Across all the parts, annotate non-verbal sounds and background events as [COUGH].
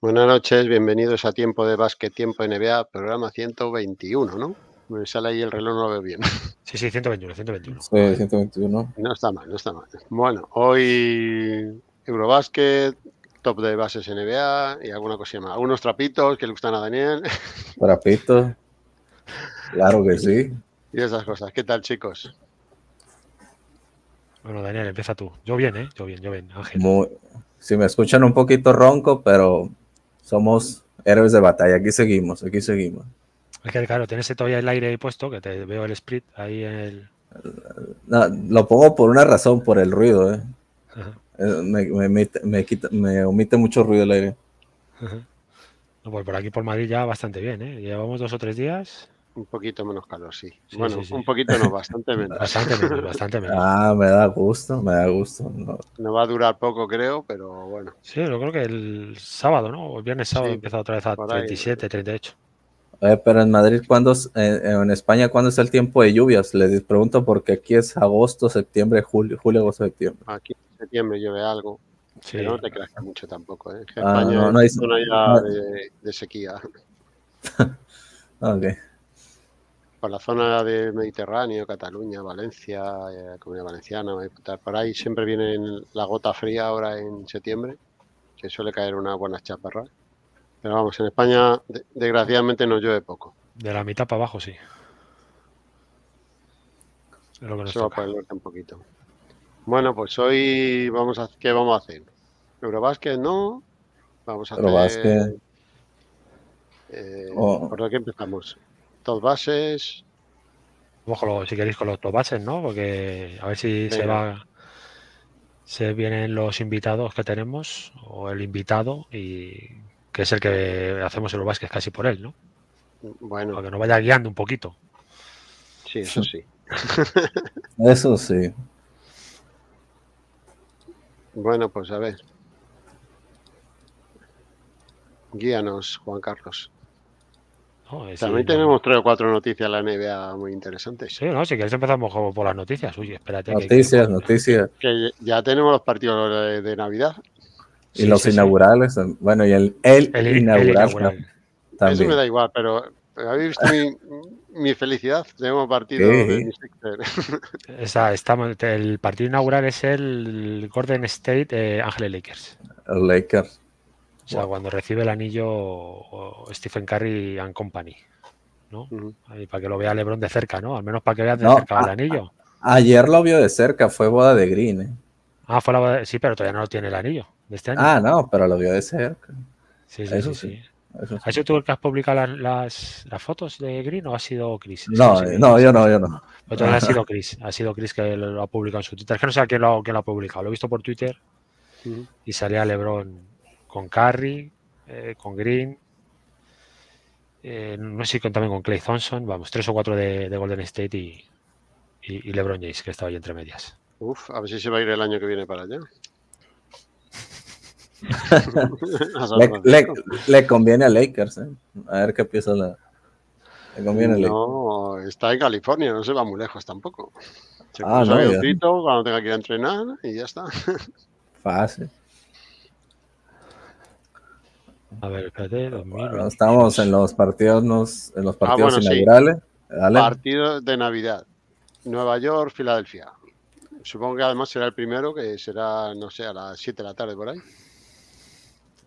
Buenas noches, bienvenidos a Tiempo de Básquet, Tiempo NBA, programa 121, ¿no? Me sale ahí el reloj, no lo veo bien. [LAUGHS] Sí, sí, 121, 121. Sí, 121. No está mal, no está mal. Bueno, hoy Eurobásquet, top de bases NBA y alguna cosa más. Algunos trapitos que le gustan a Daniel [LAUGHS] Trapitos. Claro que sí. y esas cosas. ¿Qué tal, chicos? Bueno, Daniel, empieza tú. Yo bien, ¿eh? Yo bien, yo bien, Ángel. Muy- si me escuchan un poquito ronco, pero somos héroes de batalla. Aquí seguimos, aquí seguimos. Es que, claro, tienes todavía el aire ahí puesto, que te veo el split ahí en el... No, lo pongo por una razón, por el ruido. ¿eh? Eh, Me, me, me quita- me omite mucho ruido el aire. ajá. No, pues por aquí por Madrid ya bastante bien, ¿eh? Llevamos dos o tres días. Un poquito menos calor, sí. Sí, bueno, sí, sí. un poquito no, bastante menos. [LAUGHS] Bastante menos, bastante menos. Ah, me da gusto, me da gusto. No, No va a durar poco, creo, pero bueno. Sí, yo creo que el sábado, ¿no? El viernes sábado Sí, empieza otra vez a por ahí. 37, 38. Eh, pero en Madrid, ¿cuándo, es- eh, en España, ¿cuándo es el tiempo de lluvias? Les pregunto porque aquí es agosto, septiembre, julio, julio, agosto, septiembre. Aquí en septiembre llueve algo, Sí. pero no te creas mucho tampoco. ¿eh? Que Ah, España no, no hay- es zona ya no- de, de sequía. [LAUGHS] Ok. Por la zona de Mediterráneo, Cataluña, Valencia, eh, Comunidad Valenciana, por ahí siempre viene la gota fría ahora en septiembre, que suele caer unas buenas chaparras. Pero vamos, en España de- desgraciadamente nos llueve poco. De la mitad para abajo, sí. Es lo que nos Solo toca. por el norte un poquito. Bueno, pues hoy vamos a ¿qué vamos a hacer? Eurobásquet no. Vamos a hacer. Eurobásquet. eh, Oh. ¿Por dónde empezamos? Dos bases. Vamos con los- si queréis con los top bases, ¿no? Porque a ver si se va. Se vienen los invitados que tenemos, o el invitado, y que es el que hacemos el básquet casi por él, ¿no? Bueno, Para que nos vaya guiando un poquito. sí, eso sí. [LAUGHS] Eso sí. Bueno, pues a ver. Guíanos, Juan Carlos. También tenemos tres o cuatro noticias de la NBA muy interesantes. Sí, ¿no? Si queréis empezamos como por las noticias. Uy, espérate. que- Noticias, noticias. Que ya tenemos los partidos de, de Navidad. Y Sí, los sí, sí. inaugurales. Bueno, y el, el, El, el inaugural, inaugural. Eso me también. da igual, pero ¿habéis visto mi, mi felicidad? Tenemos partido Sí. de mi. [LAUGHS] Está, el partido inaugural es el Golden State eh, Ángeles Lakers. Lakers. O sea, cuando recibe el anillo Stephen Curry and Company. ¿no? Ahí, para que lo vea LeBron de cerca, ¿no? Al menos para que veas de No, cerca el anillo. Ayer lo vio de cerca, fue boda de Green. ¿eh? Ah, fue la boda- Sí, pero todavía no tiene el anillo de este año. Ah, no, pero lo vio de cerca. sí, sí, eso sí, sí. sí. Eso sí. ¿Has sido tú el que has publicado las, las, las fotos de Green o ha sido Chris? No, Sí, no, yo no, yo no. Entonces ha sido [LAUGHS] Chris, ha sido Chris que lo, lo ha publicado en su Twitter. Es que no sé a quién lo, quién lo ha publicado, lo he visto por Twitter y salía LeBron con Curry, eh, con Green, eh, no sé si con- también con Clay Thompson, vamos, tres o cuatro de, de Golden State y, y, y LeBron James, que estaba ahí entre medias. Uf, a ver si se va a ir el año que viene para allá. [LAUGHS] [LAUGHS] Le, le, Francisco. le conviene a Lakers. ¿eh? A ver qué piensa la. Le conviene a Lakers. No, está en California, no se va muy lejos tampoco. Se Ah, no, cuando tenga que ir a entrenar y ya está. [LAUGHS] Fácil. A ver, espérate, 2022. Bueno, estamos en los partidos, nos- en los partidos Ah, bueno, sí. inaugurales. Dale. Partido de Navidad. Nueva York, Filadelfia. Supongo que además será el primero, que será, no sé, a las 7 de la tarde por ahí.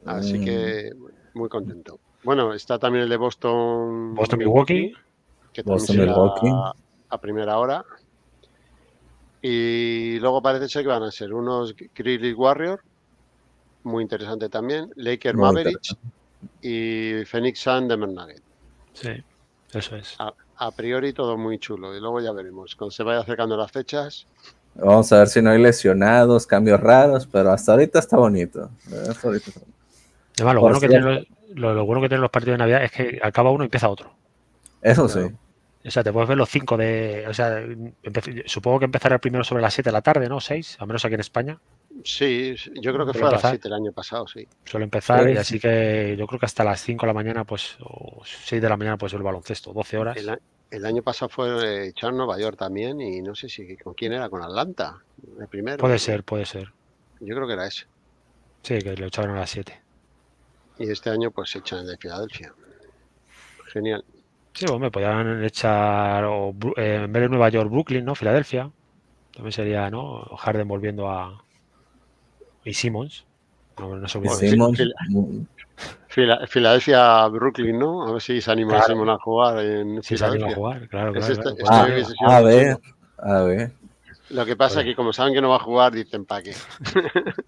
Así Mm. que muy contento. Bueno, está también el de Boston. Boston Milwaukee. Que también Boston, Milwaukee. a primera hora. Y luego parece ser que van a ser unos Grizzlies Warriors, muy interesante también, Lakers Muy Mavericks y Phoenix Sun de Nugget. Sí, eso es. A, a priori todo muy chulo y luego ya veremos. Cuando se vaya acercando las fechas, Vamos a ver si no hay lesionados, cambios raros, pero hasta ahorita está bonito. Hasta ahorita está- Además, lo bueno, que tienen los, lo, lo bueno que tienen los partidos de Navidad es que acaba uno y empieza otro. Eso sí. O sea, te puedes ver los cinco de. O sea, supongo que empezará el primero sobre las 7 de la tarde, ¿no? 6, al menos aquí en España. Sí, yo creo que fue a las empezar. 7 el año pasado, sí. Suele empezar, Sí, y sí. así que yo creo que hasta las 5 de la mañana, pues, o 6 de la mañana, pues el baloncesto, 12 horas. El, año pasado fue echar Nueva York también y no sé si con quién era, con Atlanta, el primero. Puede ser, puede ser. Yo creo que era ese. Sí, que lo echaron a las 7. Y este año pues se echan el de Filadelfia. Genial. Sí, me podrían echar o, eh, en vez de Nueva York, Brooklyn, ¿no? Filadelfia. También sería, ¿no? Harden volviendo a. Y Simmons. No, no. Simmons, Fila- mm, Fila- Filadelfia, Brooklyn, ¿no? A ver si se anima Claro. Simon a jugar en Si se anima a jugar, claro, ah, a ver, a ver. Lo que pasa es que como saben que no va a jugar, dicen para qué. [LAUGHS]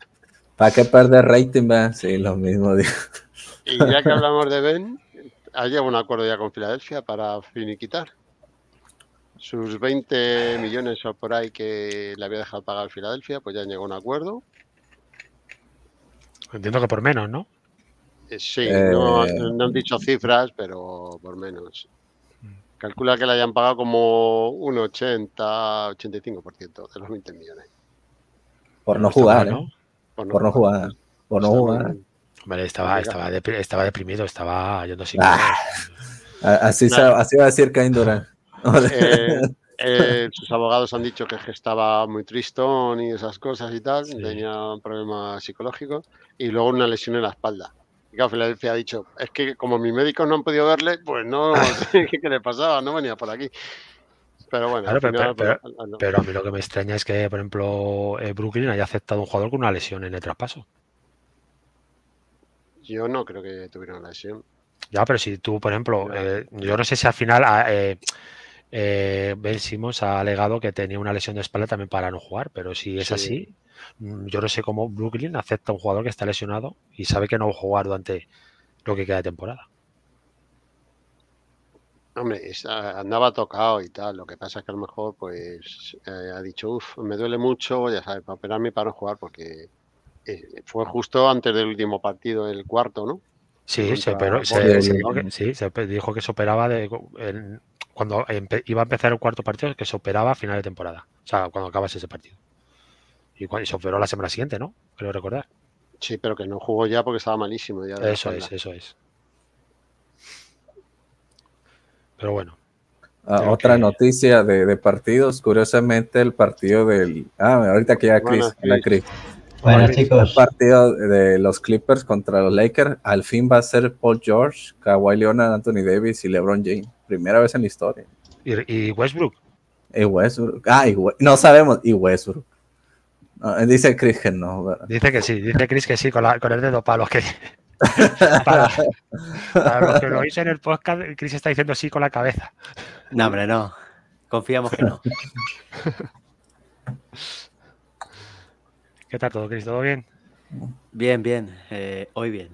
¿Para qué perder rating? va? Sí, lo mismo digo. Y ya que [LAUGHS] hablamos de Ben, ha llegado un acuerdo ya con Filadelfia para finiquitar. Sus 20 millones o por ahí que le había dejado pagar Filadelfia, pues ya han llegado a un acuerdo. Entiendo que por menos, ¿no? Eh, Sí, Eh, no, no han dicho cifras, pero por menos. Calcula que le hayan pagado como un 80-85% de los 20 millones. Por no jugar, mal, ¿eh? ¿no? Por no jugar. Por no Está jugar. muy- Hombre, estaba, estaba, depri- estaba deprimido, estaba yendo sin Ah. Así, se- Nada. así va a decir Cain Durant. Eh, [LAUGHS] eh, sus abogados han dicho que estaba muy tristón y esas cosas y tal, Sí. tenía problemas psicológicos y luego una lesión en la espalda. Y claro, Filadelfia ha dicho, es que como mis médicos no han podido verle, pues no [LAUGHS] sé qué le pasaba, no venía por aquí. Pero bueno, Claro, pero- final, pero- pues, Pero a mí lo que me extraña es que, por ejemplo, eh, Brooklyn haya aceptado un jugador con una lesión en el traspaso. yo no creo que tuviera una lesión. Ya, pero si tú, por ejemplo, eh, yo no sé si al final ah, eh, eh, Ben Simmons ha alegado que tenía una lesión de espalda también para no jugar, pero si es Sí. así, mm, yo no sé cómo Brooklyn acepta a un jugador que está lesionado y sabe que no va a jugar durante lo que queda de temporada. Hombre, andaba tocado y tal. Lo que pasa es que a lo mejor pues eh, ha dicho, uff, me duele mucho, ya sabes, para operarme para no jugar, porque eh, fue justo antes del último partido, el cuarto, ¿no? Sí, se, Contra operó- se- Boston. se dijo que, sí, se dijo que se operaba de, en- cuando empe- iba a empezar el cuarto partido, que se operaba a final de temporada. O sea, cuando acabase ese partido. Y, cuando, y se operó la semana siguiente, ¿no? Creo recordar. Sí, pero que no jugó ya porque estaba malísimo. Ya de la Eso es, eso es. Pero bueno, Ah, otra que- noticia de, de partidos, curiosamente el partido del... Ah, ahorita que ya Chris, Chris. Chris. Buenas El chicos. partido de los Clippers contra los Lakers, al fin va a ser Paul George, Kawhi Leonard, Anthony Davis y LeBron James. Primera vez en la historia. y, y Westbrook, Y Westbrook. Ah, y We- no sabemos. Y Westbrook. No, dice Chris que no. ¿verdad? dice que sí, dice Chris que sí, con, la- con el dedo para los que. [LAUGHS] para, para los que lo oís en el podcast, Chris está diciendo sí con la cabeza. No, hombre, no. Confiamos que no. [LAUGHS] ¿Qué tal todo, Chris? ¿Todo bien? Bien, bien. eh, hoy bien.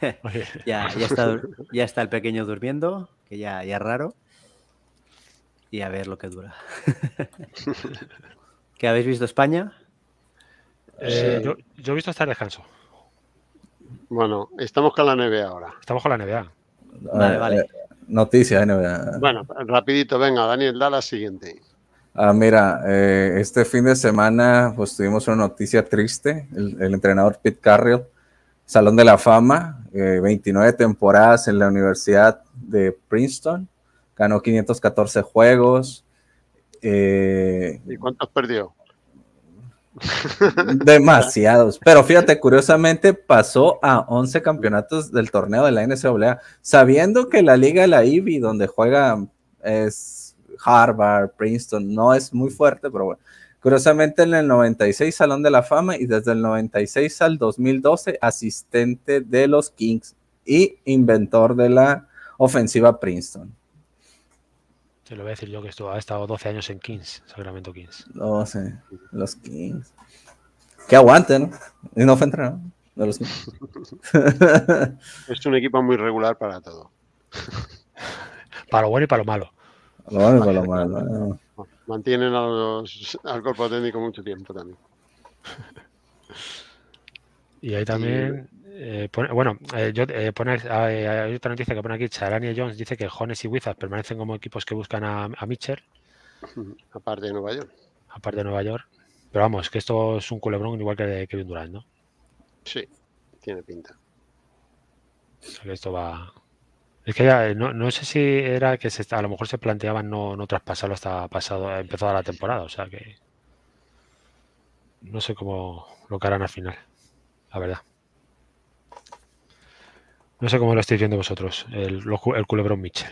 [LAUGHS] Ya, ya, está, ya está el pequeño durmiendo, que ya, ya es raro. Y a ver lo que dura. [LAUGHS] ¿Qué habéis visto España? eh, Sí. yo, yo he visto hasta el descanso. Bueno, estamos con la NBA ahora. Estamos con la NBA. Vale, Eh, vale. eh, noticia, NBA. Bueno, rapidito, venga, Daniel, da la siguiente. Ah, mira, eh, este fin de semana pues tuvimos una noticia triste. El, el entrenador Pete Carroll, Salón de la Fama, eh, 29 temporadas en la Universidad de Princeton, ganó 514 juegos. eh, ¿Y cuántos perdió? [LAUGHS] demasiados. Pero fíjate, curiosamente pasó a 11 campeonatos del torneo de la NCAA, sabiendo que la liga de la IBI, donde juega es Harvard, Princeton, no es muy fuerte, pero bueno. Curiosamente en el 96 Salón de la Fama y desde el 96 al 2012 asistente de los Kings y inventor de la ofensiva Princeton. Te lo voy a decir yo que estuvo, ha estado 12 años en Kings, Sacramento Kings. No sé, los Kings. Que aguanten, ¿no? Y no fue los Kings. [LAUGHS] Es un equipo muy regular para todo. Para lo bueno y para lo malo. Lo bueno y por lo malo, ¿no? Mantienen a los, al cuerpo técnico mucho tiempo también. [LAUGHS] Y ahí también, eh, pone- bueno, eh, yo, eh, pone, eh, hay otra noticia que pone aquí, Charania Jones dice que Jones y Wizards permanecen como equipos que buscan a, a Mitchell, [LAUGHS] Aparte de Nueva York. aparte de Nueva York. Pero vamos, que esto es un culebrón igual que de Kevin Durant, ¿no? Sí, tiene pinta. O sea, que esto va... Es que ya, eh, no, no sé si era que se, a lo mejor se planteaban no, no traspasarlo hasta pasado, empezada la temporada, o sea que... No sé cómo lo que harán al final, la verdad. No sé cómo lo estáis viendo vosotros, el, el culebrón Mitchell.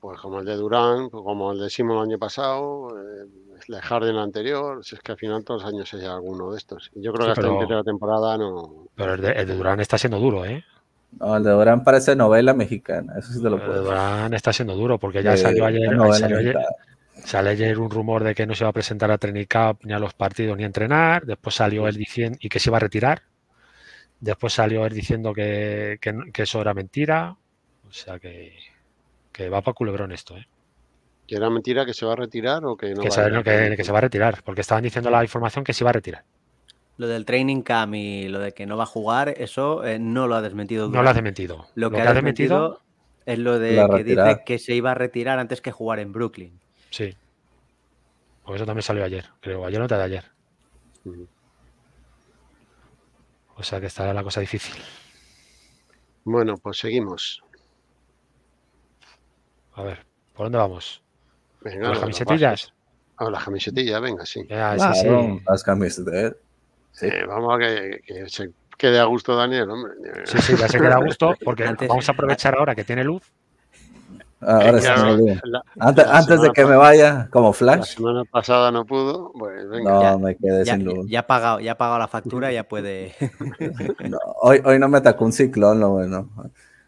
Pues como el de Durán, como el de Simon el año pasado, el de Harden anterior, si es que al final todos los años hay alguno de estos. Yo creo Sí, que hasta pero- en primera temporada no. Pero el de, el de Durán está siendo duro, ¿eh? No, el de Durán parece novela mexicana, eso sí te lo El de puedo decir. Durán está siendo duro porque ya salió ayer, salió ayer, sale ayer un rumor de que no se va a presentar a Training Cup ni a los partidos ni a entrenar. Después salió él diciendo y que se iba a retirar. Después salió él diciendo que, que eso era mentira. O sea que, que va para culebrón esto, ¿eh? ¿Que era mentira que se va a retirar o que no que, va se, a no, que- se va a retirar. Porque estaban diciendo la información que se iba a retirar. Lo del training camp y lo de que no va a jugar, eso eh, no lo ha desmentido. No lo ha desmentido. Lo que, ha desmentido es lo de que dice que se iba a retirar antes que jugar en Brooklyn. Sí. Pues eso también salió ayer, creo. Ayer no te de ayer. O sea que está la cosa difícil. Bueno, pues seguimos. A ver, ¿por dónde vamos? Venga, ¿Con las lo camisetillas? bases. Ah, las camisetillas, venga, sí. Ya, sí, Claro, sí. las camisetas. Sí. Eh, vamos a que, que se quede a gusto Daniel, hombre. Sí, sí, ya se queda a gusto [LAUGHS] porque Antes- vamos a aprovechar ahora que tiene luz. Ahora Eh, sí me la- Antes, la antes de que me vaya, como La Flash, semana pasada no pudo, pues venga. no Ya- me quedé Ya, sin luz. ya ha pagado, ya ha pagado la factura, ya puede. No, hoy, hoy no me atacó un ciclón, lo bueno.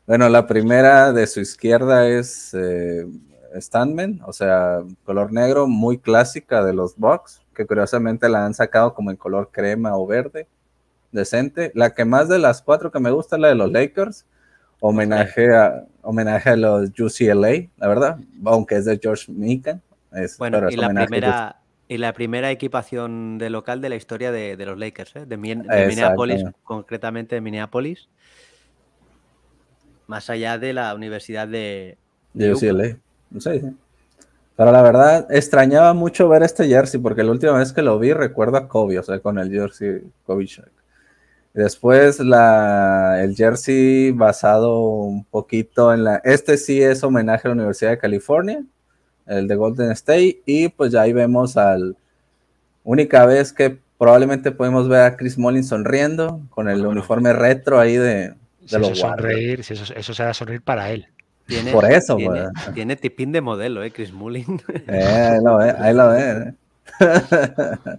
Bueno, la primera de su izquierda es eh, Standman, o sea, color negro, muy clásica de los Bucks, que curiosamente la han sacado como en color crema o verde, decente. La que más de las cuatro que me gusta es la de los Lakers, homenaje a, homenaje a los UCLA, la verdad, aunque es de George Mikan. Es, Bueno, y es la primera y la primera equipación de local de la historia de, de los Lakers, ¿eh? de. Minneapolis, concretamente de Minneapolis, más allá de la Universidad de, De UCLA. Sí, sí. Pero la verdad, extrañaba mucho ver este jersey, porque la última vez que lo vi recuerdo a Kobe, o sea, con el jersey Kobe Shaq. Después la, el jersey basado un poquito en la... Este sí es homenaje a la Universidad de California, el de Golden State, y pues ya ahí vemos al... Única vez que probablemente podemos ver a Chris Mullin sonriendo, con el uniforme retro ahí de, de eso los sonreír, si eso, eso será sonreír para él. Tiene, Por eso, tiene, pues. tiene tipín de modelo, ¿eh? Chris Mullin. [LAUGHS] Eh, ahí lo ve, ahí lo ve. eh. [LAUGHS]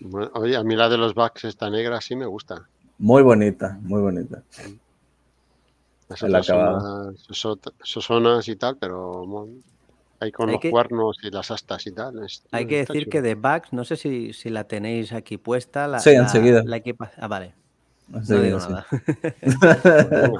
Bueno, oye, a mí la de los backs esta negra sí me gusta. Muy bonita, muy bonita. Las otras son sosonas y tal, pero ahí con Hay los que- cuernos y las astas y tal. es- Hay que decir chulo. que de Bucks, no sé si, si la tenéis aquí puesta. La, Sí, la- enseguida. la equipa- Ah, vale. No digo nada. [LAUGHS]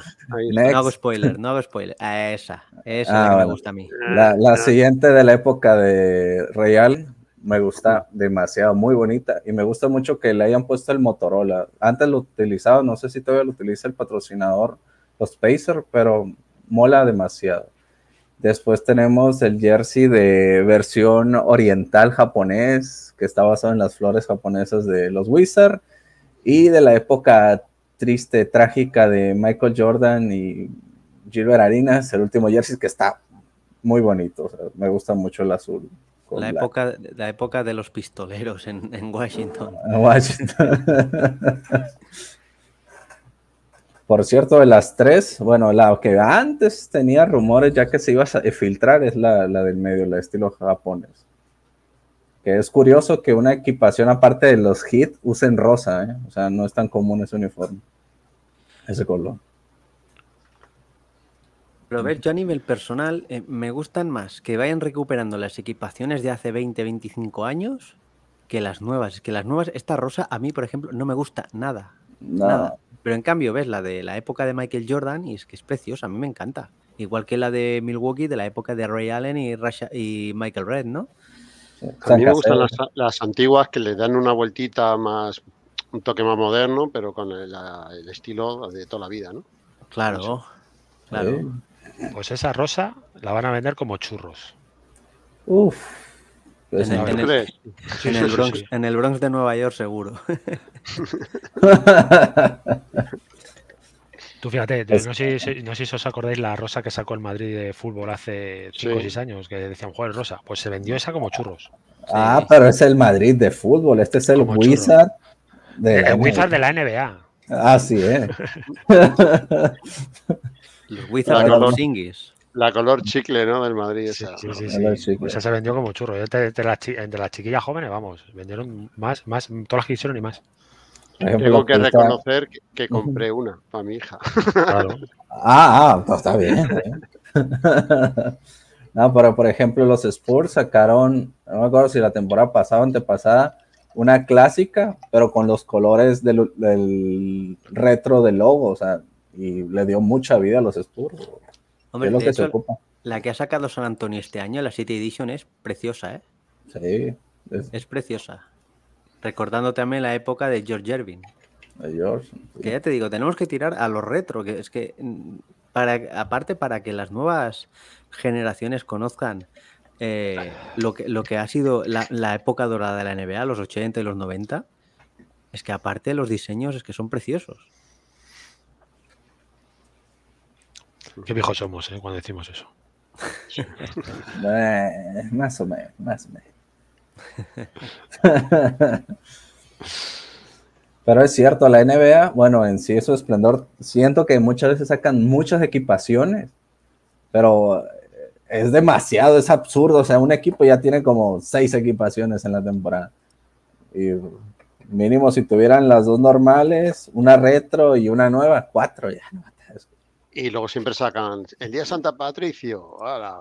No hago spoiler, no hago spoiler. A esa, esa es Ah, la que me vale. gusta a mí. La, la Ah, siguiente de la época de Real me gusta demasiado, muy bonita. Y me gusta mucho que le hayan puesto el Motorola. Antes lo utilizaba, no sé si todavía lo utiliza el patrocinador, los Pacer, pero mola demasiado. Después tenemos el jersey de versión oriental japonés, que está basado en las flores japonesas de los Wizards. Y de la época triste, trágica de Michael Jordan y Gilbert Arenas, el último jersey que está muy bonito. o sea, me gusta mucho el azul. La blanco. época, la época de los pistoleros en, en Washington. [LAUGHS] Washington. Por cierto, de las tres, bueno, la que antes tenía rumores ya que se iba a filtrar es la, la del medio, la estilo japonés. Que es curioso que una equipación aparte de los hit usen rosa, ¿eh? o sea, no es tan común ese uniforme, ese color. Pero ves, yo a nivel personal eh, me gustan más que vayan recuperando las equipaciones de hace 20, 25 años que las nuevas. Es que las nuevas, esta rosa a mí, por ejemplo, no me gusta nada. No, Nada. Pero en cambio, ves la de la época de Michael Jordan y es que es preciosa, a mí me encanta. Igual que la de Milwaukee de la época de Ray Allen y, Rasha- y Michael Red, ¿no? Sí, A mí me gustan las, las antiguas que le dan una vueltita más, un toque más moderno, pero con el, estilo de toda la vida, ¿no? Claro, claro. Sí. Pues esa rosa la van a vender como churros. Uf. Pues En el- no. ¿Tú en el- En Bronx, en el Bronx de Nueva York, seguro. [LAUGHS] [LAUGHS] Tú fíjate, Es- no, sé, si- no sé si os acordáis la rosa que sacó el Madrid de fútbol hace 5 o Sí. 6 años, que decían, joder, rosa. Pues se vendió esa como churros. Ah, pero es el Madrid de fútbol, este es el Como Wizard de El, la Wizard NBA. de la NBA. Ah, sí, ¿eh? [LAUGHS] Los Wizards los Singis. La color chicle, ¿no? Del Madrid. Sí, esa. sí, sí. Sí. sí, claro. esa se vendió como churro. Entre, entre las, entre las chiquillas jóvenes, vamos, vendieron más, más, todas las que hicieron y más. Ejemplo, Tengo que reconocer que, que compré una para mi hija. Claro. Ah, ah, pues está bien. ¿eh? [LAUGHS] no, pero por ejemplo, los Spurs sacaron, no me acuerdo si la temporada pasada o antepasada, una clásica, pero con los colores del, del retro del logo, o sea, y le dio mucha vida a los Spurs. Hombre, es lo que se ocupa. la que ha sacado San Antonio este año, la City Edition, es preciosa, ¿eh? Sí, es Es preciosa. Recordando también la época de George Irving. de George. Que ya te digo, tenemos que tirar a lo retro, que es que mm, para, aparte para que las nuevas generaciones conozcan eh, lo, que, lo que ha sido la, la época dorada de la NBA, los 80 y los 90, es que aparte los diseños es que son preciosos. Qué viejos somos, ¿eh? Cuando decimos eso. [LAUGHS] Eh, más o menos, más o menos. [LAUGHS] Pero es cierto, la NBA, bueno, en sí su esplendor, siento que muchas veces sacan muchas equipaciones, pero es demasiado, es absurdo. O sea, un equipo ya tiene como seis equipaciones en la temporada. Y mínimo si tuvieran las dos normales, una retro y una nueva, cuatro ya. Y luego siempre sacan el día de Santa Patricio. ala,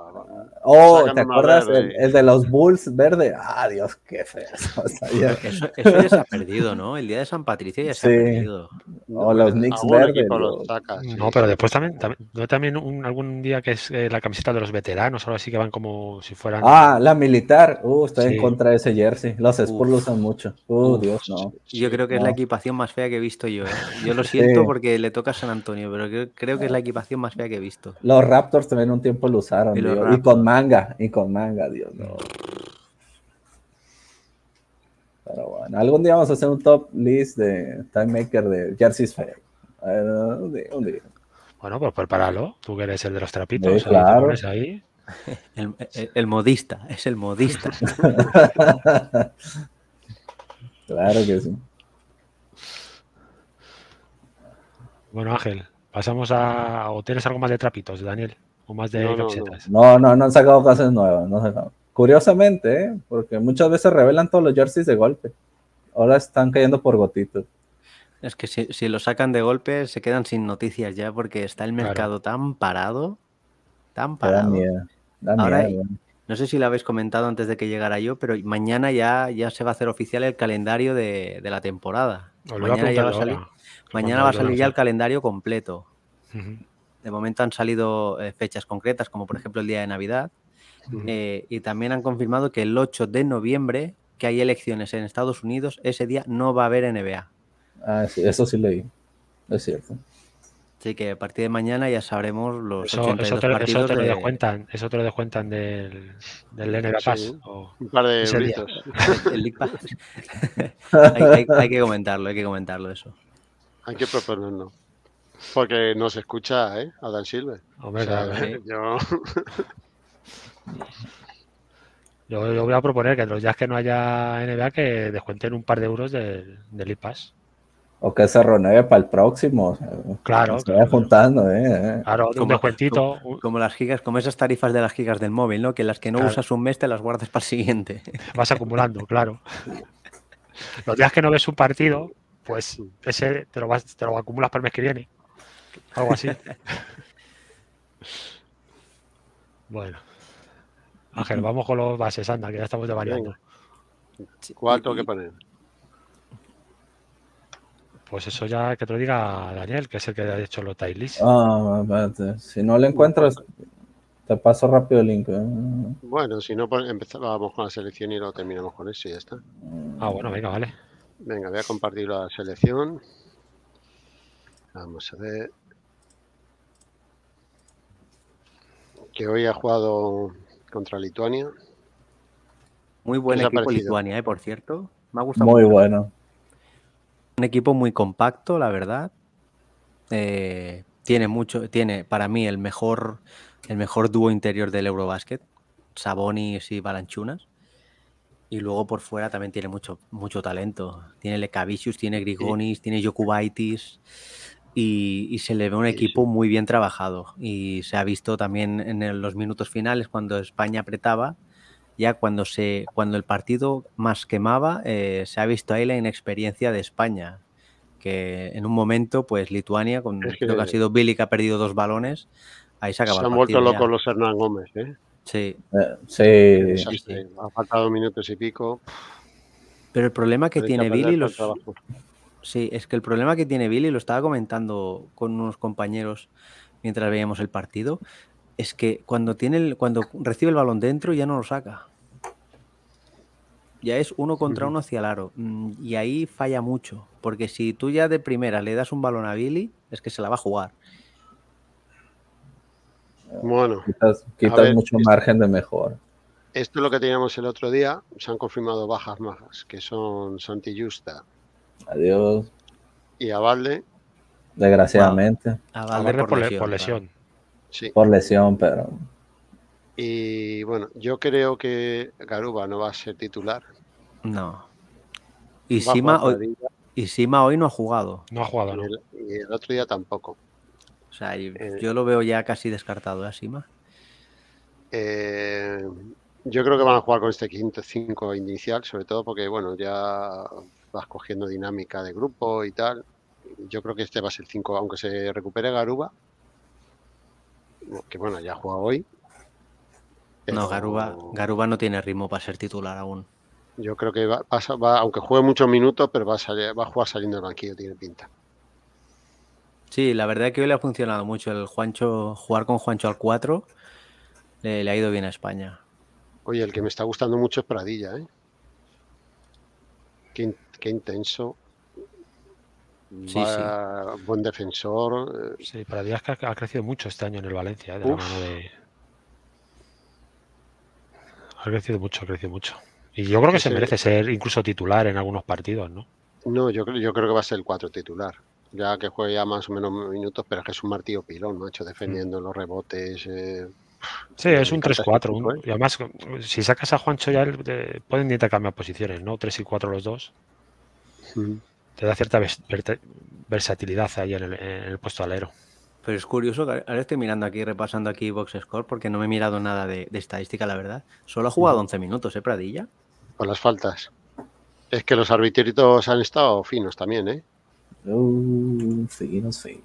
Oh, ¿te acuerdas? El, de los Bulls verde. Ah, Dios, qué feo. [LAUGHS] O sea, ya- Eso, eso ya se ha perdido, ¿no? El día de San Patricio ya se Sí. ha perdido. O los Knicks verdes. los- sí. No, pero después también, también, ¿no también un- algún día que es eh, la camiseta de los veteranos o algo así que van como si fueran. Ah, la militar. Uh, estoy Sí. en contra de ese jersey. Los Spurs lo usan mucho. Uh, Uf. Dios, no. Yo creo que es la equipación más fea que he visto yo. ¿eh? Yo lo [LAUGHS] siento Sí. porque le toca a San Antonio, pero creo, creo que es la equipación más fea que he visto. Los Raptors también un tiempo lo usaron. Y Y, con manga. Y con manga, Dios, no. Pero bueno, algún día vamos a hacer un top list de Time Maker de jerseys feos. Un día, un día. Bueno, pues prepáralo. Tú que eres el de los trapitos. Sí, claro. ahí. [LAUGHS] El, el- el modista, es el modista. [LAUGHS] claro que sí. Bueno, Ángel, pasamos a. ¿O tienes algo más de trapitos, Daniel? ¿O más de No, no, no. camisetas? No, no, no han sacado cosas nuevas. No han sacado. Curiosamente, ¿eh? porque muchas veces revelan todos los jerseys de golpe. Ahora están cayendo por gotitos. Es que si, si lo sacan de golpe se quedan sin noticias ya porque está el Claro. mercado tan parado, tan Da parado. miedo. Da Ahora- miedo. No sé si lo habéis comentado antes de que llegara yo, pero mañana ya, ya se va a hacer oficial el calendario de, de la temporada. Mañana ya va a salir, ahora. mañana va a salir ya el calendario completo. De momento han salido eh, fechas concretas, como por ejemplo el día de Navidad. Eh, y también han confirmado que el 8 de noviembre, que hay elecciones en Estados Unidos, ese día no va a haber NBA. Ah, sí, eso sí leí. Es cierto. Así que a partir de mañana ya sabremos los Eso, 82 eso, te, lo- eso partidos te lo de- descuentan, eso te lo descuentan del, del NBA Pass. Sí. o- Un par de euritos. [LAUGHS] el League Pass. [LAUGHS] hay, hay- hay que comentarlo, hay que comentarlo eso. Hay que proponerlo. Porque nos escucha, ¿eh? Adam Silver. Hombre, O sea, claro. sí. [LAUGHS] yo... Yo, yo voy a proponer que los días que no haya NBA que descuenten un par de euros del, del IPAS. O que se renueve para el próximo. Claro, Se vaya claro. juntando, ¿eh? eh. Claro, un Como- descuentito. Como las gigas, como esas tarifas de las gigas del móvil, ¿no? Que las que no Claro. usas un mes te las guardas para el siguiente. [LAUGHS] vas acumulando, claro. Los días que no ves un partido, pues ese te lo, vas, te lo acumulas para el mes que viene. Algo así. [LAUGHS] Bueno. Ángel, vamos con los bases, anda, que ya estamos devariando. ¿Cuál tengo que poner? Pues eso ya que te lo diga Daniel, que es el que ha hecho los tiles. Ah, espérate. Si no lo encuentras, te paso rápido el link. ¿eh? Bueno, si no, pues empezábamos con la selección y lo terminamos con eso y ya está. Ah, bueno, venga, vale. Venga, voy a compartir la selección. Vamos a ver. Que hoy ha jugado contra Lituania. Muy buen ¿Qué os ha equipo parecido? Lituania, ¿eh? Por cierto. Me ha gustado Muy mucho. bueno. Un equipo muy compacto, la verdad. Eh, tiene mucho, tiene para mí el mejor, el mejor dúo interior del Eurobasket, Sabonis y Balanchunas. Y luego por fuera también tiene mucho, mucho talento. Tiene Lekavicius, tiene Grigonis, tiene Jokubaitis. Y, y, se le ve un equipo muy bien trabajado. Y se ha visto también en los minutos finales cuando España apretaba, ya cuando, se, cuando el partido más quemaba, eh, se ha visto ahí la inexperiencia de España. Que en un momento, pues Lituania, con Es creo que ha sido Billy que ha perdido dos balones, ahí se acaba Se el han vuelto locos los Hernán Gómez, ¿eh? Sí, Eh, sí, Desastre. Ha faltado minutos y pico. pero el problema que tiene Billy, los. Sí, es que el problema que tiene Billy, lo estaba comentando con unos compañeros mientras veíamos el partido, es que cuando tiene el, cuando recibe el balón dentro ya no lo saca. Ya es uno contra uno hacia el aro. Mm, Y ahí falla mucho. Porque si tú ya de primera le das un balón a Billy, es que se la va a jugar. Bueno, ver, mucho esto- margen de mejora. esto es lo que teníamos el otro día. Se han confirmado bajas majas, que son Santi Justa Adiós, y Avalde. desgraciadamente, A A Valde Valde por, le- por claro. lesión. Sí. por lesión, pero Y bueno, yo creo que Garuba no va a ser titular. No. Y a Sima, hoy, y Sima hoy no ha jugado. No ha jugado, y, ¿no? el, y el otro día tampoco. O sea, y- Eh. yo lo veo ya casi descartado, ¿eh, Sima? Eh, yo creo que van a jugar con este quinto 5 inicial, sobre todo porque, bueno, ya vas cogiendo dinámica de grupo y tal. Yo creo que este va a ser 5, aunque se recupere Garuba, que bueno, ya ha jugado hoy. No, Garuba, Garuba no tiene ritmo para ser titular aún. Yo creo que va, pasa- va- aunque juegue muchos minutos, pero va a, salir- va a jugar saliendo del banquillo, tiene pinta. Sí, la verdad es que hoy le ha funcionado mucho el Juancho, jugar con Juancho al 4 le, le ha ido bien a España. Oye, el que me está gustando mucho es Pradilla, ¿eh? Qué intenso. Sí, Va- Buen defensor. eh, Sí, para Díaz que ha, crecido mucho este año en el Valencia, ¿eh? de la mano de. Ha crecido mucho, ha crecido mucho. Y yo creo que se merece ser incluso titular en algunos partidos, ¿no? No, yo, creo- yo creo que va a ser el 4 titular. Ya que juegue ya más o menos minutos, pero es que es un martillo pilón, macho, defendiendo los rebotes. eh, Sí, es un encanta este 3-4. tipo, un- ¿eh? Y además, si sacas a Juancho ya eh, pueden intercambiar posiciones, ¿no? 3 y 4 los dos. Te da cierta vers- versatilidad ahí en el, en el puesto alero. Pero es curioso que ahora estoy mirando aquí, repasando aquí Box Score, porque no me he mirado nada de, de estadística, la verdad. Solo ha jugado 11 minutos, ¿eh, Pradilla? Con las faltas. Es que los arbitritos han estado finos también, ¿eh? uh, sí, no sé.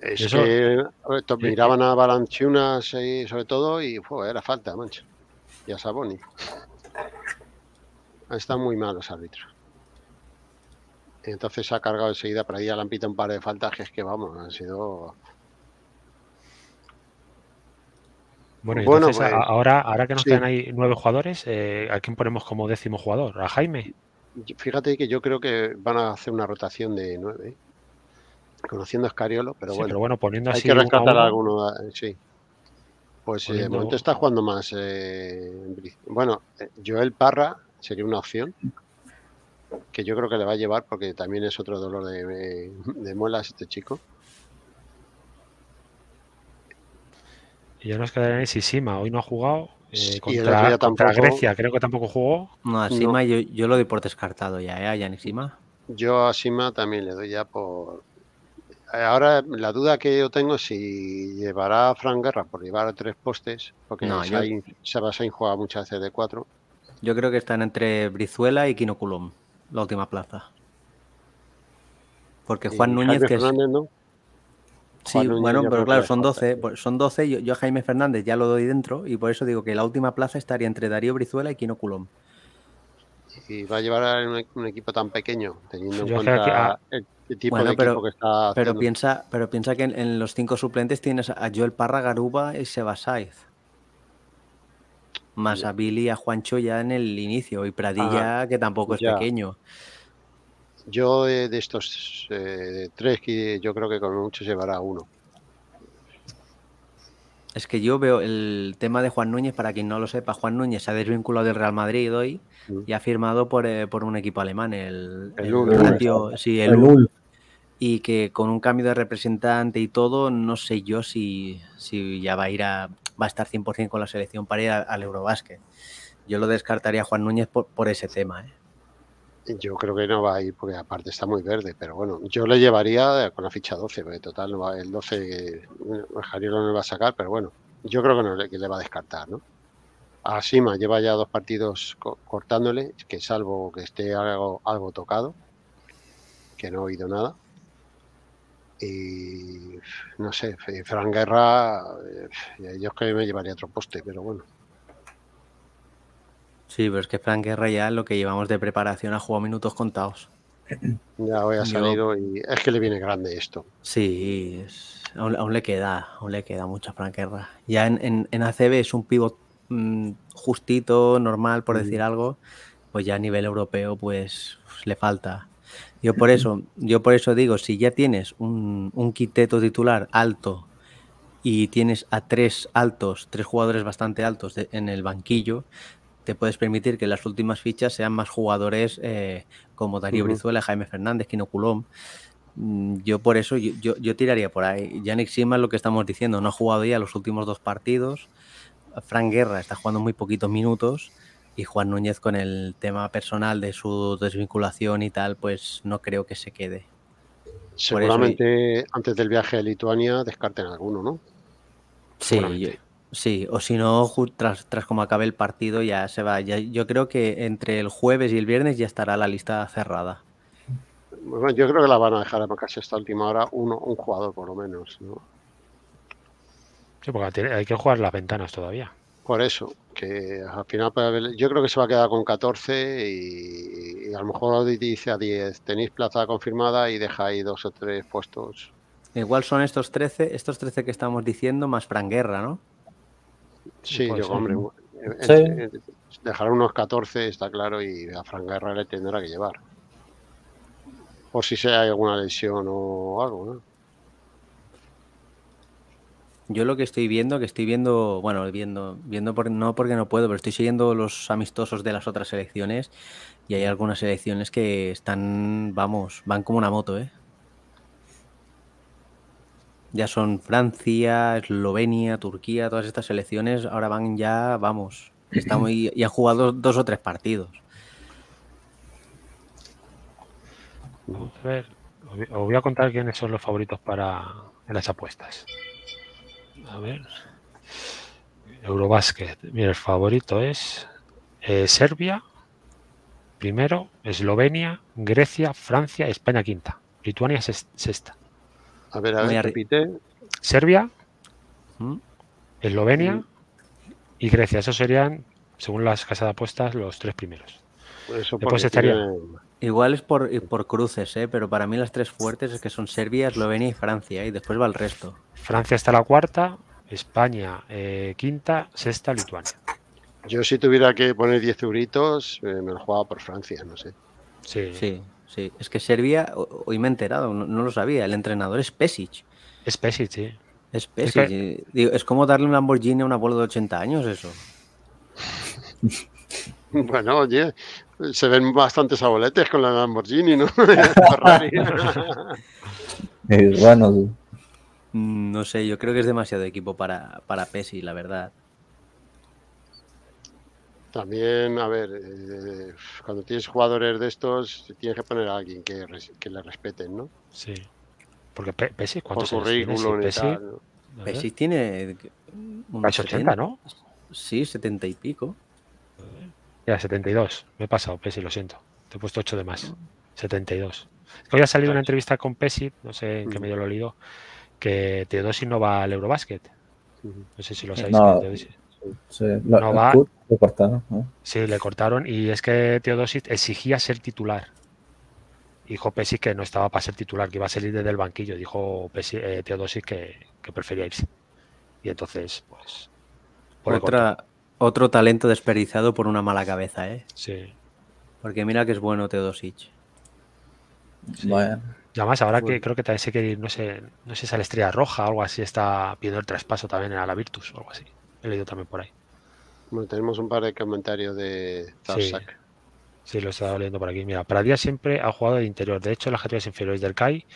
Es Eso- que eh, to- y- miraban a Balanchunas y sobre todo y fue, era falta, mancho. Y a Saboni. Están muy mal los árbitros. Entonces se ha cargado enseguida para ir a Lampita un par de faltas que es que vamos, han sido. Bueno, y Bueno, entonces a- pues, ahora, ahora que nos sí. quedan ahí nueve jugadores, eh, ¿a quién ponemos como décimo jugador? ¿A Jaime? Fíjate que yo creo que van a hacer una rotación de nueve. ¿eh? Conociendo a Escariolo, pero sí, bueno, pero bueno, poniendo hay así que uno a rescatar uno, alguno, eh, sí. Pues eh, de Poniendo- momento está jugando más. eh, bueno, eh, Joel Parra sería una opción que yo creo que le va a llevar porque también es otro dolor de, de- de muelas este chico. Y ya nos quedaría si Sima hoy no ha jugado. eh, contra, día contra tampoco. Grecia creo que tampoco jugó. No, a No. Sima yo, yo lo doy por descartado ya, ¿eh? A Yannick Sima. Yo a Sima también le doy ya por. eh, Ahora la duda que yo tengo es si llevará a Fran Guerra por llevar a tres postes, porque No, yo- Sainz- Sebastián juega muchas veces de cuatro. Yo creo que están entre Brizuela y Quinoculum, la última plaza. Porque Y Juan Núñez, Jaime que es... Fernández, ¿no? Sí, Juan bueno, pero claro, son falta. 12, pues son 12, yo, yo a Jaime Fernández ya lo doy dentro y por eso digo que la última plaza estaría entre Darío Brizuela y Quinoculum. Y va a llevar a un, un equipo tan pequeño, teniendo en Yo que cuenta a- el, el tipo Bueno, de pero- equipo que está Pero haciendo. piensa, pero piensa que en, en los cinco suplentes tienes a Joel Parra, Garuba y Seba Saiz. Más a Billy y a Juancho ya en el inicio. Y Pradilla, que tampoco es ya. pequeño. Yo eh, de estos eh, tres, que yo creo que con mucho llevará uno. Es que yo veo el tema de Juan Núñez, para quien no lo sepa, Juan Núñez se ha desvinculado del Real Madrid hoy Mm. y ha firmado por, eh, por un equipo alemán, el, El sí, el y que con un cambio de representante y todo, no sé yo si, si ya va a ir a va a estar 100% con la selección para ir al. Yo lo descartaría Juan Núñez por, ese tema. ¿eh? Yo creo que no va a ir porque aparte está muy verde, pero bueno, yo le llevaría con la ficha 12, porque total el 12 Jariolo no le va a sacar, pero bueno, yo creo que no que le va a descartar, ¿no? A Sima lleva ya dos partidos cortándole, que salvo que esté algo, tocado, que no he oído nada. Y no sé, Fran Guerra, eh, yo es que me llevaría otro poste, pero bueno. Sí, pero es que Frank Guerra ya lo que llevamos de preparación ha jugado minutos contados. [CLEARS THROAT] Ya hoy ha salido y es que le viene grande esto. Sí, aún, le queda, aún le queda mucho a Frank Guerra. Ya en, en, ACB es un pivot mm, justito, normal, por decir algo, pues ya a nivel europeo, pues, le falta. Yo por eso, yo por eso digo, si ya tienes un, un quiteto titular alto y tienes a tres altos, tres jugadores bastante altos en el banquillo, te puedes permitir que las últimas fichas sean más jugadores eh, como Darío Brizuela, Jaime Fernández, Kino Culón. Mm, yo por eso, yo, yo, tiraría por ahí. Yannick Sima es lo que estamos diciendo, no ha jugado ya los últimos dos partidos. Frank Guerra está jugando muy poquitos minutos y Juan Núñez con el tema personal de su desvinculación y tal, pues no creo que se quede. Seguramente antes del viaje a Lituania descarten alguno, ¿no? Sí, Sí, o si no, tras, tras como acabe el partido ya se va. yo creo que entre el jueves y el viernes ya estará la lista cerrada. Bueno, yo creo que la van a dejar casi esta última hora uno, un jugador por lo menos. ¿no? Sí, porque hay que jugar las ventanas todavía. Por eso, que al final yo creo que se va a quedar con 14 y, a lo mejor dice a 10, tenéis plaza confirmada y deja ahí dos o tres puestos. Igual son estos 13, estos 13 que estamos diciendo más Franguerra, ¿no? Sí, yo, hombre, dejar unos 14 está claro y a Frank Guerra le tendrá que llevar. Por si sea alguna lesión o algo, ¿no? Yo lo que estoy viendo, que estoy viendo, bueno, viendo, viendo por, no porque no puedo, pero estoy siguiendo los amistosos de las otras selecciones y hay algunas selecciones que están, vamos, van como una moto, ¿eh? Ya son Francia, Eslovenia, Turquía, todas estas selecciones ahora van ya, vamos, están [LAUGHS] y han jugado dos o tres partidos. A ver, os voy a contar quiénes son los favoritos para en las apuestas. A ver. Eurobasket. Mira, el favorito es eh, Serbia, primero, Eslovenia, Grecia, Francia, España quinta. Lituania sexta. A ver, a ver, repite. Serbia, ¿Mm? Eslovenia y Grecia. Esos serían, según las casas de apuestas, los tres primeros. Después estaría. Igual es por, por cruces, ¿eh? pero para mí las tres fuertes es que son Serbia, Eslovenia y Francia, y después va el resto. Francia está la cuarta, España eh, quinta, sexta, Lituania. Yo si tuviera que poner 10 euritos, eh, me lo jugaba por Francia, no sé. Sí. sí. Sí, es que Serbia, hoy me he enterado, no, lo sabía, el entrenador es Pesic. Es Pesic, sí. Es Pesic. Es, como darle un Lamborghini a un abuelo de 80 años, eso. [LAUGHS] bueno, oye, se ven bastantes abueletes con la Lamborghini, ¿no? [LAUGHS] [LAUGHS] bueno. Mm, no sé, yo creo que es demasiado equipo para, para Pesic, la verdad. También, a ver, eh, cuando tienes jugadores de estos, tienes que poner a alguien que, que le respeten, ¿no? Sí. Porque Pesi, ¿cuántos currículum Pesi tiene unos 80, ¿no? Sí, 70 y pico. Ya, 72. Me he pasado, Pesi, lo siento. Te he puesto 8 de más. 72. Hoy ha salido una entrevista con Pesi, no sé en qué medio lo he leído, que Teodosi no va al Eurobasket. No sé si lo sabéis. Sí, no va. Le cortaron, Sí, le cortaron y es que Teodosic exigía ser titular. Dijo Pesic que no estaba para ser titular, que iba a salir desde el banquillo. Dijo eh, Teodosic que, prefería irse. Y entonces, pues. Otra, otro talento desperdiciado por una mala cabeza, ¿eh? Sí. Porque mira que es bueno Teodosic. Bueno. Además, ahora que creo que también se quiere ir, no sé, no sé si a la estrella roja o algo así, está pidiendo el traspaso también a la Virtus o algo así. He leído también por ahí. Bueno, tenemos un par de comentarios de Zarsak. Sí. sí, lo he estado leyendo por aquí. Mira, Pradilla siempre ha jugado de interior. De hecho, en las categorías inferiores del CAI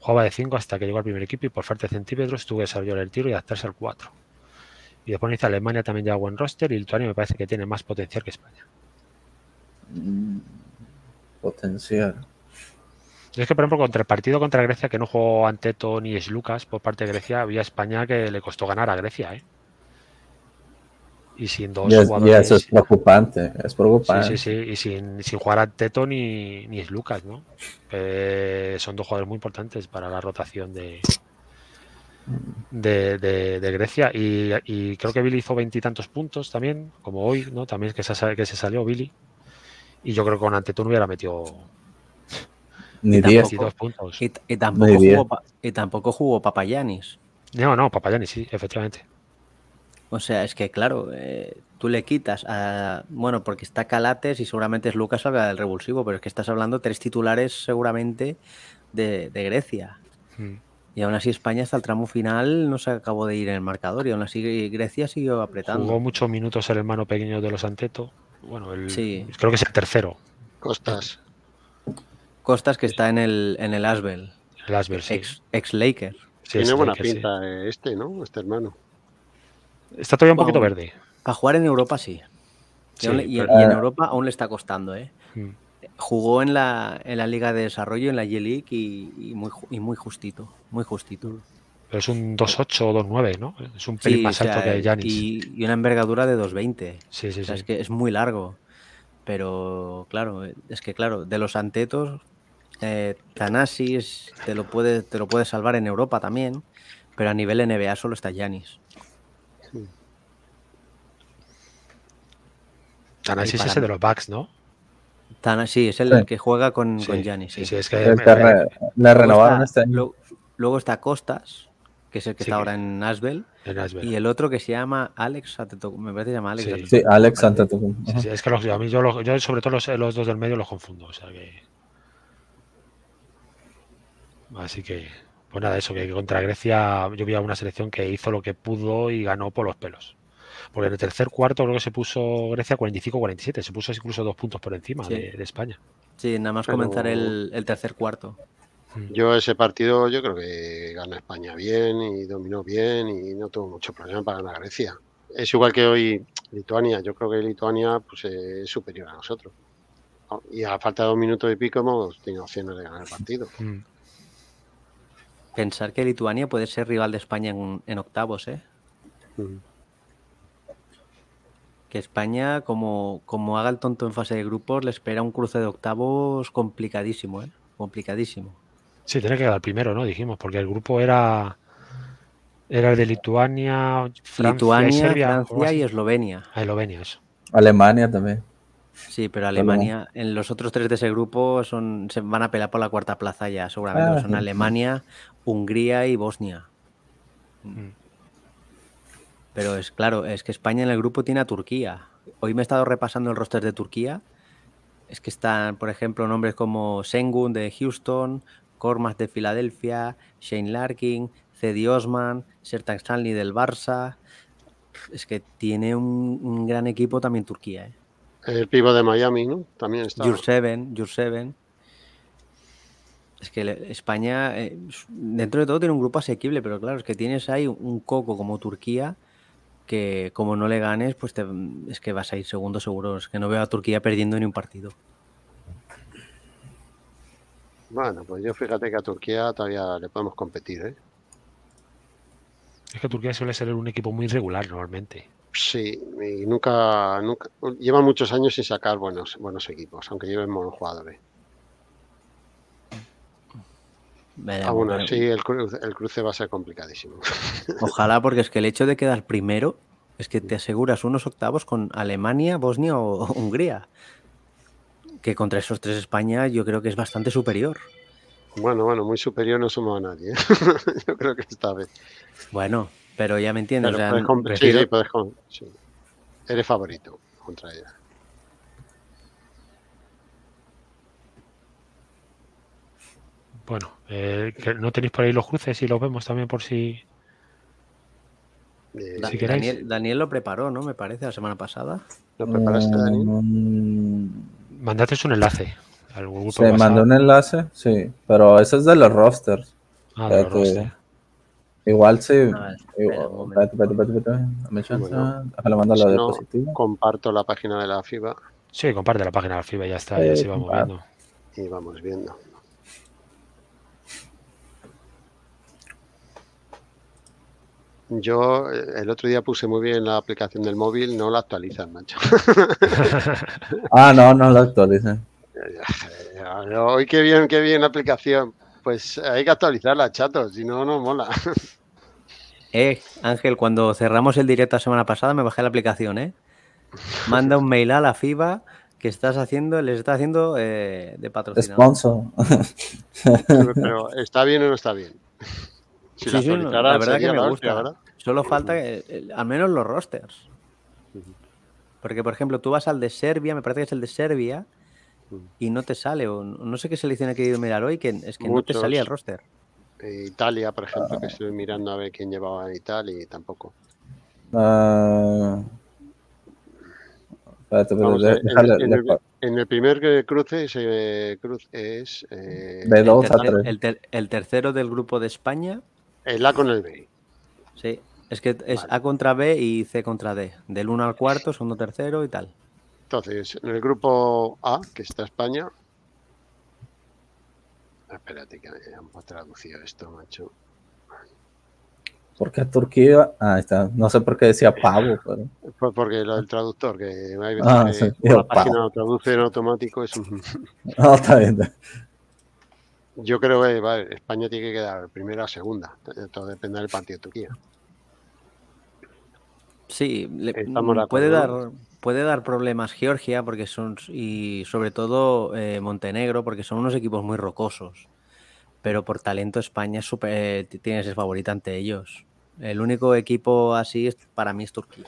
jugaba de 5 hasta que llegó al primer equipo y por falta de centímetros tuvo que desarrollar el tiro y adaptarse al 4. Y después dice Alemania también lleva buen roster y Lituania me parece que tiene más potencial que España. Mm, Potencial. Es que, por ejemplo, contra el partido contra Grecia, que no jugó Anteto ni Lucas por parte de Grecia, había España que le costó ganar a Grecia, ¿eh? Y sin dos jugadores. eso es preocupante. Es Sí, preocupante. sí, sí. Y sin, sin jugar a Teto ni, ni Lucas, ¿no? Eh, son dos jugadores muy importantes para la rotación de, de, de- de Grecia. Y, y creo que Billy hizo veintitantos puntos también, como hoy, ¿no? También que se, sa- que se salió Billy. Y yo creo que con Anteto no hubiera metido Ni Y 10. tampoco- 22 puntos. Y, y tampoco jugó, y tampoco jugó Papayanis. No, no, Papayani, sí, efectivamente. O sea, es que claro, eh, tú le quitas a. Bueno, porque está Calates y seguramente es Lucas salga del revulsivo, pero es que estás hablando tres titulares seguramente de, de Grecia. Mm. Y aún así España hasta el tramo final no se acabó de ir en el marcador y aún así Grecia siguió apretando. Jugó muchos minutos el hermano pequeño de los Anteto. Bueno, el, Sí. creo que es el tercero, Costas. Costas que está en el, en el Asbel, el Asbel, sí. ex, ex Laker. Sí, Tiene buena pinta eh, este, ¿no? Este hermano. Está todavía un poquito Bueno, verde. Para jugar en Europa sí. Y, Sí, aún le- y- pero- y en. Europa aún le está costando, ¿eh? Mm. Jugó en la, en la Liga de Desarrollo, en la G-League y, y muy, y muy justito, muy justito. Pero es un 2.8 o 2.9, ¿no? Es un pelín Sí, más o sea, alto que Janis. y, y una envergadura de 2.20. Sí, sí, O sea, sí. es que es muy largo. Pero claro, es que claro, de los antetos, eh, Thanasis te lo puede, te lo puede salvar en Europa también, pero a nivel NBA solo está Yanis. Thanasis y es mí- de los Bucks, ¿no? Thanasis es el Sí. que juega con, con Sí, Giannis. sí, sí. sí, es que El me- re- Luego renovaron está- este año. lo- luego está Costas, que es el que Sí, está que- ahora en Nashville, en y el otro que se llama Alex Antetokounmpo, me parece que se llama Alex Sí. Antetokounmpo, Sí, Alex. Antetokounmpo. Sí, sí, es que los- a mí yo, los- yo sobre todo los, los dos del medio los confundo. O sea que. Así que, pues nada, eso, que contra Grecia yo vi a una selección que hizo lo que pudo y ganó por los pelos. Porque en el tercer cuarto creo que se puso Grecia 45-47, se puso incluso dos puntos por encima Sí. de, de España. Sí, nada más Pero- comenzar el, el tercer cuarto. Yo ese partido yo creo que ganó España bien y dominó bien y no tuvo mucho problema para ganar Grecia. Es igual que hoy Lituania. Yo creo que Lituania pues, es superior a nosotros. Y a falta de dos minutos y pico hemos tenido opciones de ganar el partido. Pensar que Lituania puede ser rival de España en, en octavos, ¿eh? Mm. Que España, como, como haga el tonto en fase de grupos, le espera un cruce de octavos complicadísimo, ¿eh? Complicadísimo. Sí, tiene que quedar primero, ¿no? Dijimos, porque el grupo era era el de Lituania, Francia Lituania, y Serbia. Francia y. Eslovenia. Ah, Eslovenia, eso. Alemania también. Sí, pero Alemania, en los otros tres de ese grupo son, se van a pelear por la cuarta plaza ya, seguramente. Ah, son sí. Alemania, Hungría y Bosnia. Mm. Pero es claro, es que España en el grupo tiene a Turquía. Hoy me he estado repasando el roster de Turquía. Es que están, por ejemplo, nombres como Sengun de Houston, Kormas de Filadelfia, Shane Larkin, Cedi Osman, Sertan Stanley del Barça. Es que tiene un, un gran equipo también Turquía. ¿eh? El pivo de Miami, ¿no? También está. Jurseven, Jurseven. Es que España, eh, dentro de todo, tiene un grupo asequible, pero claro, es que tienes ahí un coco como Turquía que como no le ganes, pues te- es que vas a ir segundo seguro. Es que no veo a Turquía perdiendo ni un partido. Bueno, pues yo fíjate que a Turquía todavía le podemos competir, ¿eh? Es que Turquía suele ser un equipo muy irregular normalmente. Sí, y nunca, nunca, llevan muchos años sin sacar buenos, buenos equipos, aunque lleven buenos jugadores. Veremos, Aún así, el cruce, el cruce va a ser complicadísimo. [LAUGHS] Ojalá, porque es que el hecho de quedar primero es que te aseguras unos octavos con Alemania, Bosnia o o [LAUGHS] Hungría. Que contra esos tres España yo creo que es bastante superior. Bueno, bueno, muy superior no somos a nadie. ¿eh? [LAUGHS] Yo creo que esta vez. Bueno, pero ya me entiendes. Pero o sea, puedes prefiero- sí, puedes sí. Eres favorito contra ella. Bueno, eh, que ¿no tenéis por ahí los cruces y los vemos también por si... Eh, Si queréis. Daniel, Daniel lo preparó, ¿no? Me parece, la semana pasada. ¿Lo preparaste, Dani? Mm, Mandasteis un enlace al grupo Se mandó un enlace, sí, pero ese es de los rosters. Ah, de los Espérate. rosters. Igual sí. Comparto la página de la FIBA Sí, comparte la página de la FIBA y ya está, Eh, ya se va moviendo. y vamos viendo. Yo eh, el otro día puse muy bien la aplicación del móvil, no la actualizan, macho. [LAUGHS] Ah, no, no lo actualicen. [LAUGHS] Hoy qué bien, qué bien la aplicación. Pues hay que actualizarla, chato, si no, no mola. [LAUGHS] Eh, Ángel, cuando cerramos el directo la semana pasada me bajé la aplicación, ¿eh? Manda un mail a la FIBA que estás haciendo, les está haciendo eh, de patrocinador. Sponsor. Pero ¿está bien o no está bien? Si Sí, sí, no, actualizaran, la verdad que me la gusta. Solo falta que, eh, al menos los rosters. Porque, por ejemplo, tú vas al de Serbia, me parece que es el de Serbia, y no te sale. O no sé qué selección he querido mirar hoy, que es que no te salía el roster. Eh, Italia, por ejemplo, que estoy mirando a ver quién llevaba a Italia y tampoco. Ah, espérate, Vamos, espérate, en, déjale- en le- el, en el primer que cruce, ese cruce es eh, De a tres. el ter- el tercero del grupo de España, el A con el B. sí. Es que es Vale. A contra B y C contra D. Del 1 al cuarto, segundo, tercero y tal. Entonces, en el grupo A, que está España. Espérate, que me han traducido esto, macho. ¿Por qué Turquía? Ah, ahí está. No sé por qué decía pavo, pero. Pues porque lo del traductor, que hay veces Ah, que sí, la página pavo. lo traduce en automático. Es un- No, está bien. Yo creo que vale, España tiene que quedar primera o segunda. Todo depende del partido de Turquía. Sí, le- puede dar puede dar problemas Georgia porque son y sobre todo eh, Montenegro porque son unos equipos muy rocosos. Pero por talento España es super, eh, tiene que ser favorita ante ellos. El único equipo así es, para mí es Turquía.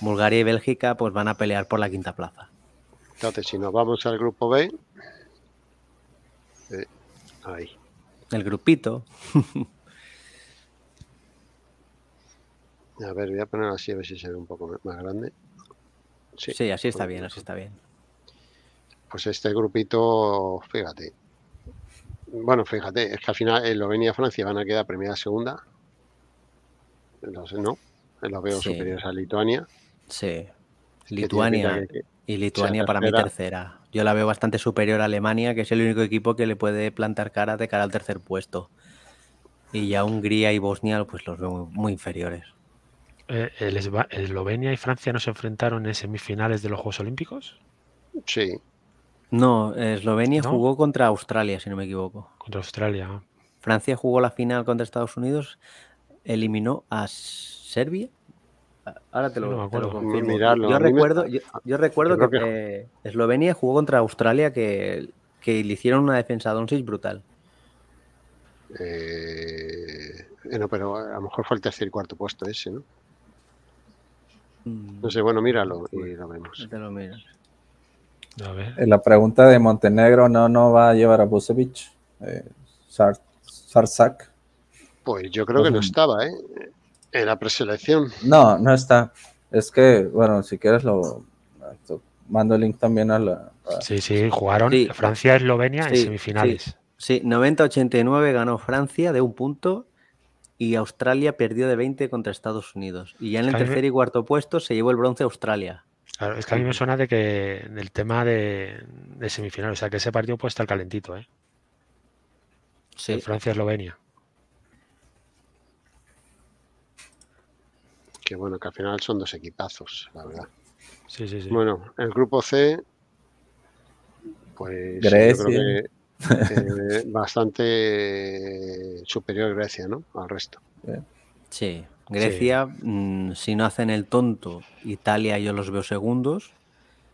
Bulgaria y Bélgica pues van a pelear por la quinta plaza. Entonces, si nos vamos al grupo B. eh, ahí. El grupito, A ver, voy a poner así a ver si se ve un poco más grande. sí, Sí, así está bien, así está bien. Pues este grupito, fíjate. Bueno, fíjate, es que al final Eslovenia y Francia van a quedar primera y segunda. Entonces, no. Los veo Sí. superiores a Lituania. Sí. Lituania que- y Lituania para mí tercera. Yo la veo bastante superior a Alemania, que es el único equipo que le puede plantar cara de cara al tercer puesto. Y ya Hungría y Bosnia pues los veo muy, muy inferiores. Eh, el Eslovenia y Francia no se enfrentaron en semifinales de los Juegos Olímpicos Sí, No, Eslovenia ¿No? jugó contra Australia, si no me equivoco. contra Australia. Francia jugó la final contra Estados Unidos, eliminó a Serbia. A- Ahora te lo, No me te lo acuerdo. confirmo. Mirarlo, Yo a me- recuerdo, yo, yo recuerdo que, que- eh, Eslovenia jugó contra Australia que, que le hicieron una defensa de 11 brutal. eh, eh, no, pero a lo mejor fue el tercer y cuarto puesto ese, ¿no? Mm, No sé, bueno, míralo y lo vemos. te lo miras. A ver. Eh, La pregunta de Montenegro no, no va a llevar a Bucevic. Eh, Sar- Sarsak. Pues yo creo que no Ujú. estaba, ¿eh? En la preselección. No, no está. Es que, bueno, si quieres lo mando el link también a la. a- Sí, sí, jugaron Sí. Francia-Eslovenia en Sí, semifinales. Sí, 90-89 ganó Francia de un punto y Australia perdió de 20 contra Estados Unidos. Y ya en el Es a me- tercer y cuarto puesto se llevó el bronce Australia. Claro, es que a mí me suena de que del tema de, de semifinales, o sea que ese partido puede estar calentito, ¿eh? Sí. Francia-Eslovenia. Que bueno, que al final son dos equipazos, la verdad. Sí, sí, sí. Bueno, el grupo C, pues yo Grecia. creo que eh, [LAUGHS] bastante superior Grecia, ¿no? Al resto. Sí. Grecia, mm, si no hacen el tonto, Italia yo los veo segundos.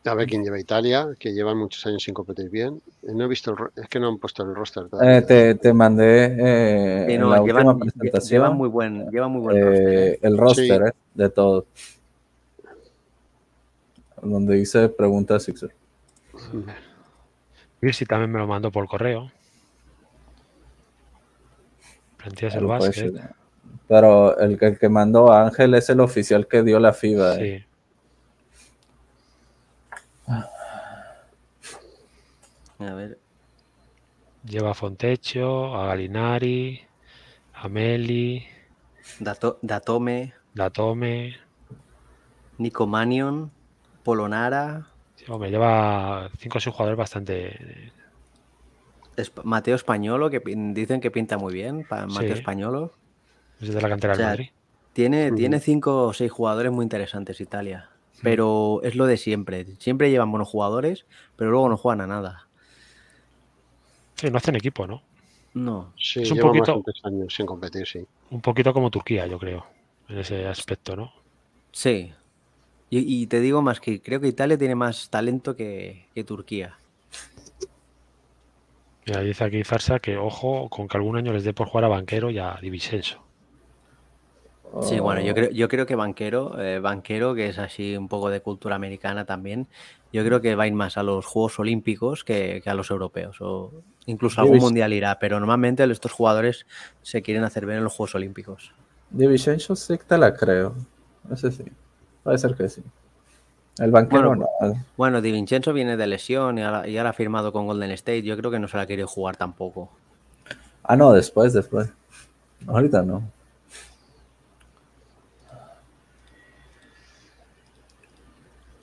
A ver quién lleva Italia, que llevan muchos años sin competir bien. Eh, No he visto, el es que no han puesto el roster todavía. Eh, te, te mandé eh, Sí, en no, la llevan, última lle- presentación llevan muy buen, llevan muy buen eh, roster, ¿eh? el roster Sí. eh, de todo. Donde dice pregunta Sixer. Virsi también me lo mandó por correo. Plantillas el básquet. Pero el, que- el que mandó a Ángel es el oficial que dio la FIBA. eh. Sí. A ver, Lleva a Fontecho, a Galinari, a Meli, Dato- Datome, Datome. Nicomanion, Polonara, Sí, hombre, lleva 5 o 6 jugadores bastante. Mateo Españolo, que dicen que pinta muy bien. Mateo Sí. Españolo. La cantera O sea, del Madrid. Tiene, Ujú. tiene cinco o seis jugadores muy interesantes Italia. Pero es lo de siempre. Siempre llevan buenos jugadores, pero luego no juegan a nada. Sí, no hacen equipo, ¿no? No. Sí, Es un poquito- bastantes años sin competir, sí. Un poquito como Turquía, yo creo. En ese aspecto, ¿no? Sí. Y, y te digo más que creo que Italia tiene más talento que, que Turquía. Mira, dice aquí Zarsa que ojo con que algún año les dé por jugar a Banquero y a Di Vincenzo. Sí, bueno, Oh. yo creo, yo creo que Banquero, eh, Banquero, que es así un poco de cultura americana también, yo creo que va a ir más a los Juegos Olímpicos que, que a los europeos. O incluso algún mundial irá, pero normalmente estos jugadores se quieren hacer ver en los Juegos Olímpicos. Di Vincenzo sí te la creo. Ese sí. Puede ser que sí. El banquero Bueno, no. Bueno, Di Vincenzo viene de lesión y ahora, y ahora ha firmado con Golden State. Yo creo que no se la ha querido jugar tampoco. Ah, no, después, después. Ahorita no.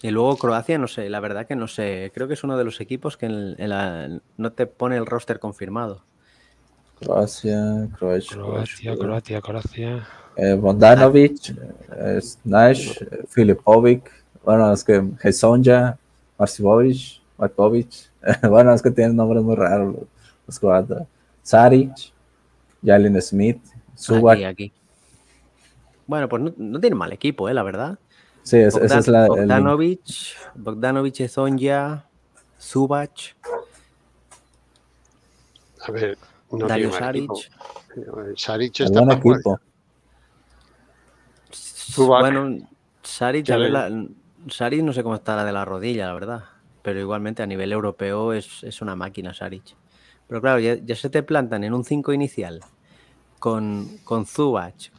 Y luego Croacia, no sé, la verdad que no sé. Creo que es uno de los equipos que en- en la- no te pone el roster confirmado. Croacia, Croacia. Croacia, Croacia, Croacia. Eh, Bondanovic, eh, Snash, eh, Filipovic, bueno, es que Hesonja, Marcibovic, Markovic, [LAUGHS] bueno, es que tienen nombres muy raros los, los croatas. Saric, Jalen Smith, Subac, Aquí, aquí. Bueno, pues no, no tiene mal equipo, eh, la verdad. Sí, es- esa es la, el- Bogdanovic, Bogdanovic, Ezonja, Zubac, A ver, no Dario Saric. Saric el está buen equipo. Zubac. Bueno, Saric, a ver, la- Saric no sé cómo está la de la rodilla, la verdad. Pero igualmente a nivel europeo es, es una máquina Saric. Pero claro, ya, ya se te plantan en un 5 inicial con, con Zubac,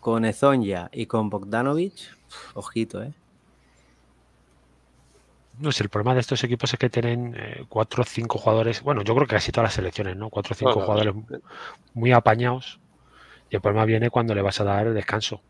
con Ezonja y con Bogdanovic. Ojito, ¿eh? No sé, el problema de estos equipos es que tienen eh, cuatro o cinco jugadores. Bueno, yo creo que casi todas las selecciones, ¿no? Cuatro o cinco jugadores muy apañados. Y el problema viene cuando le vas a dar descanso.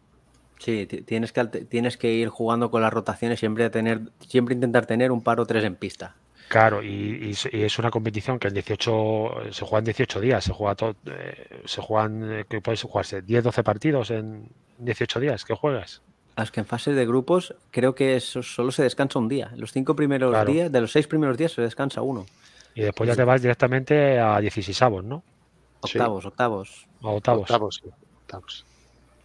Sí, ti- tienes que, tienes que ir jugando con las rotaciones, siempre, a tener, siempre intentar tener un par o tres en pista. Claro, y, y es- y es una competición que en 18 se juega en 18 días, se juega todo, eh, se juegan, eh, que puedes jugarse 10, 12 partidos en 18 días, ¿qué juegas? Es que en fase de grupos creo que eso solo se descansa un día. Los cinco primeros Claro. días, de los seis primeros días se descansa uno. Y después ya te vas directamente a 16 ¿no? Sí. Octavos, octavos. A octavos. Octavos, sí, octavos.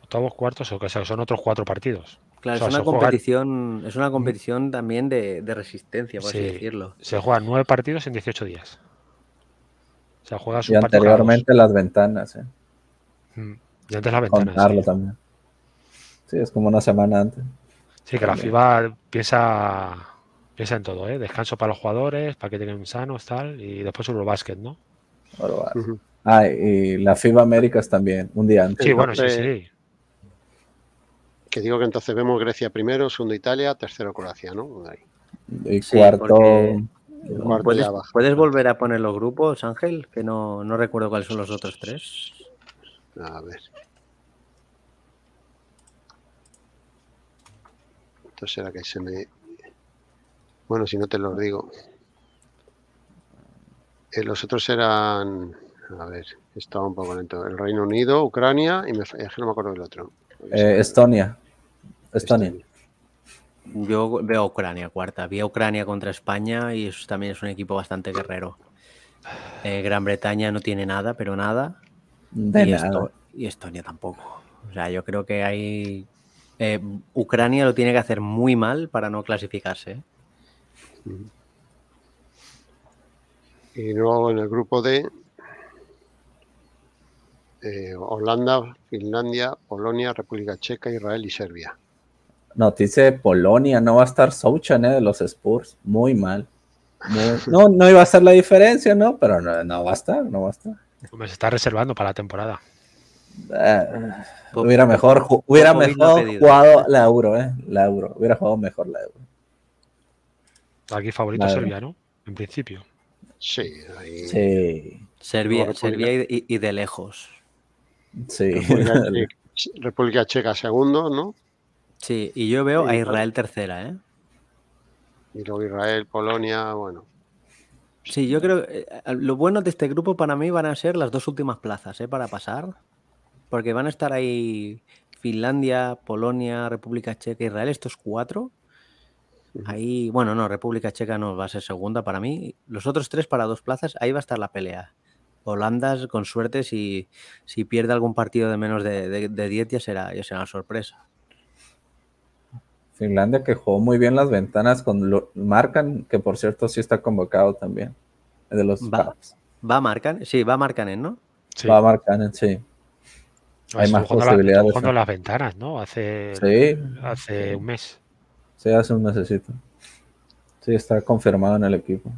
Octavos, cuartos, o que sea, son otros cuatro partidos. Claro, O sea, es una competición, es una competición también de, de resistencia, por Sí. así decirlo. Se juegan nueve partidos en 18 días. O sea, juegas Y un partido anteriormente las ventanas, eh. Mm. Y antes la ventana. contarlo sí. también. Sí, es como una semana antes. Sí, que la. FIBA piensa, piensa en todo, ¿eh? Descanso para los jugadores, para que tengan sanos, tal, y después Eurobásquet, ¿no? Ujú. Ah, y la FIBA Américas también, un día antes. Sí, bueno, sí, sí. Que digo que entonces vemos Grecia primero, segundo Italia, tercero Croacia, ¿no? Ahí. Y Sí, cuarto, ¿Puedes, puedes volver a poner los grupos, Ángel? Que no, no recuerdo cuáles son los otros tres. A ver. Esto será que se me. Bueno, si no te los digo. Eh, los otros eran. A ver, estaba un poco lento. El Reino Unido, Ucrania y me, que no me acuerdo del otro. eh, Estonia. Estonia. Yo veo a Ucrania cuarta. Vi a Ucrania contra España y eso también es un equipo bastante guerrero. Eh, Gran Bretaña no tiene nada, pero nada. De y, nada. Esto- y Estonia tampoco. O sea, yo creo que hay. Eh, Ucrania lo tiene que hacer muy mal para no clasificarse. ¿eh? Y luego en el grupo D. eh, Holanda, Finlandia, Polonia, República Checa, Israel y Serbia. Noticia de Polonia, no va a estar Souchan, eh, de los Spurs. Muy mal. No, no iba a ser la diferencia, ¿no? Pero no, no va a estar, no va a estar. Se está reservando para la temporada. Po- hubiera mejor, ju- hubiera mejor jugado la Euro, ¿eh? La Euro. Hubiera jugado mejor la Euro. Aquí favorito. Serbia, ¿no? En principio. Sí, ahí. Sí, Serbia, Serbia y, y- de lejos. sí. República [LAUGHS] Checa- República Checa segundo, ¿no? Sí, y yo veo a Israel tercera, ¿eh? Y luego Israel, Polonia, bueno. Sí, yo creo que eh, lo bueno de este grupo para mí van a ser las dos últimas plazas, ¿eh? Para pasar. Porque van a estar ahí Finlandia, Polonia, República Checa, Israel, estos cuatro. Ahí, bueno, no, República Checa no va a ser segunda para mí. Los otros tres para dos plazas, ahí va a estar la pelea. Holanda, con suerte, si, si pierde algún partido de menos de, de, de 10, ya será, ya será una sorpresa. Finlandia que jugó muy bien las ventanas con lo, Marcan, que por cierto sí está convocado también. De los Va, Caps. va a Marcan, sí, va a Marcanen, ¿no? Sí. Va a Marcan, sí. Hay más jugando la- posibilidades, ¿no? las ventanas, ¿no? Hace, Sí, hace un mes. sí, hace un mesecito. Sí, está confirmado en el equipo.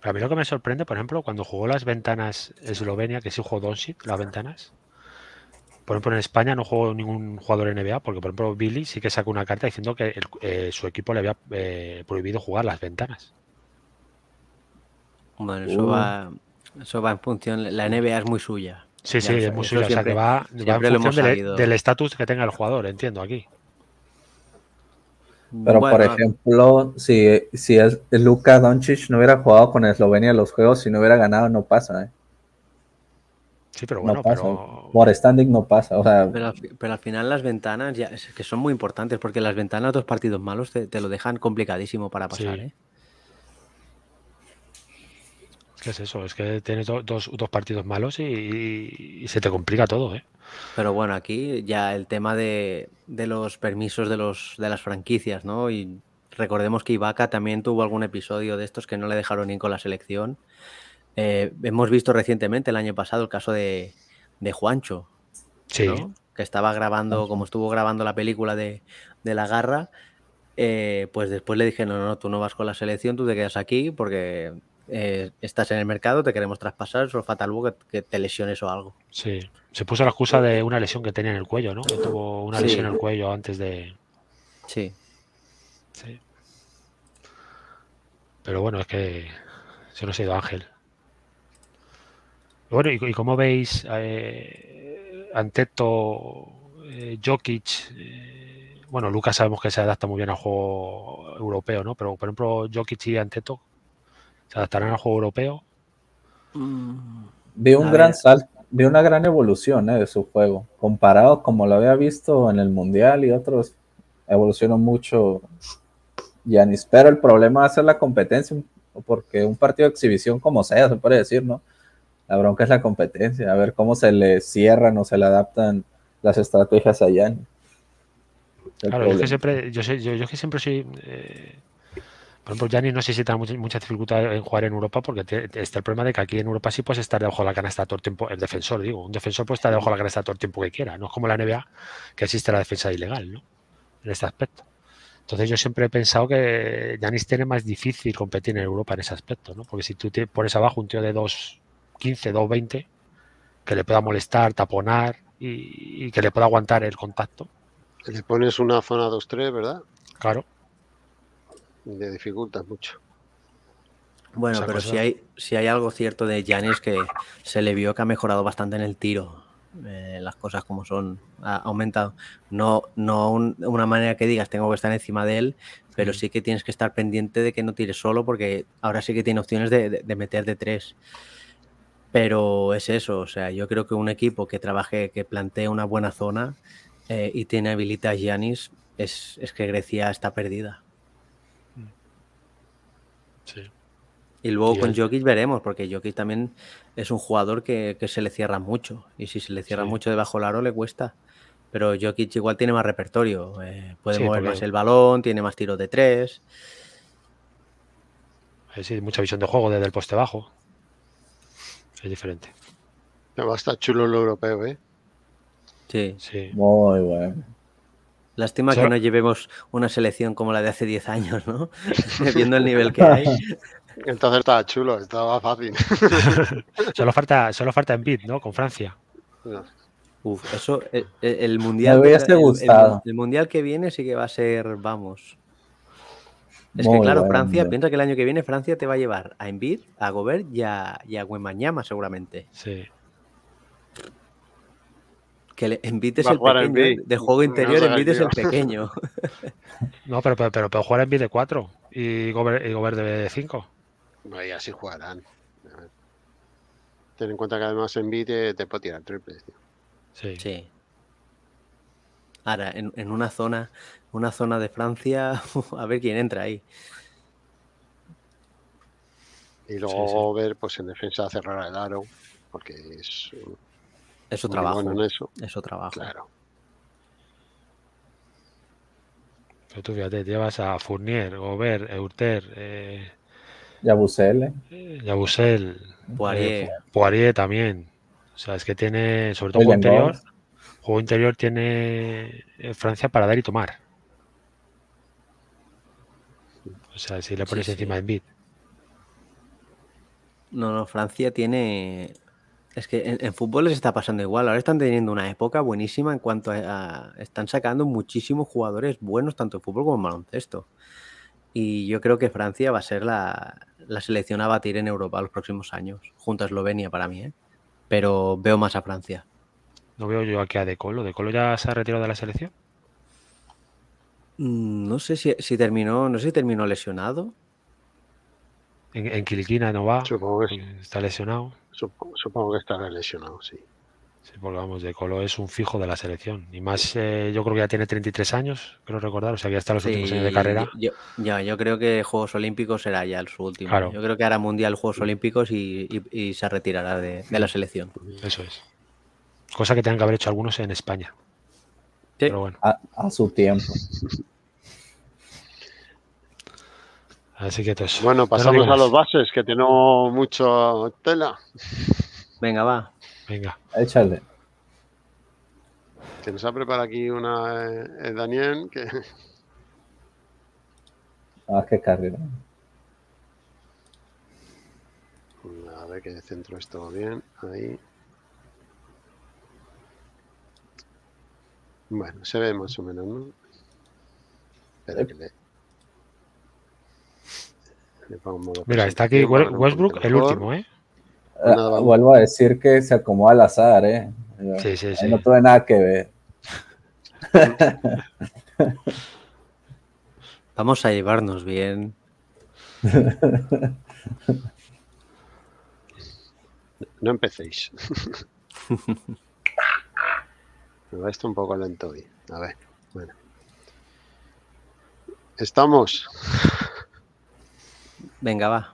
Pero a mí lo que me sorprende, por ejemplo, cuando jugó las ventanas Eslovenia, que sí jugó Doncic, las ventanas. Por ejemplo, en España no jugó ningún jugador NBA, porque por ejemplo Billy sí que sacó una carta diciendo que el- eh, su equipo le había eh, prohibido jugar las ventanas. Bueno, eso Uh. va, eso va en función. La NBA es muy suya. Sí, Ya sí, es muy suyo. O sea, que va, va en función del- sabido. del estatus que tenga el jugador, entiendo aquí. Pero por ejemplo, si, si es Luka Doncic no hubiera jugado con Eslovenia los juegos y no hubiera ganado, no pasa, ¿eh? Sí, pero No bueno, pasa. pero. Por standing no pasa. O sea, Pero, al fi- pero al final las ventanas ya es que son muy importantes porque las ventanas de los partidos malos te, te lo dejan complicadísimo para pasar. Sí. ¿eh? ¿Qué es eso? Es que tienes do- dos, dos partidos malos y, y- y se te complica todo, ¿eh? Pero bueno, aquí ya el tema de, de los permisos de, los, de las franquicias, ¿no? Y recordemos que Ibaka también tuvo algún episodio de estos que no le dejaron ir con la selección. Eh, hemos visto recientemente, el año pasado, el caso de, de Juancho, Sí, ¿no? que estaba grabando, como estuvo grabando la película de, de la garra, eh, pues después le dije, no, no, tú no vas con la selección, tú te quedas aquí porque eh, estás en el mercado, te queremos traspasar, solo falta algo que, que te lesiones o algo. sí. Se puso la excusa de una lesión que tenía en el cuello, ¿no? Que tuvo una Sí. lesión en el cuello antes de. Sí. Sí. Pero bueno, es que se nos ha ido Ángel. Bueno, ¿y, y cómo veis eh, Anteto, eh, Jokic? eh, bueno, Lucas sabemos que se adapta muy bien al juego europeo, ¿no? Pero por ejemplo, Jokic y Anteto, ¿se adaptarán al juego europeo? vi un A gran salto, vi una gran evolución ¿eh? de su juego. Comparado como lo había visto en el Mundial y otros, evolucionó mucho Giannis. Pero el problema va a ser la competencia, porque un partido de exhibición como sea, se puede decir, ¿no? La bronca es la competencia, a ver cómo se le cierran o se le adaptan las estrategias a. El Claro, yo que siempre, yo, sé- yo, yo es que siempre soy. eh, por ejemplo, Giannis no sé si tiene mucha, mucha dificultad en jugar en Europa porque te- te- está el problema de que aquí en Europa sí puedes estar debajo de la canasta todo el tiempo. El defensor, digo, un defensor puede estar debajo de la canasta todo el tiempo que quiera. No es como la NBA que existe la defensa ilegal, ¿no? En este aspecto. Entonces yo siempre he pensado que Giannis tiene más difícil competir en Europa en ese aspecto, ¿no? Porque si tú te pones abajo un tío de 2.15, 2.20 que le pueda molestar, taponar y, y que le pueda aguantar el contacto, Le pones una zona 2-3, ¿verdad? claro. Le dificultas mucho. Bueno, Esa pero cosa- si hay, si hay algo cierto de Giannis que se le vio que ha mejorado bastante en el tiro. eh, las cosas como son, ha aumentado. No, no un- una manera que digas tengo que estar encima de él, pero sí que tienes que estar pendiente de que no tires solo porque ahora sí que tiene opciones de, de- de meter de tres. Pero es eso, o sea, yo creo que un equipo que trabaje, que plantee una buena zona eh, y tiene habilita a Giannis, es, es que Grecia está perdida. Sí. Y luego Y con Jokic veremos, porque Jokic también es un jugador que, que se le cierra mucho. Y si se le cierra Sí. mucho debajo del aro le cuesta. Pero Jokic igual tiene más repertorio. eh, puede Sí, mover porque- más el balón, tiene más tiros de tres. Sí, mucha visión de juego desde el poste bajo. Es diferente. Va a estar chulo lo europeo, ¿eh? Sí. Sí. Muy bueno. Lástima que no llevemos una selección como la de hace 10 años, ¿no? [LAUGHS] [LAUGHS] Viendo el nivel que hay. Entonces estaba chulo, estaba fácil. [LAUGHS] Solo falta, solo falta en ¿no? Con Francia. Uf, eso, el, el- el mundial. Me el- el- gustado. El, mundial que viene sí que va a ser, vamos. Es que claro. Francia, piensa que el año que viene Francia te va a llevar a Embiid, a Gobert y a, y a seguramente. Sí. Que le, Embiid es Va a el pequeño. De juego No interior, se Embiid es el pequeño. [LAUGHS] No, pero, pero, pero, pero jugar en de 4 y Gobert, y Gobert de 5. No, y así jugarán. Ten en cuenta que además en te, te puede tirar triples. tío. Sí. Sí. Ahora, en, en una zona, una zona de Francia, [LAUGHS] a ver quién entra ahí. Y luego ver, pues en defensa cerrar el aro, porque es Es su muy trabajo. bueno en eso. Es su trabajo. Claro. Pero tú fíjate, llevas a Fournier, Gobert, Eurter, eh, Yabusele. eh, Yabusel, Poirier. eh, Poirier también. O sea, es que tiene, sobre todo juego interior, juego interior tiene eh, Francia para dar y tomar. O sea, si le pones sí. encima en beat. No, no, Francia tiene. Es que en, en fútbol les está pasando igual. Ahora están teniendo una época buenísima en cuanto a, a- Están sacando muchísimos jugadores buenos, tanto en fútbol como en baloncesto. Y yo creo que Francia va a ser la, la selección a batir en Europa los próximos años, junto a Eslovenia para mí, ¿eh? Pero veo más a Francia. No veo yo aquí a De Colo. ¿De Colo ya se ha retirado de la selección? Mm, No sé si, si terminó, no sé si terminó lesionado. En, en Quiliquina no va. Supongo que, Está lesionado. Supongo, que estará lesionado, sí. Sí, porque vamos, De Colo es un fijo de la selección. Y más, eh, yo creo que ya tiene 33 años, creo recordar. O sea, que ya está los últimos años de Sí, carrera. Yo, ya, yo creo que Juegos Olímpicos será ya el su último. Claro. Yo creo que hará Mundial Juegos Olímpicos y, y- y se retirará de, de la selección. Eso es. Cosa que tengan que haber hecho algunos en España. Pero bueno, A, a su tiempo. Así que eso. Bueno, pasamos a los bases, que tenemos mucho tela. Venga, va. Venga, Échale. Que nos ha preparado aquí una eh, eh, Daniel, que Ah, qué carrera. a ver que centro esto bien. Ahí. Bueno, se ve más o menos, ¿no? Espera que le... mira, está aquí Westbrook, el último, ¿eh? Ah, vuelvo a decir que se acomoda al azar, ¿eh? Sí, sí, ahí sí. No tuve nada que ver. [LAUGHS] Vamos a llevarnos bien. No empecéis. [LAUGHS] Me va esto un poco lento hoy. A ver, bueno. Estamos. Venga, va.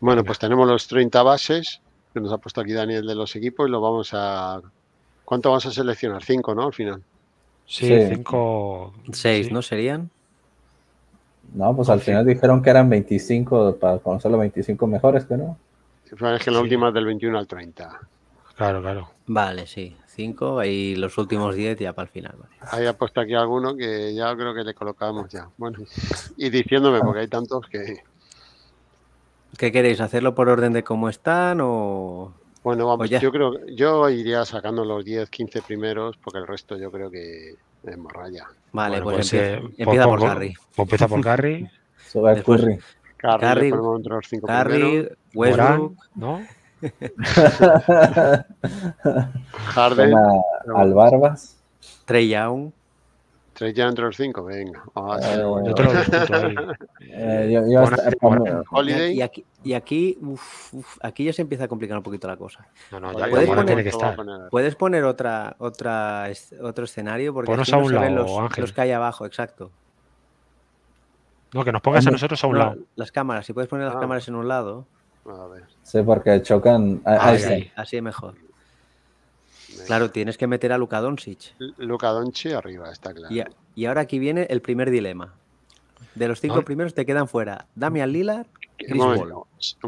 Bueno, pues tenemos los 30 bases que nos ha puesto aquí Daniel de los equipos y lo vamos a. ¿Cuánto vamos a seleccionar? Cinco, ¿no? Al final. Sí, Sí. cinco. Seis, sí. ¿no serían? No, pues al final dijeron que eran 25 para conocer los 25 mejores, que no. Es que la Sí. última es del 21 al 30. Claro, claro. Vale, sí. Cinco y los últimos diez ya para el final. Vale. Ahí ha puesto aquí alguno que ya creo que le colocamos ya. Bueno, y diciéndome, porque hay tantos que. ¿Qué queréis? ¿Hacerlo por orden de cómo están o...? Bueno, vamos, ya. yo creo yo iría sacando los 10, 15 primeros, porque el resto yo creo que es morralla. Vale, Bueno, pues, pues, empieza, eh, empieza por pon- Harry. pues empieza por Garry, Sube a Después- Curry. Carry, Westbrook, Morán, ¿no? Harden, a- al Barbas. Trey Young. tres ya entre los cinco, venga. Ah, sí. Eh, bueno. Yo te lo discuto ahí. Eh, yo, yo Pon a- hasta- pon- pon- Holiday. Y aquí, y aquí, uf, uf, aquí ya se empieza a complicar un poquito la cosa. No, no, ya ¿Puedes poner- tiene que lo voy a estar. poner. ¿Puedes poner otra, otra, es- otro escenario? Porque Ponnos aquí a no un se ven lado, los, Ángel. los que hay abajo, exacto. No, que nos pongas a nosotros a un No, lado. las cámaras, si puedes poner las Ah. cámaras en un lado, A ver, Sí, porque chocan. ah, Ahí, está. ahí. así es mejor. venga. Claro, tienes que meter a Luka Doncic. Luca Donchi arriba, está claro. Y, a- y ahora aquí viene el primer dilema. De los cinco No. primeros te quedan fuera Damian Lillard, Chris Paul.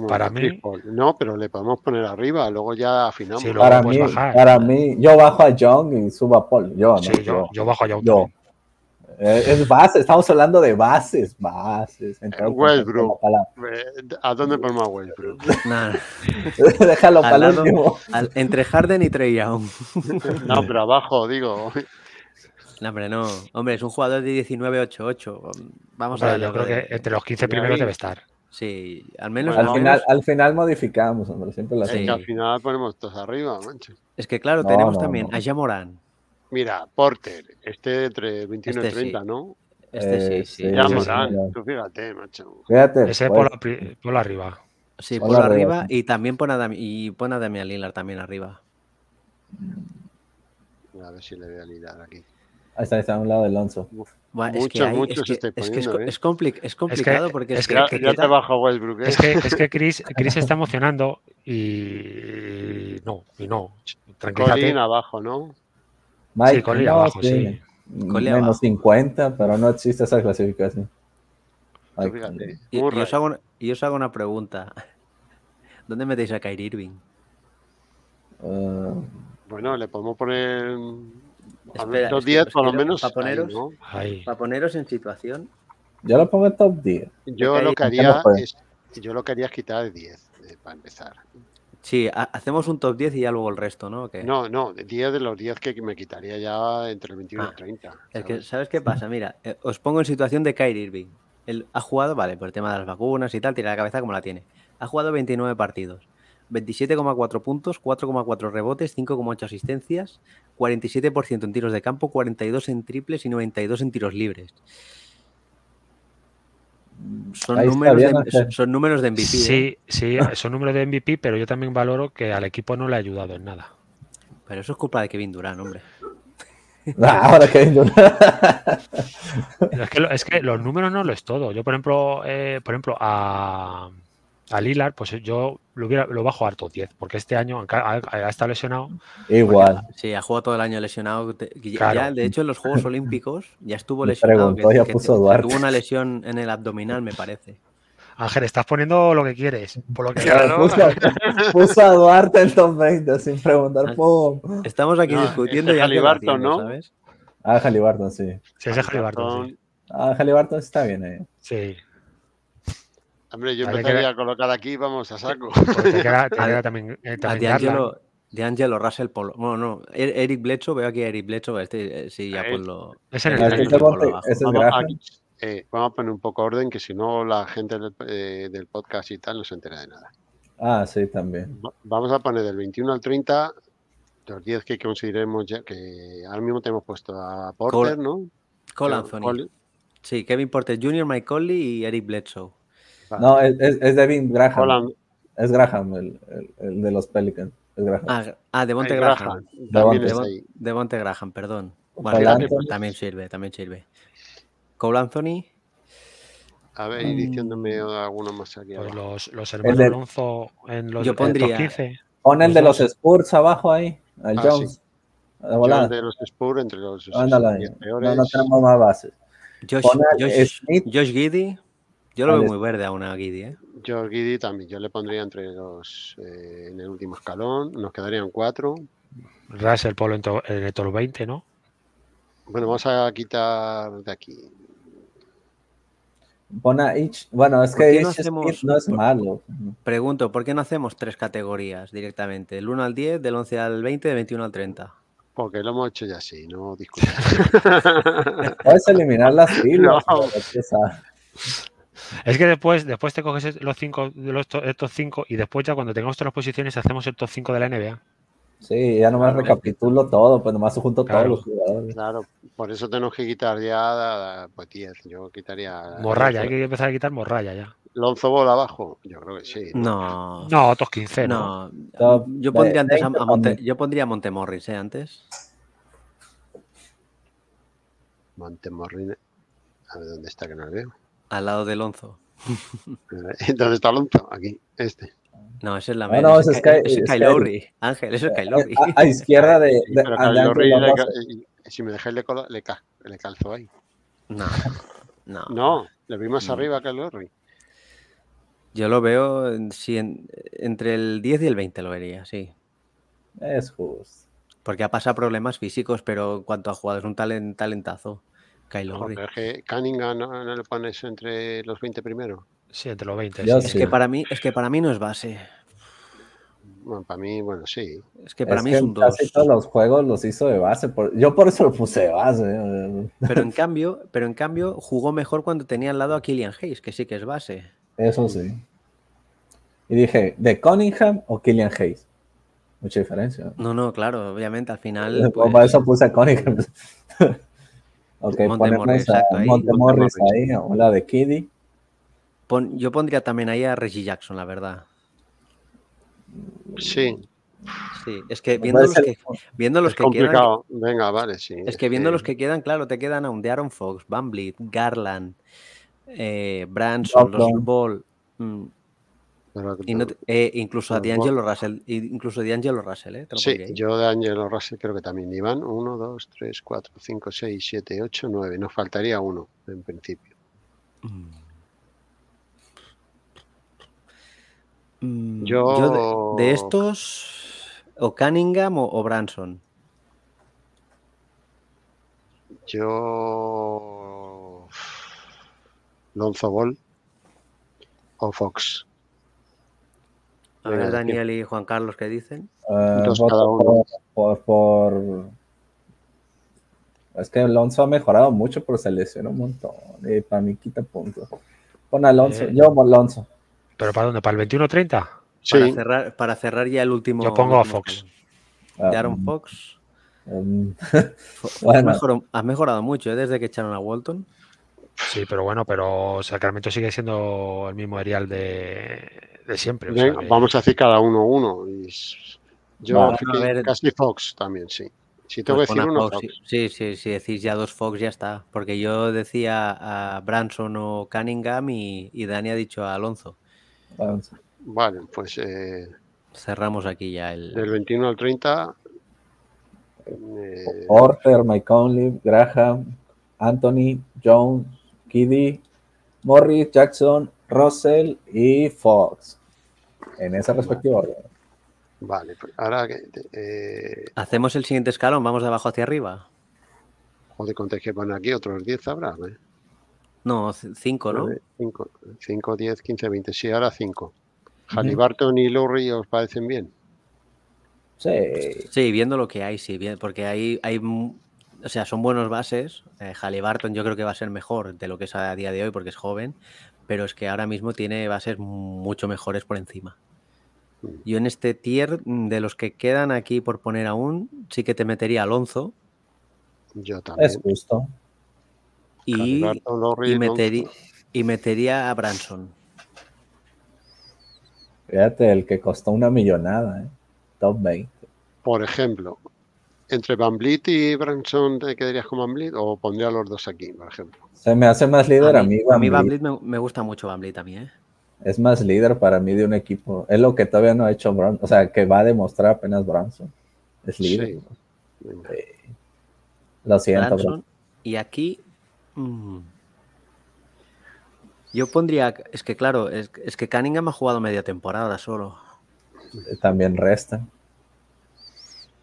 Para mí-. No, pero le podemos poner arriba, luego ya afinamos. Sí, luego Para mí, bajar. para mí, yo bajo a Young y subo a Paul. Yo, ¿no? Sí, yo, yo bajo allá un Yo. Eh, es base, estamos hablando de bases, bases. Westbrook. Eh, ¿A dónde ponemos a Westbrook? Nada, palabra. Déjalo Al para el lado- último. al- entre Harden y Trey Young. No, pero abajo, digo. No, hombre, no. Hombre, es un jugador de 19-8-8. Vamos a darle yo creo de- que entre los 15 de primeros debe estar. Sí, al menos. Al al final, al final modificamos, hombre, siempre Sí. que al final ponemos todos arriba, mancho. Es que claro, No, tenemos no, también no. a Jamoran. Mira, Porter, este entre 21 Este y 30, sí. ¿no? Este Eh, sí, sí. sí, Ya sí, Morán, sí. tú fíjate, macho. Fíjate, Ese pues, por, por la arriba. Sí, Ponlo por arriba, arriba y también pon a, Dami- y pon a Damian Lillard también arriba. A ver si le voy a liar aquí. ahí está, ahí está a un lado de Alonso. Es ¿eh? complicado porque es, es que, Ya, que ya queda- te bajo Westbrook, ¿eh? Es que, es que Chris, [LAUGHS] Chris se está emocionando y no, y no. Tranquilízate. Colin abajo, ¿no? Mike, Sí, no, abajo, sí. Menos abajo. 50, pero no existe esa clasificación. Fíjate. y, y os hago, una- y os hago una pregunta. [LAUGHS] ¿Dónde metéis a Kyrie Irving? eh, Bueno, le podemos poner Espera, que 10 os por lo menos. pa' ahí, poneros- ¿no? Para poneros en situación. yo lo pongo en top 10. Yo lo que ¿por qué no haría es, yo lo que haría es quitar de 10 eh, para empezar. Sí, ha- hacemos un top 10 y ya luego el resto, ¿no? No, no, de 10 de los 10 que me quitaría ya entre el 21 y Ah, el 30. Es que, ¿sabes? ¿sabes qué pasa? [LAUGHS] Mira, eh, os pongo en situación de Kyrie Irving. Él ha jugado, vale, por el tema de las vacunas y tal, tira la cabeza como la tiene. Ha jugado 29 partidos, 27,4 puntos, 4,4 rebotes, 5,8 asistencias, 47% en tiros de campo, 42 en triples y 92 en tiros libres. Son, números bien, de, son- son números de MVP. ¿eh? Sí, sí, son números de MVP, pero yo también valoro que al equipo no le ha ayudado en nada. Pero eso es culpa de Kevin Durant, hombre. [LAUGHS] Ah, ahora que Es que, es que los números no lo es todo. Yo, por ejemplo, eh, por ejemplo, a, a Lillard, pues yo lo, hubiera, lo bajo a harto 10, porque este año ha, ha estado lesionado. Igual. Sí, ha jugado todo el año lesionado. que Claro. Ya, de hecho, en los Juegos Olímpicos ya estuvo lesionado. preguntó, ya puso tuvo una lesión en el abdominal, me parece. Ángel, estás poniendo lo que quieres. Por lo que Puso, puso a Duarte en top 20 sin preguntar. ¡pum! Estamos aquí No, discutiendo ese y batiendo, ¿no? ¿sabes? Ah, Halliburton, sí. Sí, ese es Haliburton, sí. Ah, Halliburton está bien ahí. Sí. Hombre, yo empezaría que- a colocar aquí, vamos a saco. Porque te queda, te [LAUGHS] A- queda también, eh, A también. D'Angelo, D'Angelo Russell Polo. Bueno, no, Er- Eric Bledsoe, veo aquí a Eric Bledsoe. Este, eh, sí, ya pues lo. El Polo es Vamos, Graham. aquí, eh, vamos a poner un poco orden, que si no la gente del, eh, del podcast y tal no se entera de nada. Ah, sí, también. Va- Vamos a poner del 21 al 30 los 10 que consideremos ya, que ahora mismo tenemos puesto a Porter, ¿no? Cole Anthony. Cole- Sí, Kevin Porter Jr., Mike Conley y Eric Bledsoe. Vale. No, es, es, es Devin Graham. Es Graham, el, el, el de los Pelicans. Es Graham. Ah, ah Devonte Graham. Graham, Devonte. Graham, perdón. Bueno, también, sirve, también sirve. Cole Anthony. A ver, y diciéndome alguno más aquí Pues los, los hermanos de- Alonso en los Yo pondría- 15. Pon el los de los. Spurs abajo ahí. Al Ah, Jones. Volada. de los Spurs entre los Ándale ahí. 10 No, peores. no tenemos más bases. Josh, Josh, Smith. Josh Giddy. Yo lo Al veo muy verde aún a Giddy, ¿eh? George Giddy también, yo le pondría entre los eh, en el último escalón, nos quedarían cuatro. Russell Polo en, to- en el top 20, ¿no? Bueno, vamos a quitar de aquí. Pon a Itch. Bueno, es ¿Por que no hacemos- no es malo. Pregunto, ¿por qué no hacemos tres categorías directamente? Del 1 al 10, del 11 al 20, del 21 al 30. Porque lo hemos hecho ya así, no discutimos. [LAUGHS] Puedes eliminar las [LAUGHS] filas. No. Es que después, después te coges los cinco los to- estos 5 y después ya cuando tengamos todas las posiciones hacemos el top 5 de la NBA. Sí, ya nomás Claro. recapitulo todo, pues nomás junto Claro. todos los jugadores. claro, por eso tenemos que quitar ya pues 10. Yo quitaría. Morralla, hay que empezar a quitar morralla ya. Lonzo Ball abajo, yo creo que sí. No. No, top 15, ¿no? No. Top Yo pondría antes a, 20 a Monte, yo pondría a Montemorris, ¿eh? Antes. Montemorrin. A ver dónde está que no lo veo. Al lado de Lonzo. [LAUGHS] ¿Dónde está Lonzo? Aquí, este. No, ese es la No, media, no, ese ese es es Ky- Ky- ese es. Lowry. Ángel, eso es Kyle Lowry. A, a izquierda de, de, pero Kyle Lowry le si me dejáis le, le, le calzo ahí. No, no. No, le vi más No. arriba que Lowry. Yo lo veo en- entre el 10 y el 20 lo vería, sí. Es justo. Porque ha pasado problemas físicos, pero en cuanto a jugador es un talen- talentazo. Kyle Lowry. Joder, es que Cunningham no, no le pones entre los 20 primeros. Sí, entre los 20. Yo sí. Es que para mí, es que para mí no es base. Bueno, para mí, bueno, sí. Es que para es mí que es un 2. casi todos los juegos los hizo de base. por- yo por eso lo puse de base. eh. Pero en [LAUGHS] cambio, pero en cambio jugó mejor cuando tenía al lado a Killian Hayes, que sí que es base. Eso sí. Y dije, ¿de Cunningham o Killian Hayes? Mucha diferencia. No, no, claro, obviamente al final. Por pues, eso puse a Cunningham. [LAUGHS] ok, Monte ponemos Morris, a exacto, ahí, Monte Monte Morris Morris. ahí, o la de Kiddy. pon- yo pondría también ahí a Reggie Jackson, la verdad. Sí, Sí, es que viendo los que, viendo los es que quedan. complicado. Venga, vale, sí. Es que viendo eh, los que quedan, claro, te quedan aún de Aaron Fox, Van Garland, eh, Branson, los Ball, mm, pero- y no te- eh, incluso a. D'Angelo Russell, incluso D'Angelo Russell, ¿eh? Sí, ahí. yo de Angelo Russell creo que también. Iván, 1, 2, 3, 4, 5, 6, 7, 8, 9. Nos faltaría uno, en principio. Mm, Yo- de, de estos, o Cunningham o, o Branson. Yo. Lonzo Ball o Fox. A ver, Daniel y Juan Carlos, ¿qué dicen? Eh, Dos voto cada uno. Por, por, por- Es que Alonso ha mejorado mucho, pero se lesionó un montón. Y para mí quita puntos. Pon Alonso. Eh. Yo, Alonso. ¿Pero para dónde? ¿Para el 21-30? Para, Sí, cerrar, para cerrar ya el último. Yo pongo a Fox. De Ah, Aaron mm, Fox. [LAUGHS] Bueno. Has, mejorado, has mejorado mucho ¿eh? desde que echaron a Walton. Sí, pero bueno, pero Sacramento sigue siendo el mismo Arial de, de siempre. o sea vamos a decir cada uno uno. y Yo fui- A ver. casi Fox también, sí. Si tengo Pues que pon decir a uno, Fox, Fox. Sí, sí, sí, decís ya dos Fox ya está. Porque yo decía a Branson o Cunningham y, y Dani ha dicho a Alonso. Alonso. Vale, pues eh, Cerramos aquí ya el. del 21 al 30. eh, Porter, Mike Conley, Graham, Anthony, Jones, Kiddy, Morris, Jackson, Russell y Fox. En esa respectiva orden. Vale, pues ahora que. Eh, Hacemos el siguiente escalón, vamos de abajo hacia arriba. joder, ¿cuántos hay que poner aquí? Otros 10 habrá, ¿eh? No, c- cinco, ¿no? 5, 5, 10, 15, 20. Sí, ahora 5. Halliburton y Lowry os parecen bien. Sí. Sí, viendo lo que hay, sí, bien, porque hay, hay, o sea, son buenos bases. Eh, Halliburton yo creo que va a ser mejor de lo que es a día de hoy porque es joven, pero es que ahora mismo tiene bases mucho mejores por encima. Mm. Yo en este tier de los que quedan aquí por poner aún, sí que te metería a Alonso Yo también. Es justo. y, y, meteri- y metería a Branson. Fíjate, el que costó una millonada, ¿eh? Top 20. Por ejemplo, entre Van Vliet y Branson, ¿te quedarías con Van Vliet o pondría a los dos aquí, por ejemplo? Se me hace más líder a mí. a mí Van Van Vliet. Vliet me, me gusta mucho Van Vliet a mí, ¿eh? Es más líder para mí de un equipo. Es lo que todavía no ha hecho Branson. O sea, que va a demostrar apenas Branson. Es líder. Sí. Lo siento, Branson. Branson. Y aquí. mm, yo pondría. Es que claro, es, es que Cunningham ha jugado media temporada solo. También resta.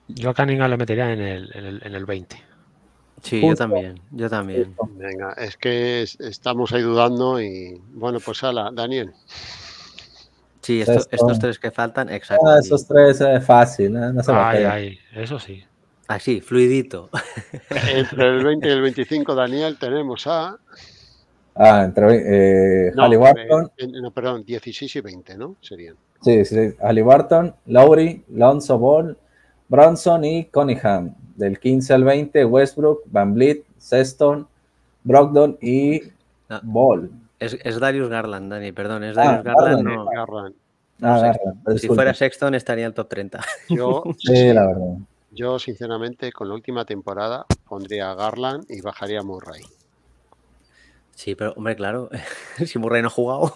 Yo a Cunningham le metería en el, en el, en el 20. Sí, yo también. Yo también. Venga, es que es- estamos ahí dudando y bueno, pues ala, Daniel. Sí, esto- Esto- estos tres que faltan, exacto. Ah, esos tres es fácil, ¿eh? no se Ay, ay, eso sí. Así, fluidito. [LAUGHS] Entre el 20 y el 25, Daniel, tenemos a. Ah, entre eh, No, Halliburton, eh, no, perdón, 16 y 20, ¿no? Serían. sí, sí, Halliburton, Lowry, Lonzo Ball, Bronson y Cunningham. Del 15 al 20, Westbrook, Van Vliet, Sexton, Brogdon y Ah. Ball. Es, es Darius Garland, Dani, perdón. Es Ah, Darius Garland. Garland. no- Garland. Ah, Sexton. Garland, si fuera Sexton estaría en el top 30. [LAUGHS] Yo, Sí, la verdad. yo, sinceramente, con la última temporada pondría a Garland y bajaría a Murray. Sí, pero hombre, claro. [LAUGHS] si Murray no ha jugado.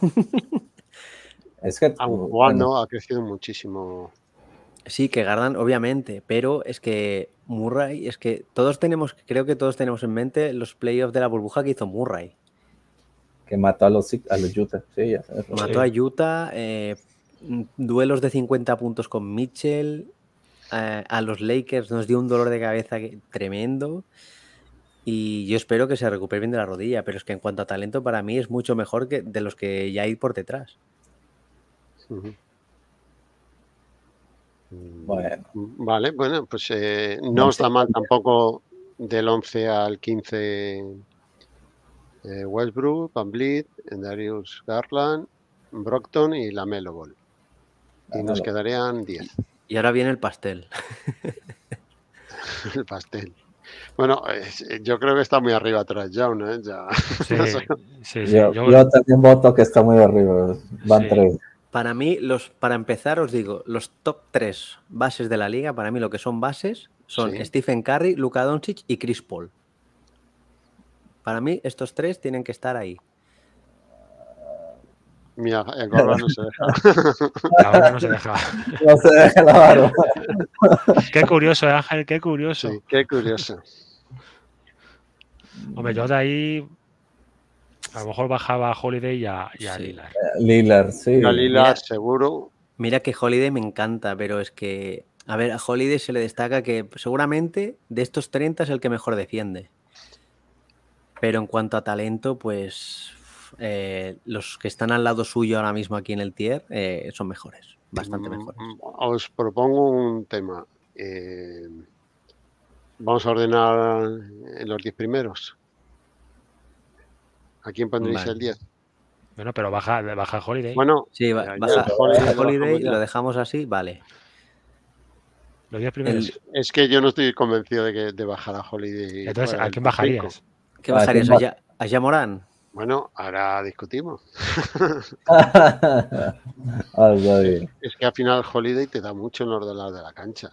Es que bueno, ha crecido muchísimo. Sí, que Garland, obviamente, pero es que Murray, es que todos tenemos, creo que todos tenemos en mente los playoffs de la burbuja que hizo Murray. que mató a los, a los Utah. Sí, ya sabes. Mató a Utah, eh, duelos de 50 puntos con Mitchell, eh, a los Lakers nos dio un dolor de cabeza tremendo. Y yo espero que se recupere bien de la rodilla, pero es que en cuanto a talento, para mí es mucho mejor que de los que ya hay por detrás. Bueno. Vale, bueno, pues eh, no está mal tampoco del 11 al 15 eh, Westbrook, Van Vliet, Darius Garland, Brockton y la Melo Ball. Y nos quedarían 10. Y ahora viene el pastel. [LAUGHS] El pastel. Bueno, yo creo que está muy arriba Trash Young, ¿eh? Ya. [LAUGHS] Sí. Yo, Yo- yo también voto que está muy arriba. Van Sí. tres. Para mí, los, para empezar, os digo, los top 3 bases de la liga, para mí lo que son bases son Sí. Stephen Curry, Luka Doncic y Chris Paul. Para mí, estos tres tienen que estar ahí. Mira, el gorro no se deja. [LAUGHS] ahora no se deja. No se deja la barba. [LAUGHS] Qué curioso, eh, Ángel, qué curioso. Sí, qué curioso. Hombre, yo de ahí a lo mejor bajaba a Holiday y a, y a Sí. Lillard. Lillard, sí. Galila, Mira. seguro. Mira que Holiday me encanta, pero es que, a ver, a Holiday se le destaca que seguramente de estos 30 es el que mejor defiende. Pero en cuanto a talento, pues eh, los que están al lado suyo ahora mismo aquí en el tier eh, son mejores, bastante Mm, mejores. mm, Os propongo un tema. Eh, vamos a ordenar en los 10 primeros. ¿A quién pondréis Vale. el 10? Bueno, pero baja, baja Holiday. Bueno, Sí, ya, ya, baja- Holiday baja lo Holiday, dejamos ya. lo dejamos así, vale. los 10 primeros. el- es que yo no estoy convencido de, que, de bajar a Holiday. Entonces, ¿a quién bajarías? cinco. ¿Qué ¿A bajarías? ¿A, Ya- a Yamorán? Bueno, ahora discutimos. [LAUGHS] Es que al final Holiday te da mucho en los dos lados de la cancha.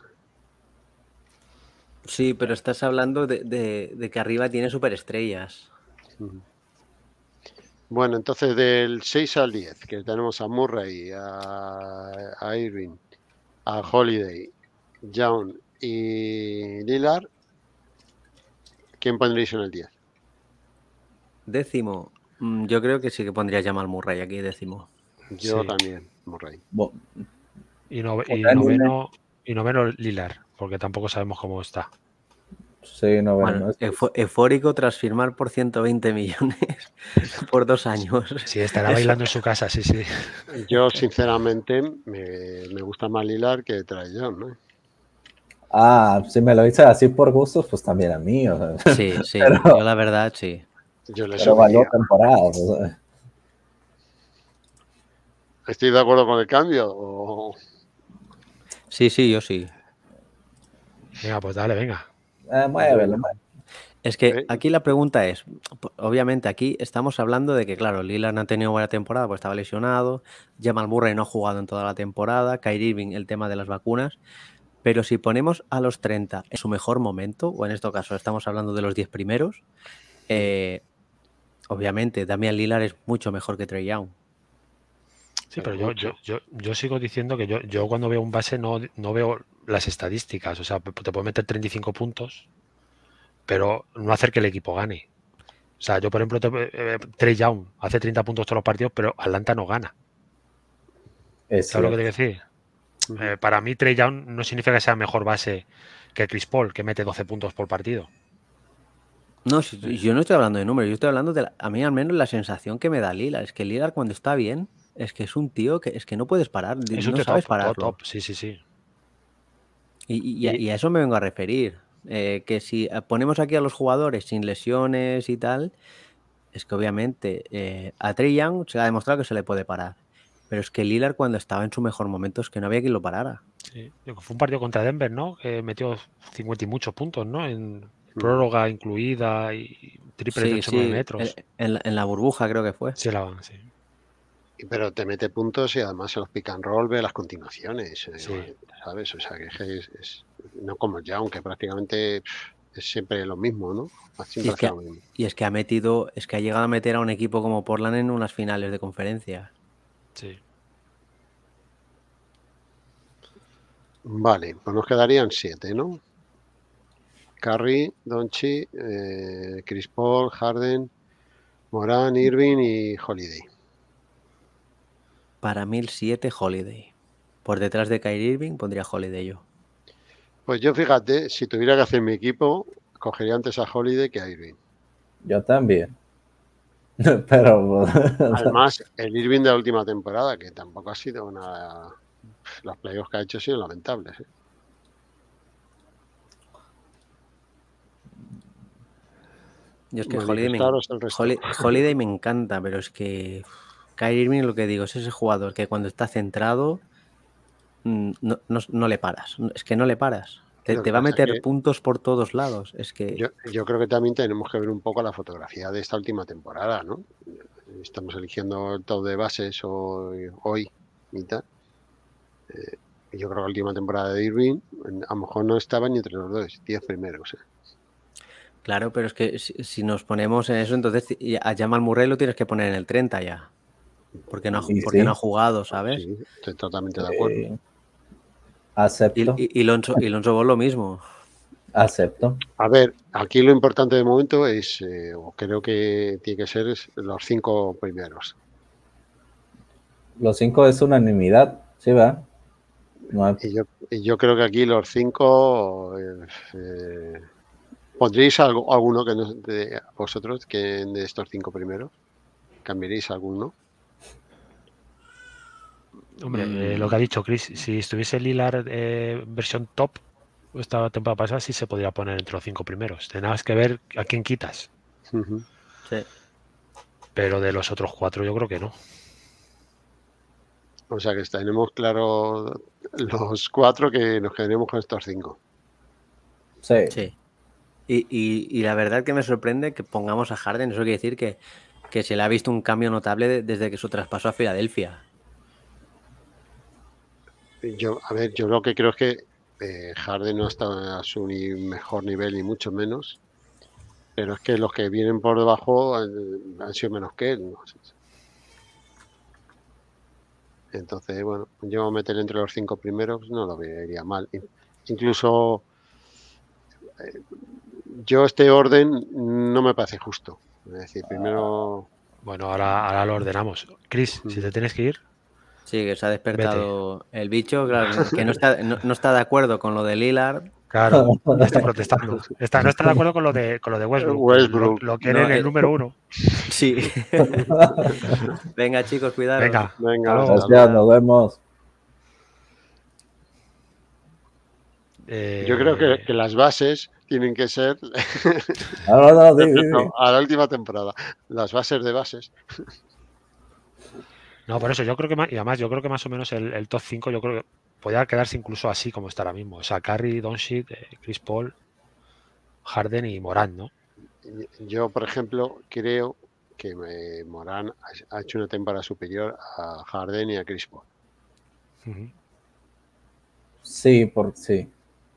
Sí, pero estás hablando de, de- de que arriba tiene superestrellas. Ujú. Bueno, entonces del 6 al 10, que tenemos a Murray, a, a Irving, a Holiday, Young y Lillard, ¿quién pondréis en el 10? Décimo, mm, yo creo que sí que pondría Jamal Murray aquí, décimo. Yo Sí. también, Murray. Y, noveno, y noveno Lillard, porque tampoco sabemos cómo está. Sí, no, bueno, eufórico tras firmar por 120 millones [LAUGHS] por dos años. Sí, estará Eso. bailando en su casa, sí, sí. Yo, sinceramente, me, me gusta más Lillard que Trae Young, ¿no? Ah, si me lo dices así por gustos, pues también a mí. o sea, Sí, sí, [LAUGHS] Pero- yo la verdad sí. Yo le pero valió temporadas. o sea. ¿Estoy de acuerdo con el cambio? O... Sí, sí, yo sí. Venga, pues dale, venga. Eh, muévelo, muévelo. Es que aquí la pregunta es, obviamente aquí estamos hablando de que, claro, Lillard no ha tenido buena temporada porque estaba lesionado, Jamal Murray no ha jugado en toda la temporada, Kyrie Irving el tema de las vacunas, pero si ponemos a los 30 en su mejor momento, o en este caso estamos hablando de los 10 primeros, eh, obviamente Damian Lillard es mucho mejor que Trey Young. Sí, Pero yo, yo, yo, yo sigo diciendo que yo, yo cuando veo un base no, no veo las estadísticas. O sea, te puede meter 35 puntos, pero no hacer que el equipo gane. O sea, yo, por ejemplo, te- eh, Trey Young hace 30 puntos todos los partidos, pero Atlanta no gana. Es ¿Sabes lo que te quiero decir? Eh, para mí, Trey Young no significa que sea mejor base que Chris Paul, que mete 12 puntos por partido. No, si- yo no estoy hablando de números, yo estoy hablando de, la- a mí al menos la sensación que me da Lillard, es que Lillard cuando está bien, es que es un tío que es que no puedes parar, Es no un sabes top, pararlo. top, top. Sí, sí, sí. Y, y a, Y- a eso me vengo a referir. eh, que si eh, ponemos aquí a los jugadores sin lesiones y tal, es que obviamente eh, a Trey Young se ha demostrado que se le puede parar. Pero es que Lillard cuando estaba en su mejor momento es que no había quien lo parara. Sí. Fue un partido contra Denver, ¿no? Que metió 50 y muchos puntos, ¿no? En Mm. prórroga incluida y triple de Sí, 8 sí, metros. en, en la, en la burbuja creo que fue. Sí, la sí. Pero te mete puntos y además en los pick and roll ve las continuaciones, eh, Sí. ¿sabes? O sea, que es, es- no como Young, que prácticamente es siempre lo mismo, ¿no? Siempre es que- hace lo mismo. Y es que ha metido, es que ha llegado a meter a un equipo como Portland en unas finales de conferencia. sí. Vale, pues nos quedarían siete, ¿no? Curry, Donchi, eh, Chris Paul, Harden, Morán, Irving y Holiday. Para mí el 7 Holiday. Por detrás de Kyrie Irving pondría Holiday yo. Pues yo fíjate, si tuviera que hacer mi equipo, cogería antes a Holiday que a Irving. Yo también. [LAUGHS] Pero Además, el Irving de la última temporada, que tampoco ha sido una... Los playoffs que ha hecho han sido lamentables. ¿eh? Yo es que Holiday me, Holiday me encanta, pero es que Kyrie Irving, lo que digo, es ese jugador que cuando está centrado mm, no, no- no le paras. Es que no le paras. Te, va a meter que- puntos por todos lados. Es que Yo, yo creo que también tenemos que ver un poco la fotografía de esta última temporada, ¿no? Estamos eligiendo el top de bases hoy, hoy y tal. Eh, yo creo que la última temporada de Irving a lo mejor no estaba ni entre los dos, 10 primeros. ¿eh? Claro, pero es que si, si nos ponemos en eso, entonces a Jamal Murray lo tienes que poner en el 30 ya. Porque no Sí, porque sí. no ha jugado, ¿sabes? Sí, estoy totalmente de acuerdo. Eh, Y, acepto, y, y y Lonzo Ball lo mismo. acepto. A ver, aquí lo importante de momento es, eh, o creo que tiene que ser es los cinco primeros. Los cinco es unanimidad, ¿sí va? No hay- Y yo, y yo creo que aquí los cinco eh, eh, pondréis algo, alguno que no, de vosotros que de estos cinco primeros cambiaréis alguno. Hombre, Mm. eh, lo que ha dicho Chris, si estuviese Lillard eh, versión top esta temporada pasada, sí se podría poner entre los cinco primeros. Tendrás que ver a quién quitas. Sí. Pero de los otros cuatro, yo creo que no. O sea que tenemos claro los cuatro que nos quedaremos con estos cinco. Sí. Sí. Y, y- y la verdad que me sorprende que pongamos a Harden. Eso quiere decir que, que se le ha visto un cambio notable de- desde que su traspaso a Filadelfia. Yo, a ver, yo lo que creo es que eh, Harden no está a su ni mejor nivel ni mucho menos, pero es que los que vienen por debajo han, han sido menos que él. ¿no? Entonces, bueno, yo meter entre los cinco primeros no lo vería mal. In- Incluso eh, yo este orden no me parece justo. Es decir, primero Bueno, ahora, ahora lo ordenamos. Chris, si te tienes que ir, Sí, que se ha despertado el bicho, claro, que no está, no, no está de acuerdo con lo de Lillard. claro, ya [LAUGHS] está protestando. Está, no está de acuerdo con lo de, con lo de Westbrook. Westbrook. Lo, lo quiere No, el eh, número uno. [LAUGHS] Sí. [LAUGHS] Venga, chicos, cuidado. Venga, Venga, Gracias, nos vemos. eh, Yo creo que, que las bases tienen que ser No, a la última temporada. Las bases de bases. No, por eso yo creo que más, y además yo creo que más o menos el, el top 5 yo creo que podría quedarse incluso así como está ahora mismo. O sea, Curry, Doncic, eh, Chris Paul, Harden y Morán, ¿no? Yo, por ejemplo, creo que eh, Morán ha- hecho una temporada superior a Harden y a Chris Paul. Sí, por sí.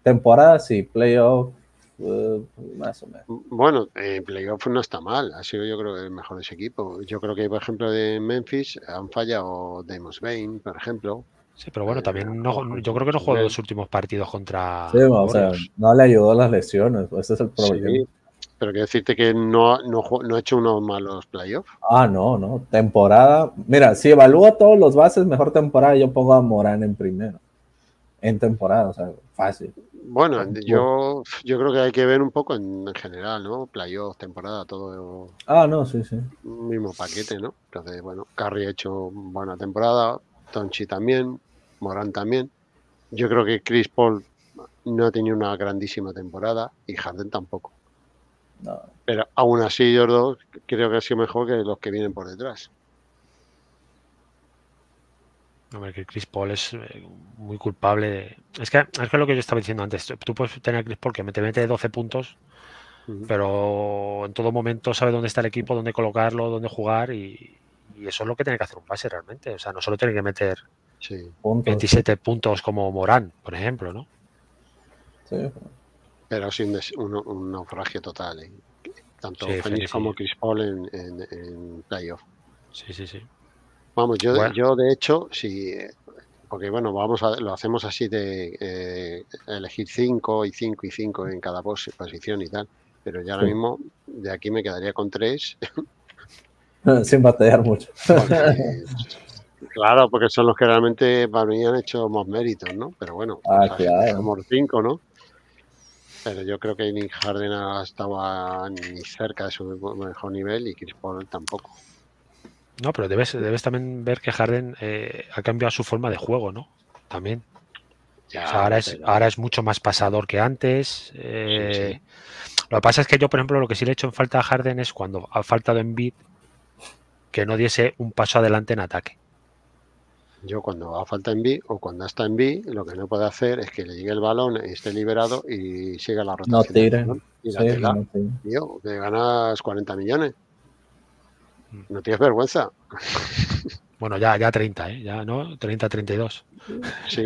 Temporada, sí. Playoff, eh, más o menos. Bueno, en playoff no está mal, ha sido yo creo el mejor de ese equipo. Yo creo que, por ejemplo, de Memphis han fallado Demos Bain, por ejemplo. Sí, pero bueno, Eh, también no- yo creo que no jugó los últimos partidos contra Sí, o sea, no le ayudó las lesiones. Ese es el problema. Sí, pero quiero decirte que no, ha- no, no ha hecho unos malos playoffs. Ah, no, no. Temporada. Mira, si evalúo todos los bases, mejor temporada, yo pongo a Morán en primero. En temporada, o sea, fácil. Bueno, Bueno. yo, yo creo que hay que ver un poco en, en general, ¿no? Playoff, temporada, todo Ah, no, sí, sí. mismo paquete, ¿no? Entonces, bueno, Curry ha hecho buena temporada, Tonchi también, Morán también. Yo creo que Chris Paul no ha tenido una grandísima temporada y Harden tampoco. No. Pero aún así, ellos dos creo que ha sido mejor que los que vienen por detrás. Hombre, que Chris Paul es eh, muy culpable. de- Es que es que lo que yo estaba diciendo antes. Tú puedes tener a Chris Paul que te mete 12 puntos, pero en todo momento sabe dónde está el equipo, dónde colocarlo, dónde jugar y, y eso es lo que tiene que hacer un base realmente. O sea, no solo tiene que meter Sí, Puntos. 27 puntos como Morán, por ejemplo, ¿no? Sí. pero sin des- un, un naufragio total. ¿eh? Tanto sí. como Chris Paul en, en, en playoff. Sí, sí, sí. Vamos, yo, Bueno. yo de hecho, sí, eh, porque bueno, vamos a, lo hacemos así de eh, elegir 5 y 5 y 5 en cada pos- posición y tal, pero ya ahora mismo de aquí me quedaría con 3. [LAUGHS] Sin batallar mucho. [LAUGHS] claro, porque son los que realmente para mí han hecho más méritos, ¿no? Pero bueno, Ah, o sea, claro. somos 5, ¿no? Pero yo creo que ni Harden ha estado a- ni cerca de su mejor nivel y Chris Paul tampoco. No, pero debes, debes también ver que Harden eh, ha cambiado su forma de juego, ¿no? También. Ya, O sea, ahora, es, pero- ahora es mucho más pasador que antes. eh, Lo que pasa es que yo, por ejemplo, lo que sí le he hecho en falta a Harden es cuando ha faltado en beat, que no diese un paso adelante en ataque. Yo cuando va a falta en B o cuando está en B, lo que no puede hacer es que le llegue el balón, esté liberado y siga la rotación. No tire. balón. Y la Sí, tela, no tire. tío, que ganas 40 millones. No tienes vergüenza. Bueno, ya, ya 30, ¿eh? Ya, ¿no? 30, 32. Sí,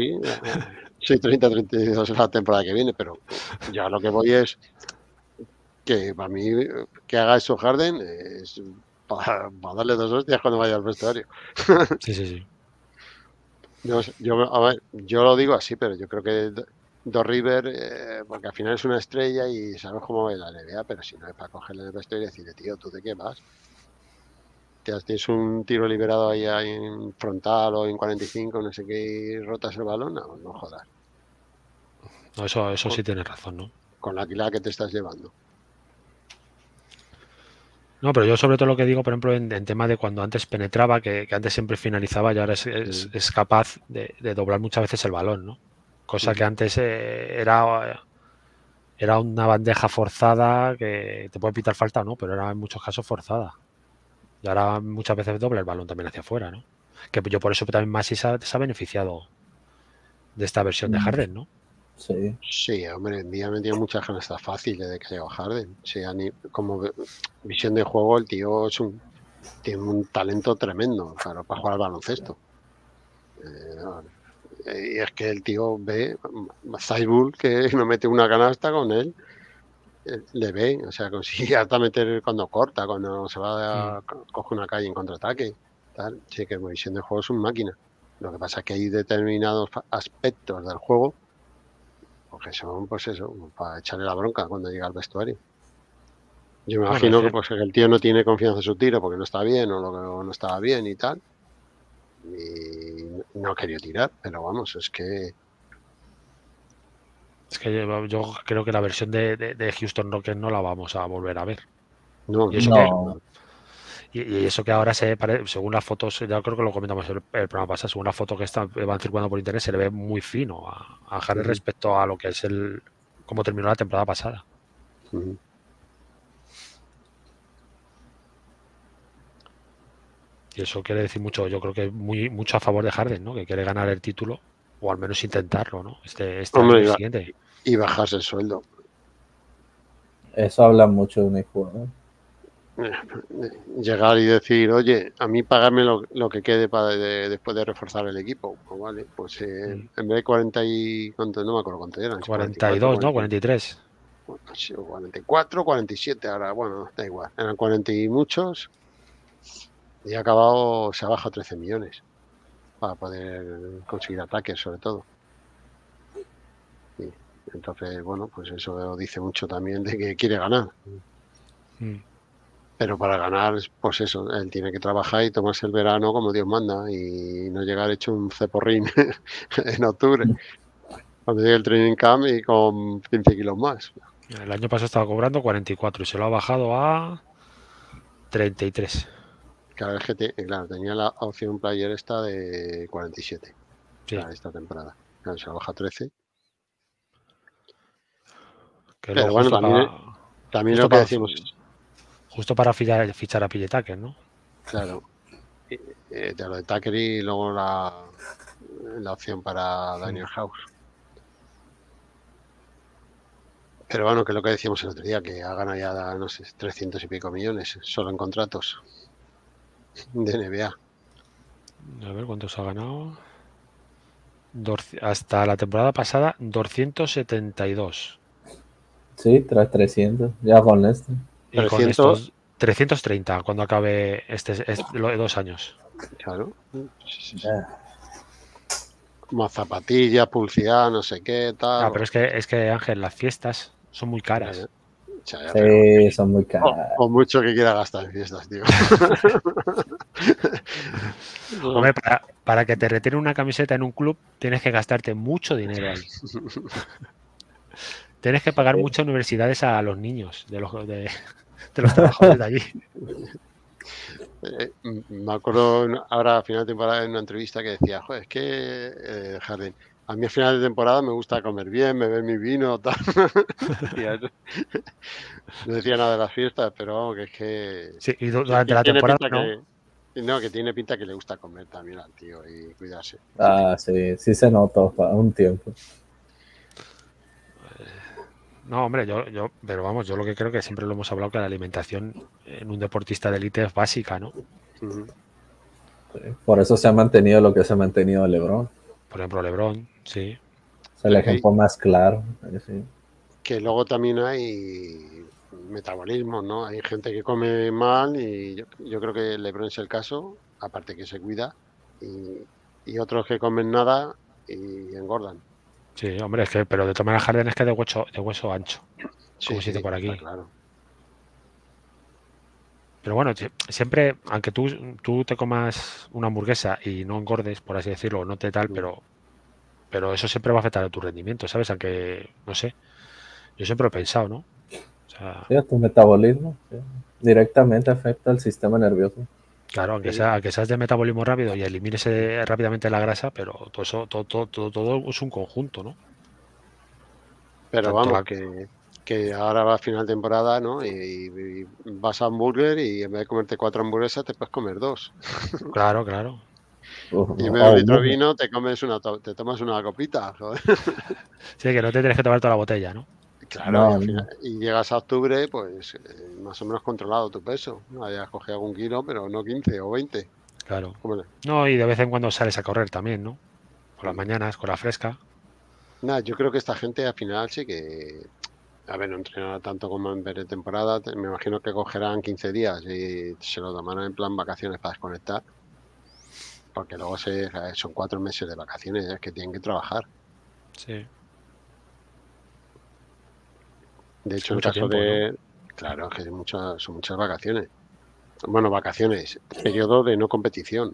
sí, 30, 32 es la temporada que viene, pero ya lo que voy es que para mí que haga eso Harden es para, para darle dos hostias cuando vaya al vestuario. Sí, sí, sí. Yo, yo, a ver, yo lo digo así, pero yo creo que Do- Doc River, eh, porque al final es una estrella y sabes cómo va la NBA, pero si no es para cogerle el vestuario y decirle, tío, ¿tú de qué vas? Te tienes un tiro liberado ahí, en frontal o en 45, no sé qué, y rotas el balón, no, no jodas, No, eso, eso sí tienes razón, ¿no? con la alquilada que te estás llevando. No, pero yo sobre todo lo que digo, por ejemplo, en, en tema de cuando antes penetraba, que, que antes siempre finalizaba y ahora es, es- Sí. es capaz de, de doblar muchas veces el balón, ¿no? Cosa que antes eh, era, era una bandeja forzada que te puede pitar falta, ¿no? Pero era en muchos casos forzada. Y ahora muchas veces dobla el balón también hacia afuera, ¿no? Que yo por eso también Masi se ha, se ha beneficiado de esta versión de Mm. Harden, ¿no? Sí. Sí, hombre, en día me tiene muchas ganas, está fácil desde que llegó Harden. Sí, como visión de juego, el tío es un, tiene un talento tremendo claro, para jugar al baloncesto. Eh, y es que el tío ve, Zaibul, que [LAUGHS] no mete una canasta con él, le ve, o sea, [LAUGHS] consigue hasta meter cuando corta, cuando se va a, coge una calle en contraataque. Tal. Sí, que visión de juego es un máquina. Lo que pasa es que hay determinados aspectos del juego porque son, pues eso, para echarle la bronca cuando llega al vestuario. Yo me imagino que, pues, el tío no tiene confianza en su tiro porque no está bien o, lo, que- o no estaba bien y tal. Y no quería tirar, pero vamos, es que Es que yo, yo creo que la versión de, de- de Houston Rockets no la vamos a volver a ver. no, Y eso No. Y, y eso que ahora se pare- según las fotos, ya creo que lo comentamos el, el programa pasado, según las fotos que están, van circulando por internet, se le ve muy fino a, a respecto a lo que es el cómo terminó la temporada pasada. Y eso quiere decir mucho, yo creo que muy mucho a favor de Harden, ¿no? Que quiere ganar el título, o al menos intentarlo, ¿no? Este, este Hombre, año siguiente. Y bajarse el sueldo. Eso habla mucho de un jugador. Llegar y decir, oye, a mí pagarme lo, lo que quede para de- después de reforzar el equipo. Pues vale, pues eh, Mm. en vez de 40 y... ¿cuánto? No me acuerdo cuánto eran. si 42, ¿no? 40. 43. Bueno, sí, o 44, 47 ahora, bueno, da igual. Eran 40 y muchos. Y ha acabado, se ha bajado 13 millones para poder conseguir ataques, sobre todo. Entonces, bueno, pues eso dice mucho también de que quiere ganar. Mm. Pero para ganar, pues eso, él tiene que trabajar y tomarse el verano como Dios manda y no llegar hecho un ceporrín [LAUGHS] en octubre. Cuando llegue el training camp y con 15 kilos más. El año pasado estaba cobrando 44 y se lo ha bajado a 33. Cada vez que te- claro, tenía la opción player esta de 47 Sí, esta temporada. Claro, se la baja a 13. Que pero bueno, también- para- También lo que para- decimos, justo para fichar, fichar a Pilletaker, ¿no? claro, eh, de lo de Tucker y luego la, la opción para Daniel House. Pero bueno, que es lo que decíamos el otro día, que ha ganado ya, no sé, 300 y pico millones solo en contratos de NBA. A ver cuántos ha ganado. Hasta la temporada pasada, 272. Sí, tras 300. Ya con este. Y con 300. estos 330 cuando acabe este, este- lo de dos años. Claro. Más zapatillas, publicidad, no sé qué, tal. Ah, pero es que, es que Ángel, las fiestas son muy caras. Pero- Sí, son muy caros. o, o mucho que quiera gastar en fiestas, tío. [LAUGHS] Hombre, para, para que te retiren una camiseta en un club, tienes que gastarte mucho dinero ahí. Tienes que pagar muchas universidades a los niños de los, de, [LAUGHS] de los trabajadores de allí. Eh, me acuerdo ahora a final de temporada en una entrevista que decía, joder, es que eh, Jardín, a mí a final de temporada me gusta comer bien, beber mi vino, [LAUGHS] tal. No decía nada de las fiestas, pero vamos, que es que... Sí, y durante la temporada no. que- No, que tiene pinta que le gusta comer también al tío y cuidarse. Ah, sí, sí se notó para un tiempo. No, hombre, yo, yo, pero vamos, yo lo que creo que siempre lo hemos hablado que la alimentación en un deportista de élite es básica, ¿no? Por eso se ha mantenido lo que se ha mantenido LeBron. Por ejemplo, LeBron, sí. Es el ejemplo más claro. eh, sí. Que luego también hay metabolismo, ¿no? Hay gente que come mal y yo, yo creo que LeBron es el caso, aparte que se cuida, y, y otros que comen nada y engordan. Sí, hombre, es que, pero de todas maneras Harden es que de hueso, de hueso ancho. Sí, Como dice por aquí. Claro. Pero bueno, si- siempre, aunque tú, tú te comas una hamburguesa y no engordes, por así decirlo, no te tal, pero, pero eso siempre va a afectar a tu rendimiento, ¿sabes? Aunque, no sé, yo siempre lo he pensado, ¿no? O sea, Sí, a tu metabolismo sí. directamente afecta al sistema nervioso. Claro, aunque Sí. sea, aunque seas de metabolismo rápido y elimines eh, rápidamente la grasa, pero todo eso, todo, todo, todo, todo es un conjunto, ¿no? Pero Tanto vamos, la- que, que ahora va a final de temporada, ¿no? Y, y vas a hamburger y en vez de comerte cuatro hamburguesas te puedes comer dos. [LAUGHS] Claro, claro. Y en vez de un litro de vino te comes una to- te tomas una copita, joder. Sí, que no te tienes que tomar toda la botella, ¿no? Claro, No, y, no. llegas a octubre, pues eh, más o menos controlado tu peso. ¿no? Hayas cogido algún kilo, pero no 15 o 20. Claro. Hombre, No, y de vez en cuando sales a correr también, ¿no? Por las mañanas, con la fresca. Nada, yo creo que esta gente al final sí que, a ver, no entrenará tanto como en temporada. Me imagino que cogerán 15 días y se lo tomarán en plan vacaciones para desconectar. Porque luego se, son cuatro meses de vacaciones, es que tienen que trabajar. Sí. De hecho, el caso tiempo, de. Claro, que son muchas vacaciones. Bueno, vacaciones, periodo de no competición.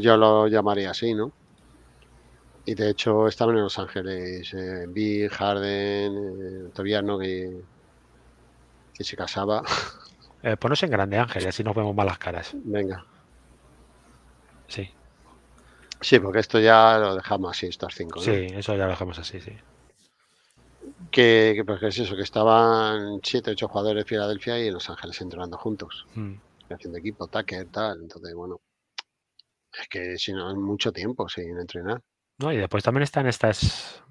Yo lo llamaría así, ¿no? Y de hecho estaban en Los Ángeles, eh, Big, Harden, eh, todavía no que, que se casaba. Eh, ponos en grande, Ángel, y así nos vemos más las caras. Venga. Sí, Sí, porque esto ya lo dejamos así, estos cinco. ¿no? sí, eso ya lo dejamos así, sí. Que, que, pues, que es eso, que estaban siete, ocho jugadores de Filadelfia y en Los Ángeles entrenando juntos. Mm. haciendo equipo, Tucker, tal. Entonces, bueno, es que si no, mucho tiempo sin entrenar. No, y después también están estas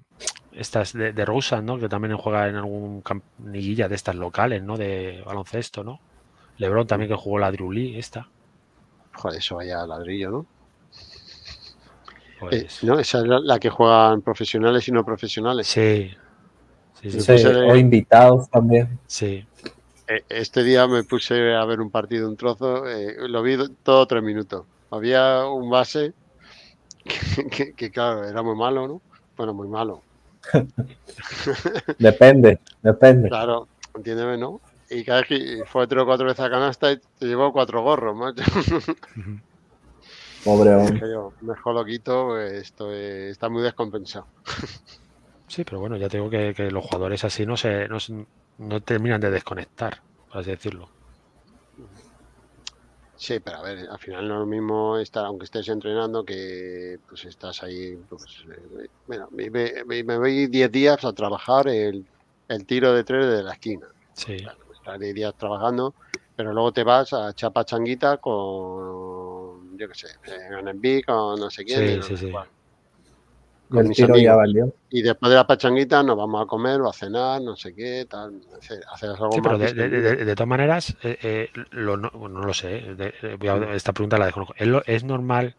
estas de, de Rusan, ¿no? Que también juega en algún campnillilla de estas locales, ¿no? De baloncesto, ¿no? Lebron también que jugó la Lee, esta. Joder, eso vaya ladrillo, ¿no? Eh, Pues, no, esa es la, la que juegan profesionales y no profesionales. sí. Sí, puse o invitados también. sí. Eh, Este día me puse a ver un partido, un trozo, eh, lo vi todo tres minutos. Había un base que, [LAUGHS] que- que, claro, era muy malo, ¿no? Bueno, muy malo. [LAUGHS] Depende, depende. Claro, entiéndeme, ¿no? Y cada vez que fue tres o cuatro veces a canasta y te llevó cuatro gorros, macho. Pobre hombre. Yo, mejor lo quito, pues, esto eh, está muy descompensado. [LAUGHS] Sí, pero bueno, ya tengo que, que los jugadores así no se no, se- no terminan de desconectar, por así decirlo. Sí, pero a ver, al final no es lo mismo estar, aunque estés entrenando, que pues estás ahí, pues, eh, bueno, me, me- me- voy 10 días a trabajar el, el tiro de tres de la esquina. Sí, Claro, estás 10 días trabajando, pero luego te vas a chapa changuita con, yo qué sé, en Embiid, con no sé quién, Sí, no sí, sé sí. cuál. Y con el mis tiro ya amigos. valió. Y después de la pachanguita nos vamos a comer o a cenar, no sé qué, tal, hacer, algo Sí, más pero de, de- distendido. de- de todas maneras, eh, eh, lo no, lo sé. eh, de- voy a- esta pregunta la desconozco. ¿Es, normal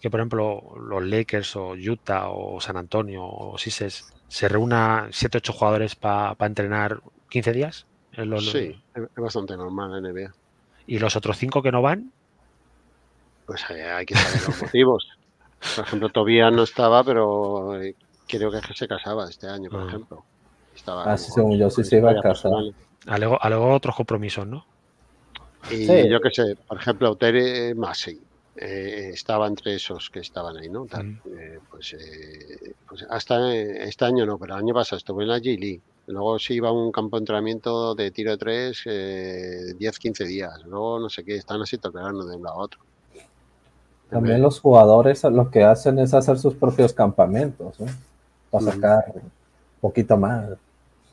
que, por ejemplo, los Lakers o Utah o San Antonio o Sixers se reúna 7 8 jugadores para entrenar 15 días? En los- Sí, es es bastante normal en NBA. ¿Y los otros 5 que no van? Pues hay que saber los [LAUGHS] motivos. Por ejemplo, Tobías no estaba, pero eh, creo que se casaba este año, por Ah. ejemplo. Estaba Ah, sí, según yo, sí se iba a casar. Alegó, alegó otros compromisos, ¿no? Y Sí. yo qué sé, por ejemplo, Tere Massey eh, estaba entre esos que estaban ahí, ¿no? Tal, Mm. eh, pues, eh, pues hasta eh, este año no, pero el año pasado estuve en la G-League. Luego se iba a un campo de entrenamiento de tiro de tres eh, 10-15 días. Luego no sé qué, están así todo el verano de un lado a otro. También los jugadores lo que hacen es hacer sus propios campamentos, ¿no? Para sacar un poquito más.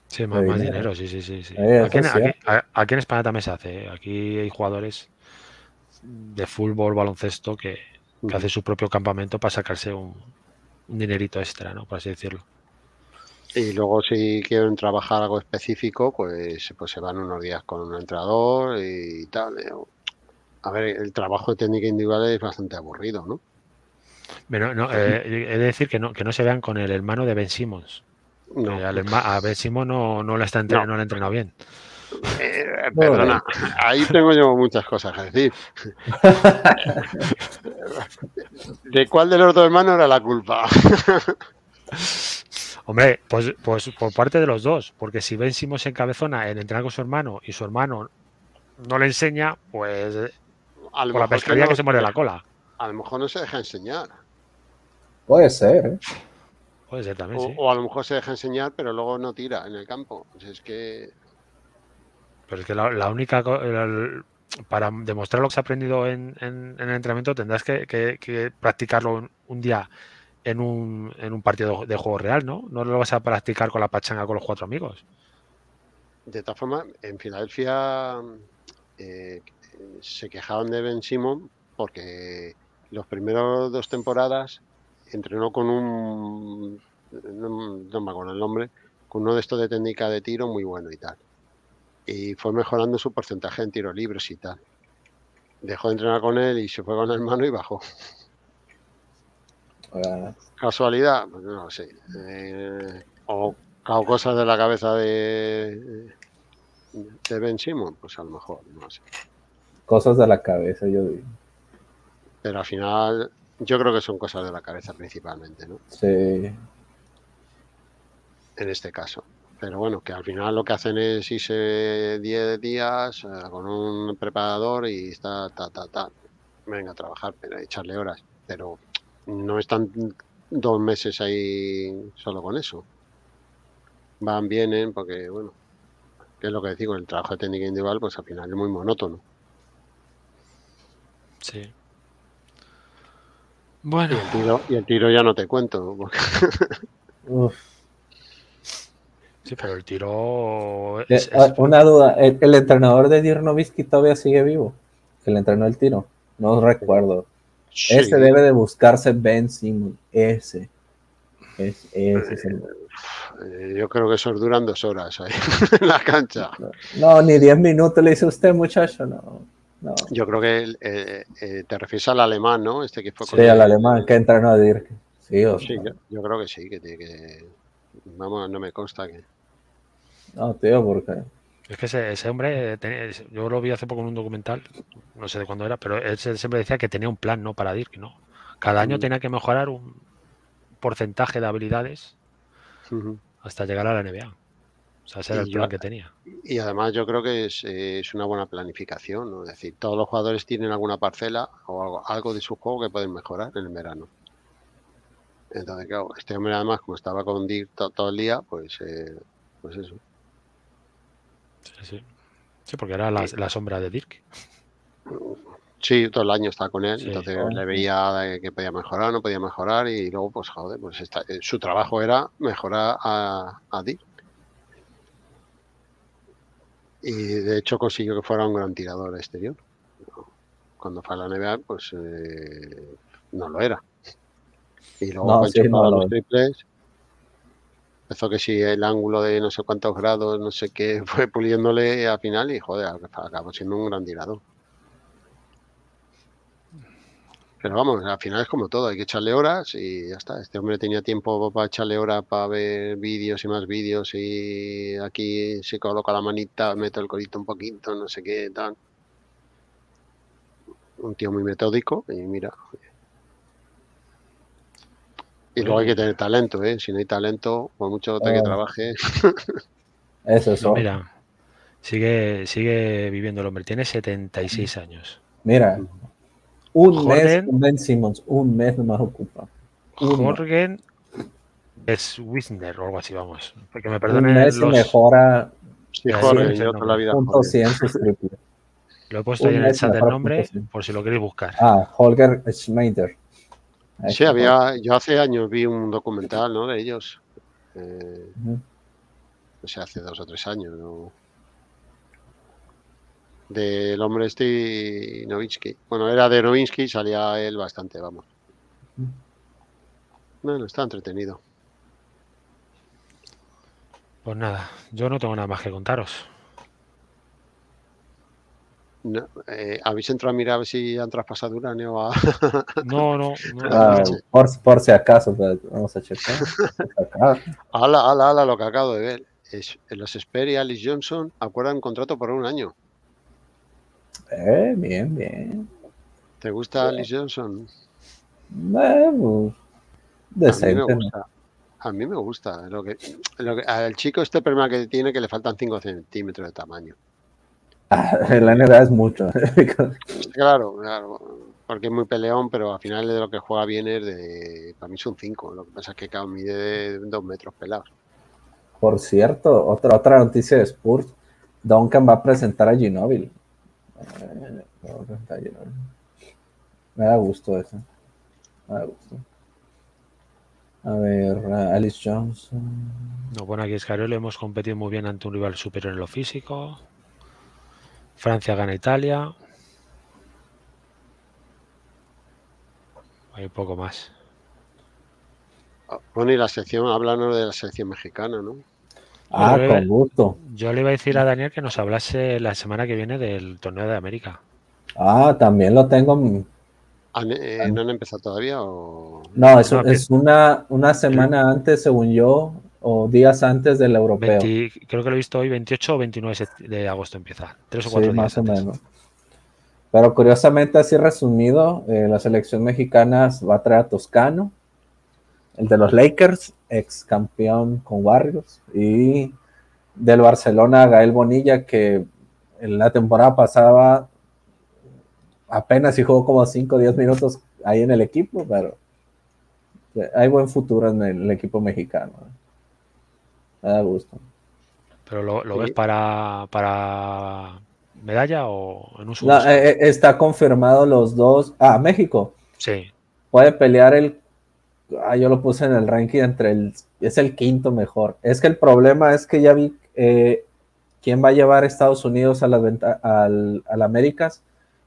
Sí, más, dinero. dinero, sí, sí, sí. sí. Eh, aquí, en, aquí- aquí España también se hace. ¿eh? Aquí hay jugadores de fútbol, baloncesto, que, que Ujú. hace su propio campamento para sacarse un, un dinerito extra, ¿no? Por así decirlo. Y luego si quieren trabajar algo específico, pues, pues se van unos días con un entrenador y tal. Eh. A ver, el trabajo de técnica individual es bastante aburrido, ¿no? Pero no, eh, he de decir que no, que no se vean con el hermano de Ben Simmons. No. al herma- a Ben Simmons no, no, la está No. no le ha entrenado bien. Eh, perdona, ahí tengo yo muchas cosas que decir. [LAUGHS] ¿De cuál de los dos hermanos era la culpa? [LAUGHS] Hombre, pues, pues por parte de los dos, porque si Ben Simmons se encabezona en entrenar con su hermano y su hermano no le enseña, pues eh, A lo por la mejor que pescaría no- que se muerde la cola. A lo mejor no se deja enseñar. Puede ser, ¿eh? Puede ser también, O, sí. o a lo mejor se deja enseñar, pero luego no tira en el campo. Pues es que Pero es que la, la única. el- para demostrar lo que has aprendido en, en- en el entrenamiento tendrás que, que- que practicarlo un, un día en un, en un partido de juego real, ¿no? No lo vas a practicar con la pachanga con los cuatro amigos. De todas formas, en Filadelfia eh, se quejaban de Ben Simon porque los primeros dos temporadas entrenó con un, no, no me acuerdo el nombre, con uno de estos de técnica de tiro muy bueno y tal. Y fue mejorando su porcentaje en tiros libres y tal. Dejó de entrenar con él y se fue con el hermano y bajó. ¿Casualidad? Pues no lo sé. Eh, o, o cosas de la cabeza de, de Ben Simon, pues a lo mejor, no sé. Cosas de la cabeza, yo digo. Pero al final, yo creo que son cosas de la cabeza principalmente, ¿no? Sí. En este caso. Pero bueno, que al final lo que hacen es irse 10 días eh, con un preparador y está, ta, ta, ta. Venga a trabajar, pero echarle horas. Pero no están dos meses ahí solo con eso. Van, vienen, porque bueno, que es lo que digo, el trabajo de técnica individual, pues al final es muy monótono. Sí. Y Bueno, el tiro, y el tiro ya no te cuento, porque [LAUGHS] Uf. sí, pero el tiro. Es- es- ah, Una duda, ¿el, el entrenador de Dirk Nowitzki todavía sigue vivo? Que le entrenó el tiro. No recuerdo. sí, Ese debe de buscarse Ben Simmons. Ese. Es, ese es el- eh, yo creo que esos duran dos horas ahí [LAUGHS] en la cancha. No, ni 10 minutos le hizo usted, muchacho. No. No. Yo creo que eh, eh, te refieres al alemán, ¿no? Este que fue con Sí, al el- alemán que entrenó a Dirk. Sí, o Sí, yo, yo creo que sí, que tiene que. Vamos, no me consta que. No, tío, porque. Es que ese, ese hombre, tenía- yo lo vi hace poco en un documental, no sé de cuándo era, pero él siempre decía que tenía un plan, ¿no? Para Dirk, ¿no? Cada año Mm. tenía que mejorar un porcentaje de habilidades hasta llegar a la NBA. O sea, ese era el Y plan yo- que tenía. Y además yo creo que es, eh, es una buena planificación, ¿no? Es decir, todos los jugadores tienen alguna parcela o algo, algo de su juego que pueden mejorar en el verano. Entonces, claro, este hombre además, como estaba con Dirk to- todo el día, pues, eh, pues eso. Sí, sí. Sí, porque era la, la sombra de Dirk. Sí, todo el año estaba con él, Sí. entonces Oh. le veía que podía mejorar, no podía mejorar y luego, pues joder, pues esta- eh, su trabajo era mejorar a, a Dirk. Y de hecho consiguió que fuera un gran tirador exterior. Cuando fue a la NBA, pues eh, no lo era. Y luego No, sí, no los es. triples, empezó que si el ángulo de no sé cuántos grados, no sé qué, [LAUGHS] fue puliéndole al final y joder, acabó siendo un gran tirador. Pero vamos, al final es como todo, hay que echarle horas y ya está. Este hombre tenía tiempo para echarle horas para ver vídeos y más vídeos y aquí se coloca la manita, meto el colito un poquito, no sé qué, tal. Un tío muy metódico y mira. Y luego hay que tener talento, ¿eh? Si no hay talento, por mucho que Ah. trabaje, [LAUGHS] Eso es. No, otro. mira, sigue, sigue viviendo el hombre, tiene 76 años. Mira, un mes con Ben Simmons, un mes nomás ocupa. Uno. Jorgen es Wisner o algo así, vamos. Que me Un perdonen mes y los. mejora sí, Ya, Jorge, sí, yo sí, toda la vida. punto Jorge. 100 sus triples. Lo he puesto un ahí en el mes chat del mejor nombre por si lo queréis buscar. Ah, Holger Schmeider. Ahí Sí, había, yo hace años vi un documental, ¿no? De ellos. Eh, Ujú. no sé, hace dos o tres años. ¿no? Del hombre este Novinsky. Bueno, era de Novinsky y salía él bastante, vamos. Bueno, está entretenido. Pues nada, yo no tengo nada más que contaros. No, eh, ¿Habéis entrado a mirar a ver si han traspasado uranio? A... [LAUGHS] No, no, no. Ah, por, por si acaso, pero vamos a checar. [LAUGHS] ala, ala, ala, lo que acabo de ver. Es, los Sperry y Alice Johnson acuerdan un contrato por un año. Eh, bien, bien. ¿Te gusta Alice Johnson? Eh, pues, decente, a mí me ¿no? gusta. A mí me gusta. Lo que, lo que, al chico este problema que tiene que le faltan 5 centímetros de tamaño. Ah, [LAUGHS] la NBA es mucho. [LAUGHS] Claro, claro. Porque es muy peleón, pero al final de lo que juega bien es de. Para mí son 5. Lo que pasa es que cada mide 2 metros pelados. Por cierto, otra, otra noticia de Spurs. Duncan va a presentar a Ginóbili. Me da gusto eso. Me da gusto. A ver, Alice Johnson. No, bueno, aquí Escariolo hemos competido muy bien ante un rival superior en lo físico. Francia gana Italia. Hay poco más. Bueno, y la sección, háblanos de la sección mexicana, ¿no? Ah, Bueno, con gusto. Yo le iba a decir a Daniel que nos hablase la semana que viene del torneo de América. Ah, también lo tengo. ¿Han, eh, ¿No han empezado todavía? O... No, es, No, es una, una semana antes, según yo, o días antes del europeo. 20 creo que lo he visto hoy, 28 o 29 de agosto empieza. Tres o Sí, cuatro días más o menos. Pero curiosamente, así resumido, eh, la selección mexicana va a traer a Toscano, el de los Lakers, ex campeón con Warriors, y del Barcelona, Gael Bonilla, que en la temporada pasada apenas si jugó como 5 o 10 minutos ahí en el equipo, pero hay buen futuro en el, el equipo mexicano. ¿eh? Me da gusto. Pero lo, lo Sí. ves para, para medalla o en un No, eh, eh, está confirmado los dos. Ah, México. Sí, puede pelear el. Ah, yo lo puse en el ranking entre el. Es el quinto mejor. Es que el problema es que ya vi eh, quién va a llevar a Estados Unidos a las al, al Américas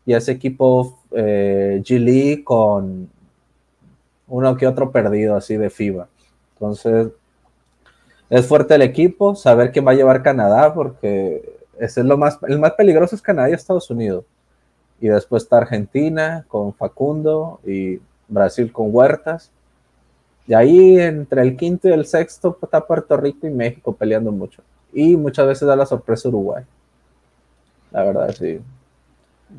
y ese equipo eh, G League con uno que otro perdido así de FIBA. Entonces, es fuerte el equipo, saber quién va a llevar Canadá, porque ese es lo más, el más peligroso es Canadá y Estados Unidos. Y después está Argentina con Facundo y Brasil con Huertas. Y ahí entre el quinto y el sexto está Puerto Rico y México peleando mucho. Y muchas veces da la sorpresa Uruguay. La verdad, sí.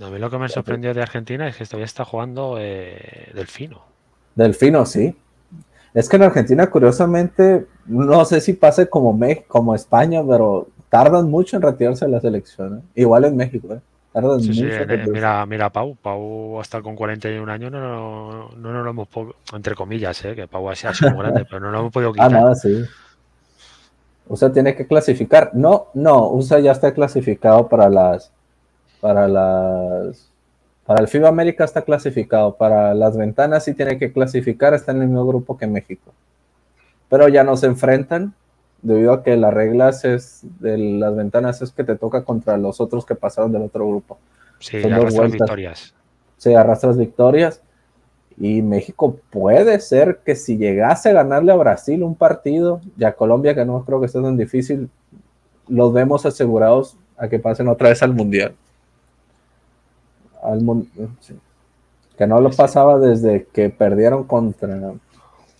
a mí lo que me sorprendió de Argentina es que todavía está jugando eh, Delfino. Delfino, sí. Es que en Argentina, curiosamente, no sé si pase como, Me- como España, pero tardan mucho en retirarse de la selección. ¿eh? Igual en México, ¿eh? Tardan Sí, sí, mucho. en retirarse. mira, mira Pau. Pau hasta con 41 años no, no, no, no lo hemos, entre comillas, eh, que Pau ha sido muy grande, pero no lo hemos podido [LAUGHS] Ah, quitar. nada, sí. USA tiene que clasificar. No, no, USA ya está clasificado para las, para las, para el FIBA América está clasificado. Para las ventanas sí tiene que clasificar, está en el mismo grupo que México. Pero ya no se enfrentan debido a que las reglas es de las ventanas es que te toca contra los otros que pasaron del otro grupo. Sí, son le dos arrastra vueltas. victorias. se arrastras victorias. Y México puede ser que si llegase a ganarle a Brasil un partido y a Colombia, que no creo que sea tan difícil, los vemos asegurados a que pasen otra vez al Mundial. Al mun- sí. Que no lo pasaba desde que perdieron contra,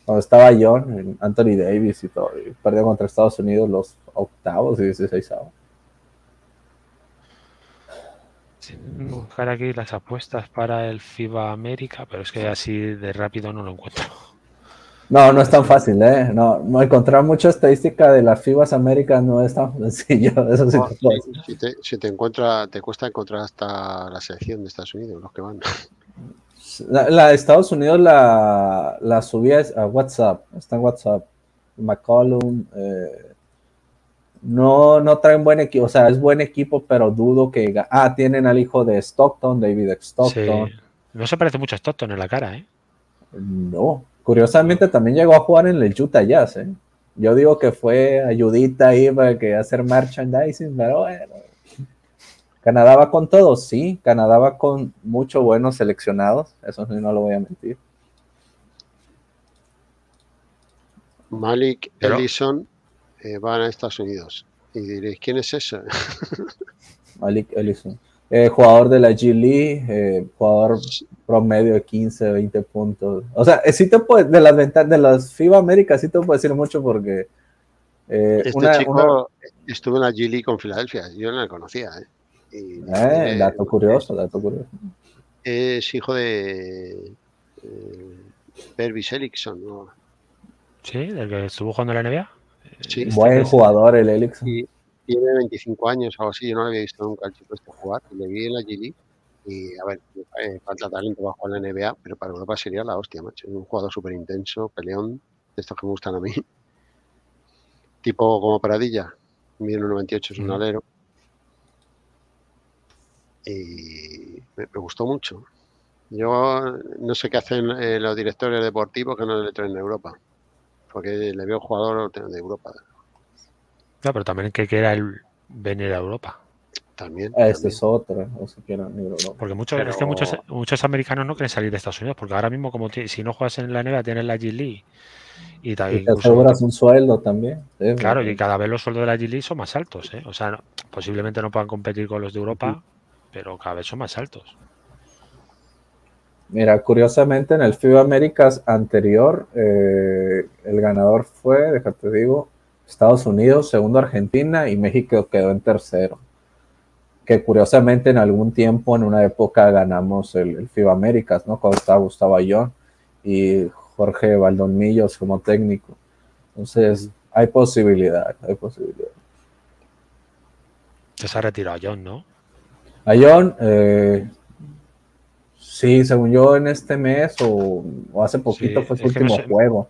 cuando estaba John, Anthony Davis y todo, y perdió contra Estados Unidos los octavos y 16 Sí, buscar aquí las apuestas para el FIBA América, pero es que así de rápido no lo encuentro. No, no es tan fácil, ¿eh? No, no encontrar mucha estadística de las FIBAs Américas no es tan sencillo. [LAUGHS] Eso sí No, te decir. si te, si te encuentra, te cuesta encontrar hasta la selección de Estados Unidos, los que van. La, la de Estados Unidos la, la subí a WhatsApp, está en WhatsApp. McCollum, eh, no, no traen buen equipo, o sea, es buen equipo, pero dudo que. Ah, tienen al hijo de Stockton, David Sí. Stockton. No se parece mucho a Stockton en la cara, ¿eh? No, curiosamente también llegó a jugar en el Utah Jazz, ¿eh? Yo digo que fue ayudita ahí para que hacer merchandising, pero bueno. Canadá va con todo, sí. Canadá va con muchos buenos seleccionados, eso sí no lo voy a mentir. Malik Ellison eh, va a Estados Unidos. Y diréis, ¿quién es ese? [LAUGHS] Malik Ellison. Eh, jugador de la G League, eh, jugador promedio de 15, 20 puntos. O sea, sí te puede, de las de las FIBA América sí te puedo decir mucho porque este chico estuvo en la G League con Filadelfia, yo no la conocía. ¿eh? Dato curioso, dato curioso. Es hijo de Pervis Elixon, ¿no? Sí, del que estuvo jugando en la NBA. Sí, Buen jugador el Elix. tiene 25 años o algo así. Yo no lo había visto nunca al chico este jugar. Le vi en la G Y a ver, eh, falta talento para jugar en la NBA, pero para Europa sería la hostia, macho. Es un jugador súper intenso, peleón, de estos que me gustan a mí. [LAUGHS] Tipo como Paradilla. 1998 es un alero. Y me, gustó mucho. Yo no sé qué hacen eh, los directores deportivos que no le traen en Europa porque le veo jugador de Europa. No, pero también que quiera el venir a Europa. También. Ah, este es otro, Porque muchos, es que muchos, muchos americanos no quieren salir de Estados Unidos, porque ahora mismo, como si no juegas en la NBA, tienes la G League. Y, también, te aseguras un sueldo también. Claro, y cada vez los sueldos de la G League son más altos. ¿eh? O sea, posiblemente no puedan competir con los de Europa, pero cada vez son más altos. Mira, curiosamente en el FIBA Américas anterior, eh, el ganador fue, déjate digo, Estados Unidos, segundo Argentina y México quedó en tercero. Que curiosamente en algún tiempo, en una época, ganamos el, FIBA Américas, ¿no? Cuando estaba Gustavo Ayón y Jorge Valdonmillos como técnico. Entonces, hay posibilidad, hay posibilidad. Se ha retirado Ayón, ¿no? Ayón, eh, Sí, según yo en este mes o, hace poquito fue su último juego.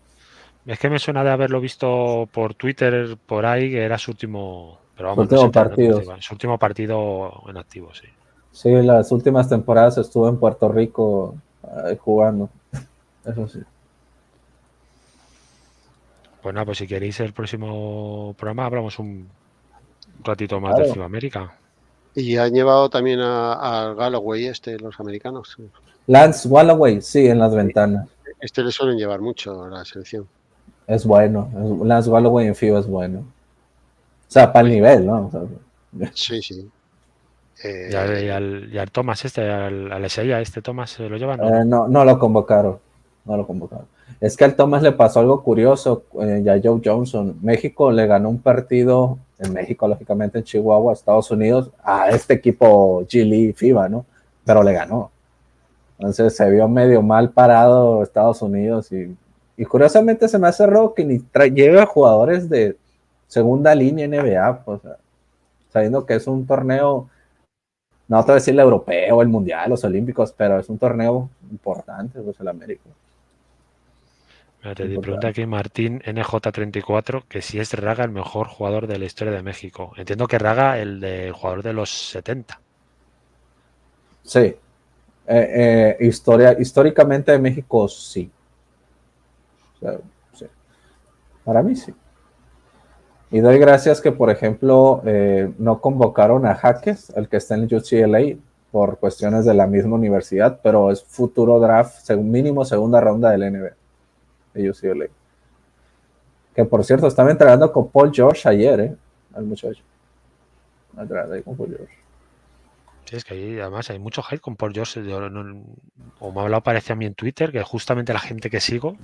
Es que me suena de haberlo visto por Twitter por ahí, que era su último, pero su último partido. su último partido en activo, sí. Sí, las últimas temporadas estuvo en Puerto Rico jugando. [LAUGHS] Eso sí. Pues nada, pues si queréis el próximo programa hablamos un ratito más de Sudamérica. Y han llevado también al Galloway este, los americanos. Lance Galloway, sí, en las ventanas. Este le suelen llevar mucho a la selección. Es bueno. Lance Galloway en FIBA es bueno. O sea, para el nivel, ¿no? sí, sí. Eh, ¿Y, al, Thomas este, al, al este Thomas, ¿se lo llevan? Eh, no, no lo convocaron. No lo convocaron. Es que al Thomas le pasó algo curioso. Eh, ya Joe Johnson, México le ganó un partido en México, lógicamente en Chihuahua, Estados Unidos, a este equipo G FIBA, ¿no? Pero le ganó. Entonces se vio medio mal parado Estados Unidos y, curiosamente se me hace raro que ni lleve a jugadores de segunda línea NBA, pues, sabiendo que es un torneo, no te voy a decir el europeo, el mundial, los olímpicos, pero es un torneo importante, pues el América. Te pregunta aquí Martín NJ34 que si es Raga el mejor jugador de la historia de México. Entiendo que Raga el del jugador de los 70. Sí. Eh, eh, historia, históricamente de México sí. Para mí sí. Y doy gracias que, por ejemplo, eh, no convocaron a Jaques, el que está en el UCLA, por cuestiones de la misma universidad, pero es futuro draft, mínimo segunda ronda del NBA de UCLA. Que por cierto, estaba entrenando con Paul George ayer, ¿eh? Al muchacho. ahí con Paul George. Sí, es que ahí además hay mucho hype con Paul George. o me ha hablado, parece a mí en Twitter, que justamente la gente que sigo,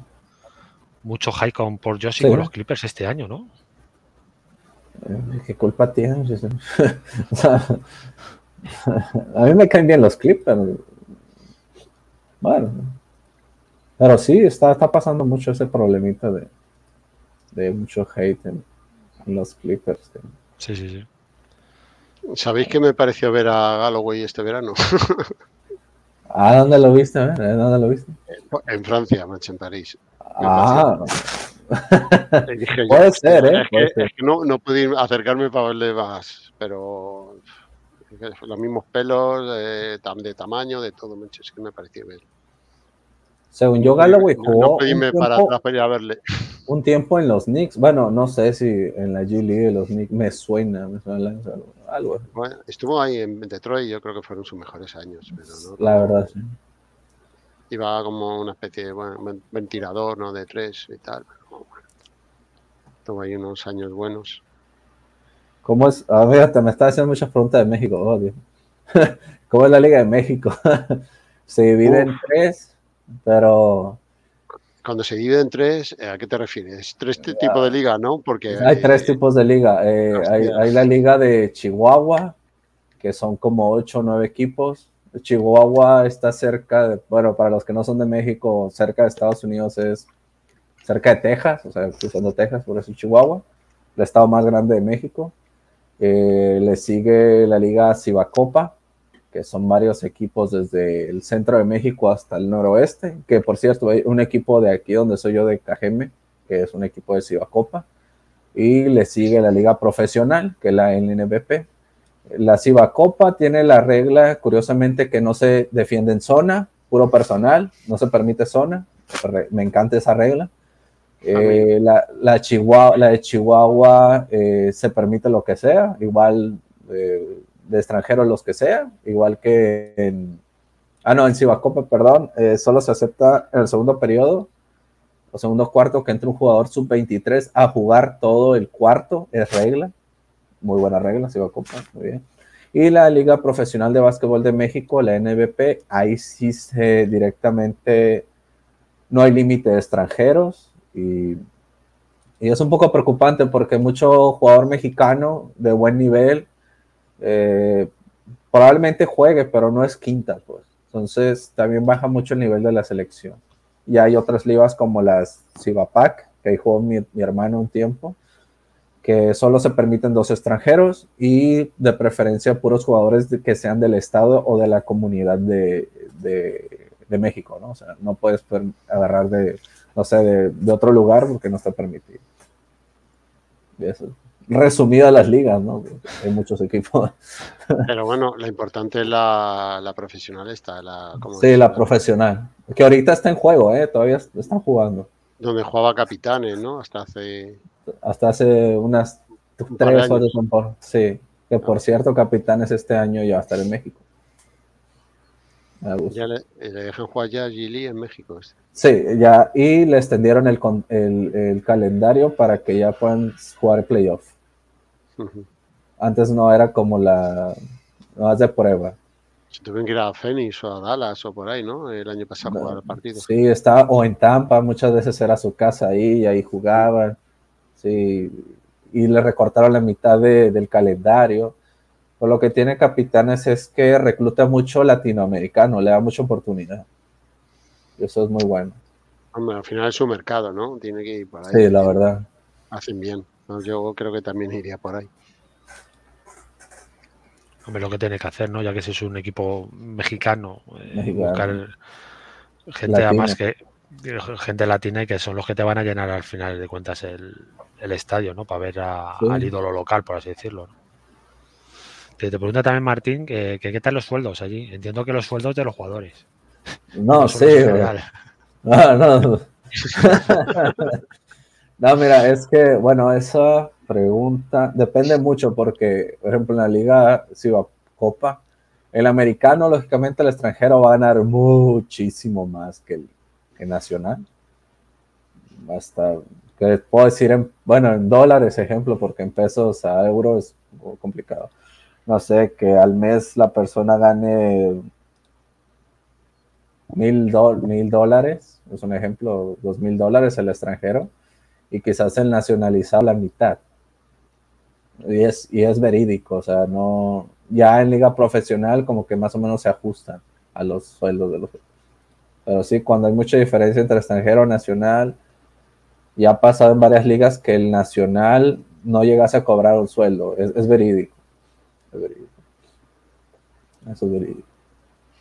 mucho hype con Paul George y con los Clippers este año, ¿no? Eh, ¿Qué culpa tienen? [LAUGHS] [LAUGHS] a mí me caen bien los Clippers. Bueno, pero sí, está, está pasando mucho ese problemita de, de mucho hate en, los Clippers. Sí, sí, sí. ¿Sabéis qué me pareció ver a Galloway este verano? [LAUGHS] ¿A dónde lo viste? ¿Dónde lo viste? En Francia, macho, en París. Ah, [LAUGHS] puede ser, ¿eh? Es que, no, no pude acercarme para verle más, pero los mismos pelos, de, de tamaño, de todo, macho, es que me pareció ver. Según yo, Galloway jugó. No, para verle. un tiempo en los Knicks. Bueno, no sé si en la G League los Knicks me suena, me suena algo. Bueno, estuvo ahí en Detroit, yo creo que fueron sus mejores años. Pero no, la verdad, sí. Iba como una especie de bueno, ventilador, ¿no? De tres y tal. Pero, bueno, tuvo ahí unos años buenos. ¿Cómo es? A ver, te me está haciendo muchas preguntas de México. Oh, [LAUGHS] ¿Cómo es la Liga de México? [LAUGHS] Se divide en tres, pero cuando se divide en tres, ¿a qué te refieres? Tres tipos de liga, ¿no? Porque hay tres tipos de liga. Eh, hay, la liga de Chihuahua, que son como ocho o nueve equipos. Chihuahua está cerca, de, bueno, para los que no son de México, cerca de Estados Unidos es cerca de Texas, o sea, cruzando Texas, por eso Chihuahua, el estado más grande de México. Eh, le sigue la liga Cibacopa, que son varios equipos desde el centro de México hasta el noroeste, que por cierto hay un equipo de aquí donde soy yo de Cajeme, que es un equipo de Cibacopa, y le sigue la liga profesional, que es la NBP. La Cibacopa tiene la regla, curiosamente, que no se defiende en zona, puro personal, no se permite zona, me encanta esa regla. Eh, la, la, Chihuahua, la de Chihuahua eh, se permite lo que sea, igual eh, de extranjeros los que sea, igual que en... Ah, no, en Cibacopa, perdón, eh, solo se acepta en el segundo periodo o segundo cuarto que entre un jugador sub-23 a jugar todo el cuarto, es regla. Muy buena regla, Cibacopa, muy bien. Y la Liga Profesional de Básquetbol de México, la NBP, ahí sí se directamente no hay límite de extranjeros y, y, es un poco preocupante porque mucho jugador mexicano de buen nivel eh, probablemente juegue, pero no es quinta, pues. Entonces también baja mucho el nivel de la selección. Y hay otras ligas como las Cibapac, que ahí jugó mi, hermano un tiempo, que solo se permiten dos extranjeros y de preferencia puros jugadores que sean del estado o de la comunidad de, México, ¿no? O sea, no puedes agarrar de, no sé, de otro lugar porque no está permitido. Y eso resumida las ligas, ¿no? Hay muchos equipos. Pero bueno, lo importante es la, profesional esta. La, sí, la profesional. Que ahorita está en juego, ¿eh? Todavía están jugando. Donde jugaba Capitanes, ¿no? Hasta hace... Hasta hace unas tres horas. Sí, que por ah. cierto, Capitanes este año ya va a estar en México. Ya le, dejan jugar ya a Gili en México. Este. Sí, ya, y le extendieron el, el, el, calendario para que ya puedan jugar playoff. Antes no era como la más de prueba. Se tuvieron que ir a Phoenix o a Dallas o por ahí, ¿no? El año pasado jugar el partido. Sí, estaba, o en Tampa, muchas veces era su casa ahí y ahí jugaban. Sí, y le recortaron la mitad del calendario. Pero lo que tiene Capitanes es que recluta mucho latinoamericano, le da mucha oportunidad. Y eso es muy bueno. Hombre, al final es su mercado, ¿no? Tiene que ir por ahí. Sí, la verdad. Hacen bien. Yo creo que también iría por ahí. Hombre, lo que tiene que hacer, ¿no? Ya que si es un equipo mexicano, eh, buscar gente además que gente latina y que son los que te van a llenar al final de cuentas el, estadio, ¿no? Para ver al ídolo local, por así decirlo. Te, pregunta también Martín que, qué tal los sueldos allí. Entiendo que los sueldos de los jugadores. No, [LAUGHS] sí. No, no. [LAUGHS] [LAUGHS] No, mira, es que, bueno, esa pregunta depende mucho porque, por ejemplo, en la liga va Copa, el americano, lógicamente, el extranjero va a ganar muchísimo más que el que nacional. Basta, que puedo decir, en, bueno, en dólares, ejemplo, porque en pesos a euros es complicado. No sé, que al mes la persona gane mil, mil dólares, es un ejemplo, dos mil dólares el extranjero y quizás el nacionalizado la mitad. Y es, y es verídico, o sea, no, ya en liga profesional como que más o menos se ajustan a los sueldos de los... Pero sí, cuando hay mucha diferencia entre extranjero y nacional, ya ha pasado en varias ligas que el nacional no llegase a cobrar un sueldo, es, verídico. Es verídico. Eso es verídico.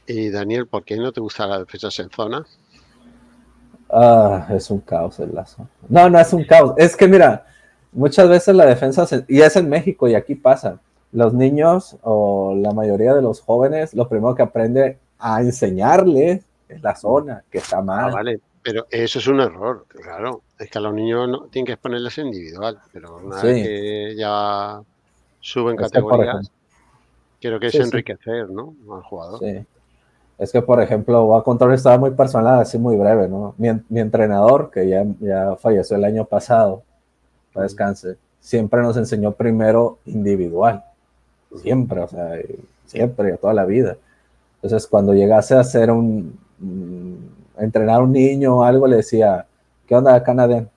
Y Daniel, ¿por qué no te gusta la defensa en zona? Ah, es un caos el lazo. No, no es un caos. Es que mira, muchas veces la defensa, y es en México y aquí pasa, los niños o la mayoría de los jóvenes, lo primero que aprende a enseñarles es la zona, que está mal. Ah, vale. Pero eso es un error, claro. Es que a los niños no, tienen que exponerles individual, pero una Sí. vez que ya suben Es que, por categorías, creo que es Sí, sí. enriquecer, ¿no? Al jugador. Sí. Es que, por ejemplo, voy a contar una historia muy personal, así muy breve, ¿no? Mi, mi entrenador, que ya, ya falleció el año pasado, para descanse, siempre nos enseñó primero individual. Siempre, o sea, y siempre, toda la vida. Entonces, cuando llegase a hacer un, mm, entrenar a un niño o algo, le decía, ¿qué onda, Canadén?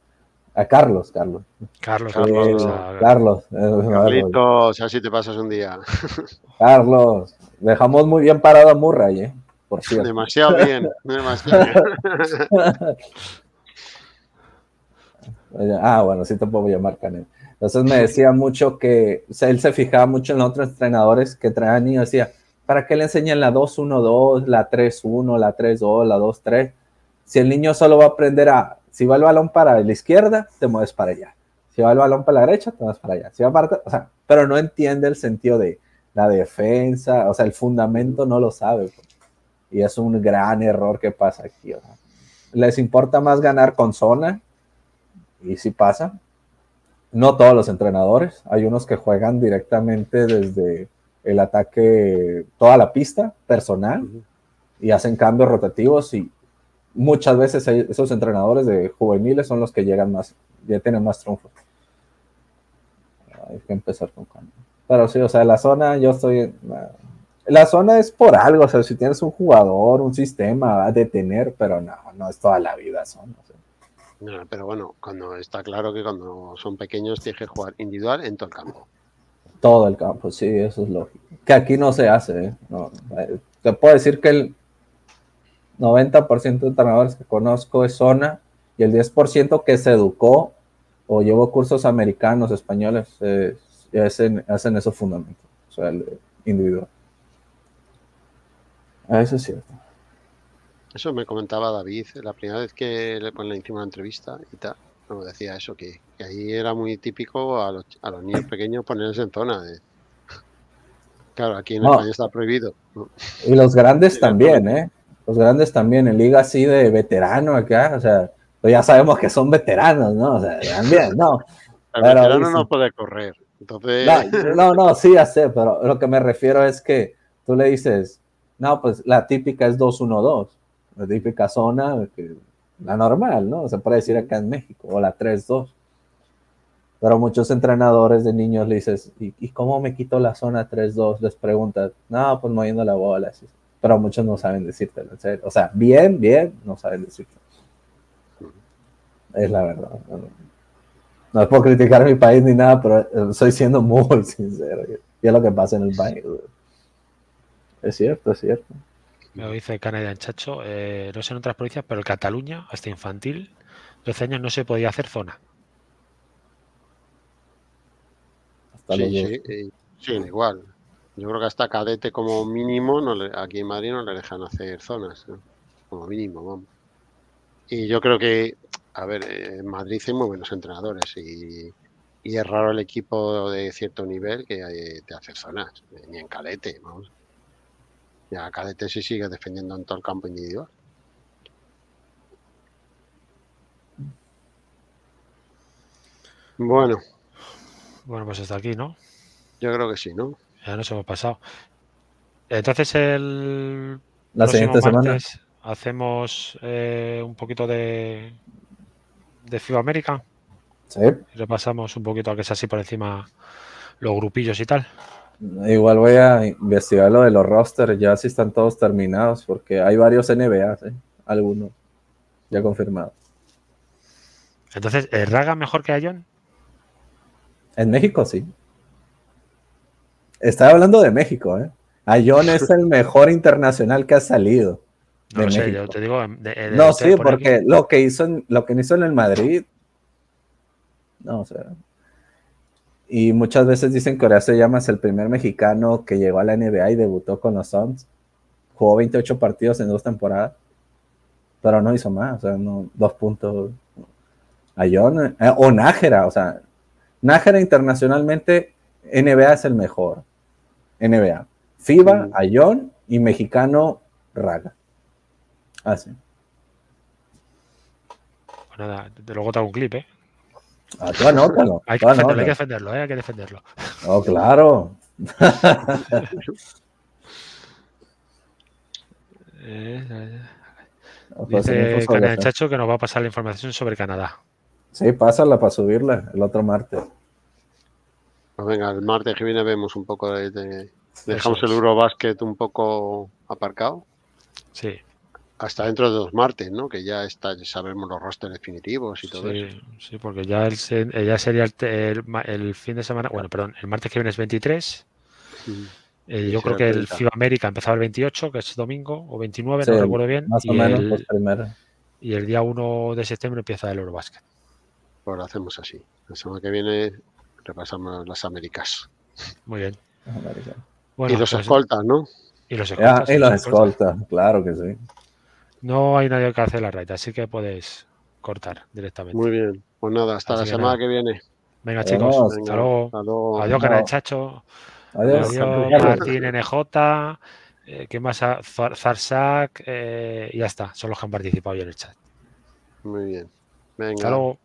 A Carlos, Carlos. Carlos, Carlos, Carlos, o sea, Carlos, eh, Carlitos, así te pasas un día. [LAUGHS] Carlos, dejamos muy bien parado a Murray, ¿eh? Por cierto. demasiado bien, demasiado bien. [LAUGHS] Ah, bueno, sí te puedo llamar Canet. Entonces me decía mucho que o sea, él se fijaba mucho en los otros entrenadores que traían niños. Decía, ¿para qué le enseñan la 2-1-2, la 3-1, la 3-2, la 2-3? Si el niño solo va a aprender a, si va el balón para la izquierda, te mueves para allá. Si va el balón para la derecha, te mueves para allá. Si va para, o sea, pero no entiende el sentido de la defensa, o sea, el fundamento no lo sabe. pues. Y es un gran error que pasa aquí. o sea. Les importa más ganar con zona, y sí pasa. No todos los entrenadores, hay unos que juegan directamente desde el ataque, toda la pista, personal, y hacen cambios rotativos y muchas veces esos entrenadores de juveniles son los que llegan más, ya tienen más triunfos. Hay que empezar con calma. Pero sí, o sea, la zona, yo estoy. La zona es por algo, o sea, si tienes un jugador, un sistema, va a detener, pero no, no es toda la vida zona. o sea. No, pero bueno, cuando está claro que cuando son pequeños tienes que jugar individual en todo el campo. Todo el campo, sí, eso es lógico. Que aquí no se hace, ¿eh? No, eh, te puedo decir que el 90% de entrenadores que conozco es zona y el 10% que se educó o llevó cursos americanos, españoles, eh, hacen, hacen esos fundamentos, o sea, el individual. Ah, Eso es cierto. Eso me comentaba David la primera vez que le, pues, le hicimos una entrevista y tal. No, decía eso, que, que ahí era muy típico a los, a los niños pequeños ponerse en zona. de- Claro, aquí en No. España está prohibido. ¿no? Y los grandes también, ¿eh? Los grandes también, en liga así de veterano acá, o sea, pues ya sabemos que son veteranos, ¿no? O sea, también, ¿no? El Pero veterano no puede correr. Entonces, No, no, no, sí, ya sé, pero lo que me refiero es que tú le dices, no, pues la típica es 2-1-2, la típica zona, la normal, ¿no? Se puede decir acá en México, o la 3-2. Pero muchos entrenadores de niños le dices, ¿y, cómo me quito la zona 3-2? Les preguntas, no, pues moviendo la bola. así. Pero muchos no saben decírtelo. O sea, bien, bien, no saben decírtelo. Es la verdad. No, no es por criticar a mi país ni nada, pero eh, estoy siendo muy [LAUGHS] sincero. Y es lo que pasa en el país. güey. Es cierto, es cierto. Me lo dice Canadian Chacho, eh, no sé en otras provincias, pero en Cataluña, hasta infantil, 12 años no se podía hacer zona. Hasta sí, sí, sí, igual. Yo creo que hasta cadete como mínimo, no le- aquí en Madrid no le dejan hacer zonas, ¿no? como mínimo, vamos. Y yo creo que, a ver, eh, en Madrid hay muy buenos entrenadores y, y es raro el equipo de cierto nivel que eh, te hace zonas, eh, ni en cadete, vamos. Ya cadete sí sigue defendiendo en todo el campo individual. Bueno, Bueno, pues hasta aquí, ¿no? yo creo que sí, ¿no? Ya nos hemos pasado. Entonces el La siguiente semana. hacemos eh, un poquito de, de FIBA América Sí. y repasamos un poquito a que es así por encima los grupillos y tal. Igual voy a investigar lo de los rosters, ya si están todos terminados, porque hay varios NBA, ¿sí? algunos ya confirmados. Entonces, ¿es Raga mejor que Ayon? En México sí. Estaba hablando de México, ¿eh? Ayón es el mejor internacional que ha salido. No de lo sé, yo te digo. de- de- No, sí, por porque aquí. lo que hizo en, lo que hizo en el Madrid. No, o sea. Y muchas veces dicen que Horacio Llamas es el primer mexicano que llegó a la NBA y debutó con los Suns. Jugó 28 partidos en dos temporadas. Pero no hizo más, o sea, no, dos puntos. Ayón, eh, o Nájera, o sea, Nájera internacionalmente, NBA es el mejor. NBA. FIBA. Ayón y mexicano Raga. Así. Pues nada, te- luego te hago un clip, ¿eh? Ah, tú anótalo. Hay que tú defenderlo, hay que defenderlo, ¿eh? Hay que defenderlo. Oh, claro. [LAUGHS] Eh, eh, Pues, dice sobre Canadá eso. Chacho que nos va a pasar la información sobre Canadá. Sí, pásala para subirla el otro martes. Pues venga, el martes que viene vemos un poco de... de- dejamos el. Eurobasket un poco aparcado. Sí, Hasta dentro de dos martes, ¿no? Que ya está, ya sabemos los rosters definitivos y todo eso. sí, sí, porque ya, el, se- eh, ya sería el, el ma- el fin de semana, bueno, perdón, el martes que viene es 23. Mm. eh, yo creo que el 30. FIBA América empezaba el 28, que es domingo, o 29, Sí, no recuerdo bien. Más o menos, el, pues primero. y el día 1 de septiembre empieza el Eurobasket. Pues lo hacemos así. La semana que viene repasamos las Américas. Muy bien. América. Bueno, y los pues- escoltas, ¿no? y los Ya, escoltas, y los escoltas. escolta, claro que sí. No hay nadie que hace la raid, así que puedes cortar directamente. Muy bien. Pues nada, hasta Así la que semana nada. que viene. Venga, chicos, hasta luego. hasta luego. Adiós, canal. Chacho. Adiós. Adiós. Martín NJ. Eh, ¿Qué más? ha- Zar- Zarsak. eh, y ya está. Son los que han participado hoy en el chat. Muy bien. Hasta Venga. luego.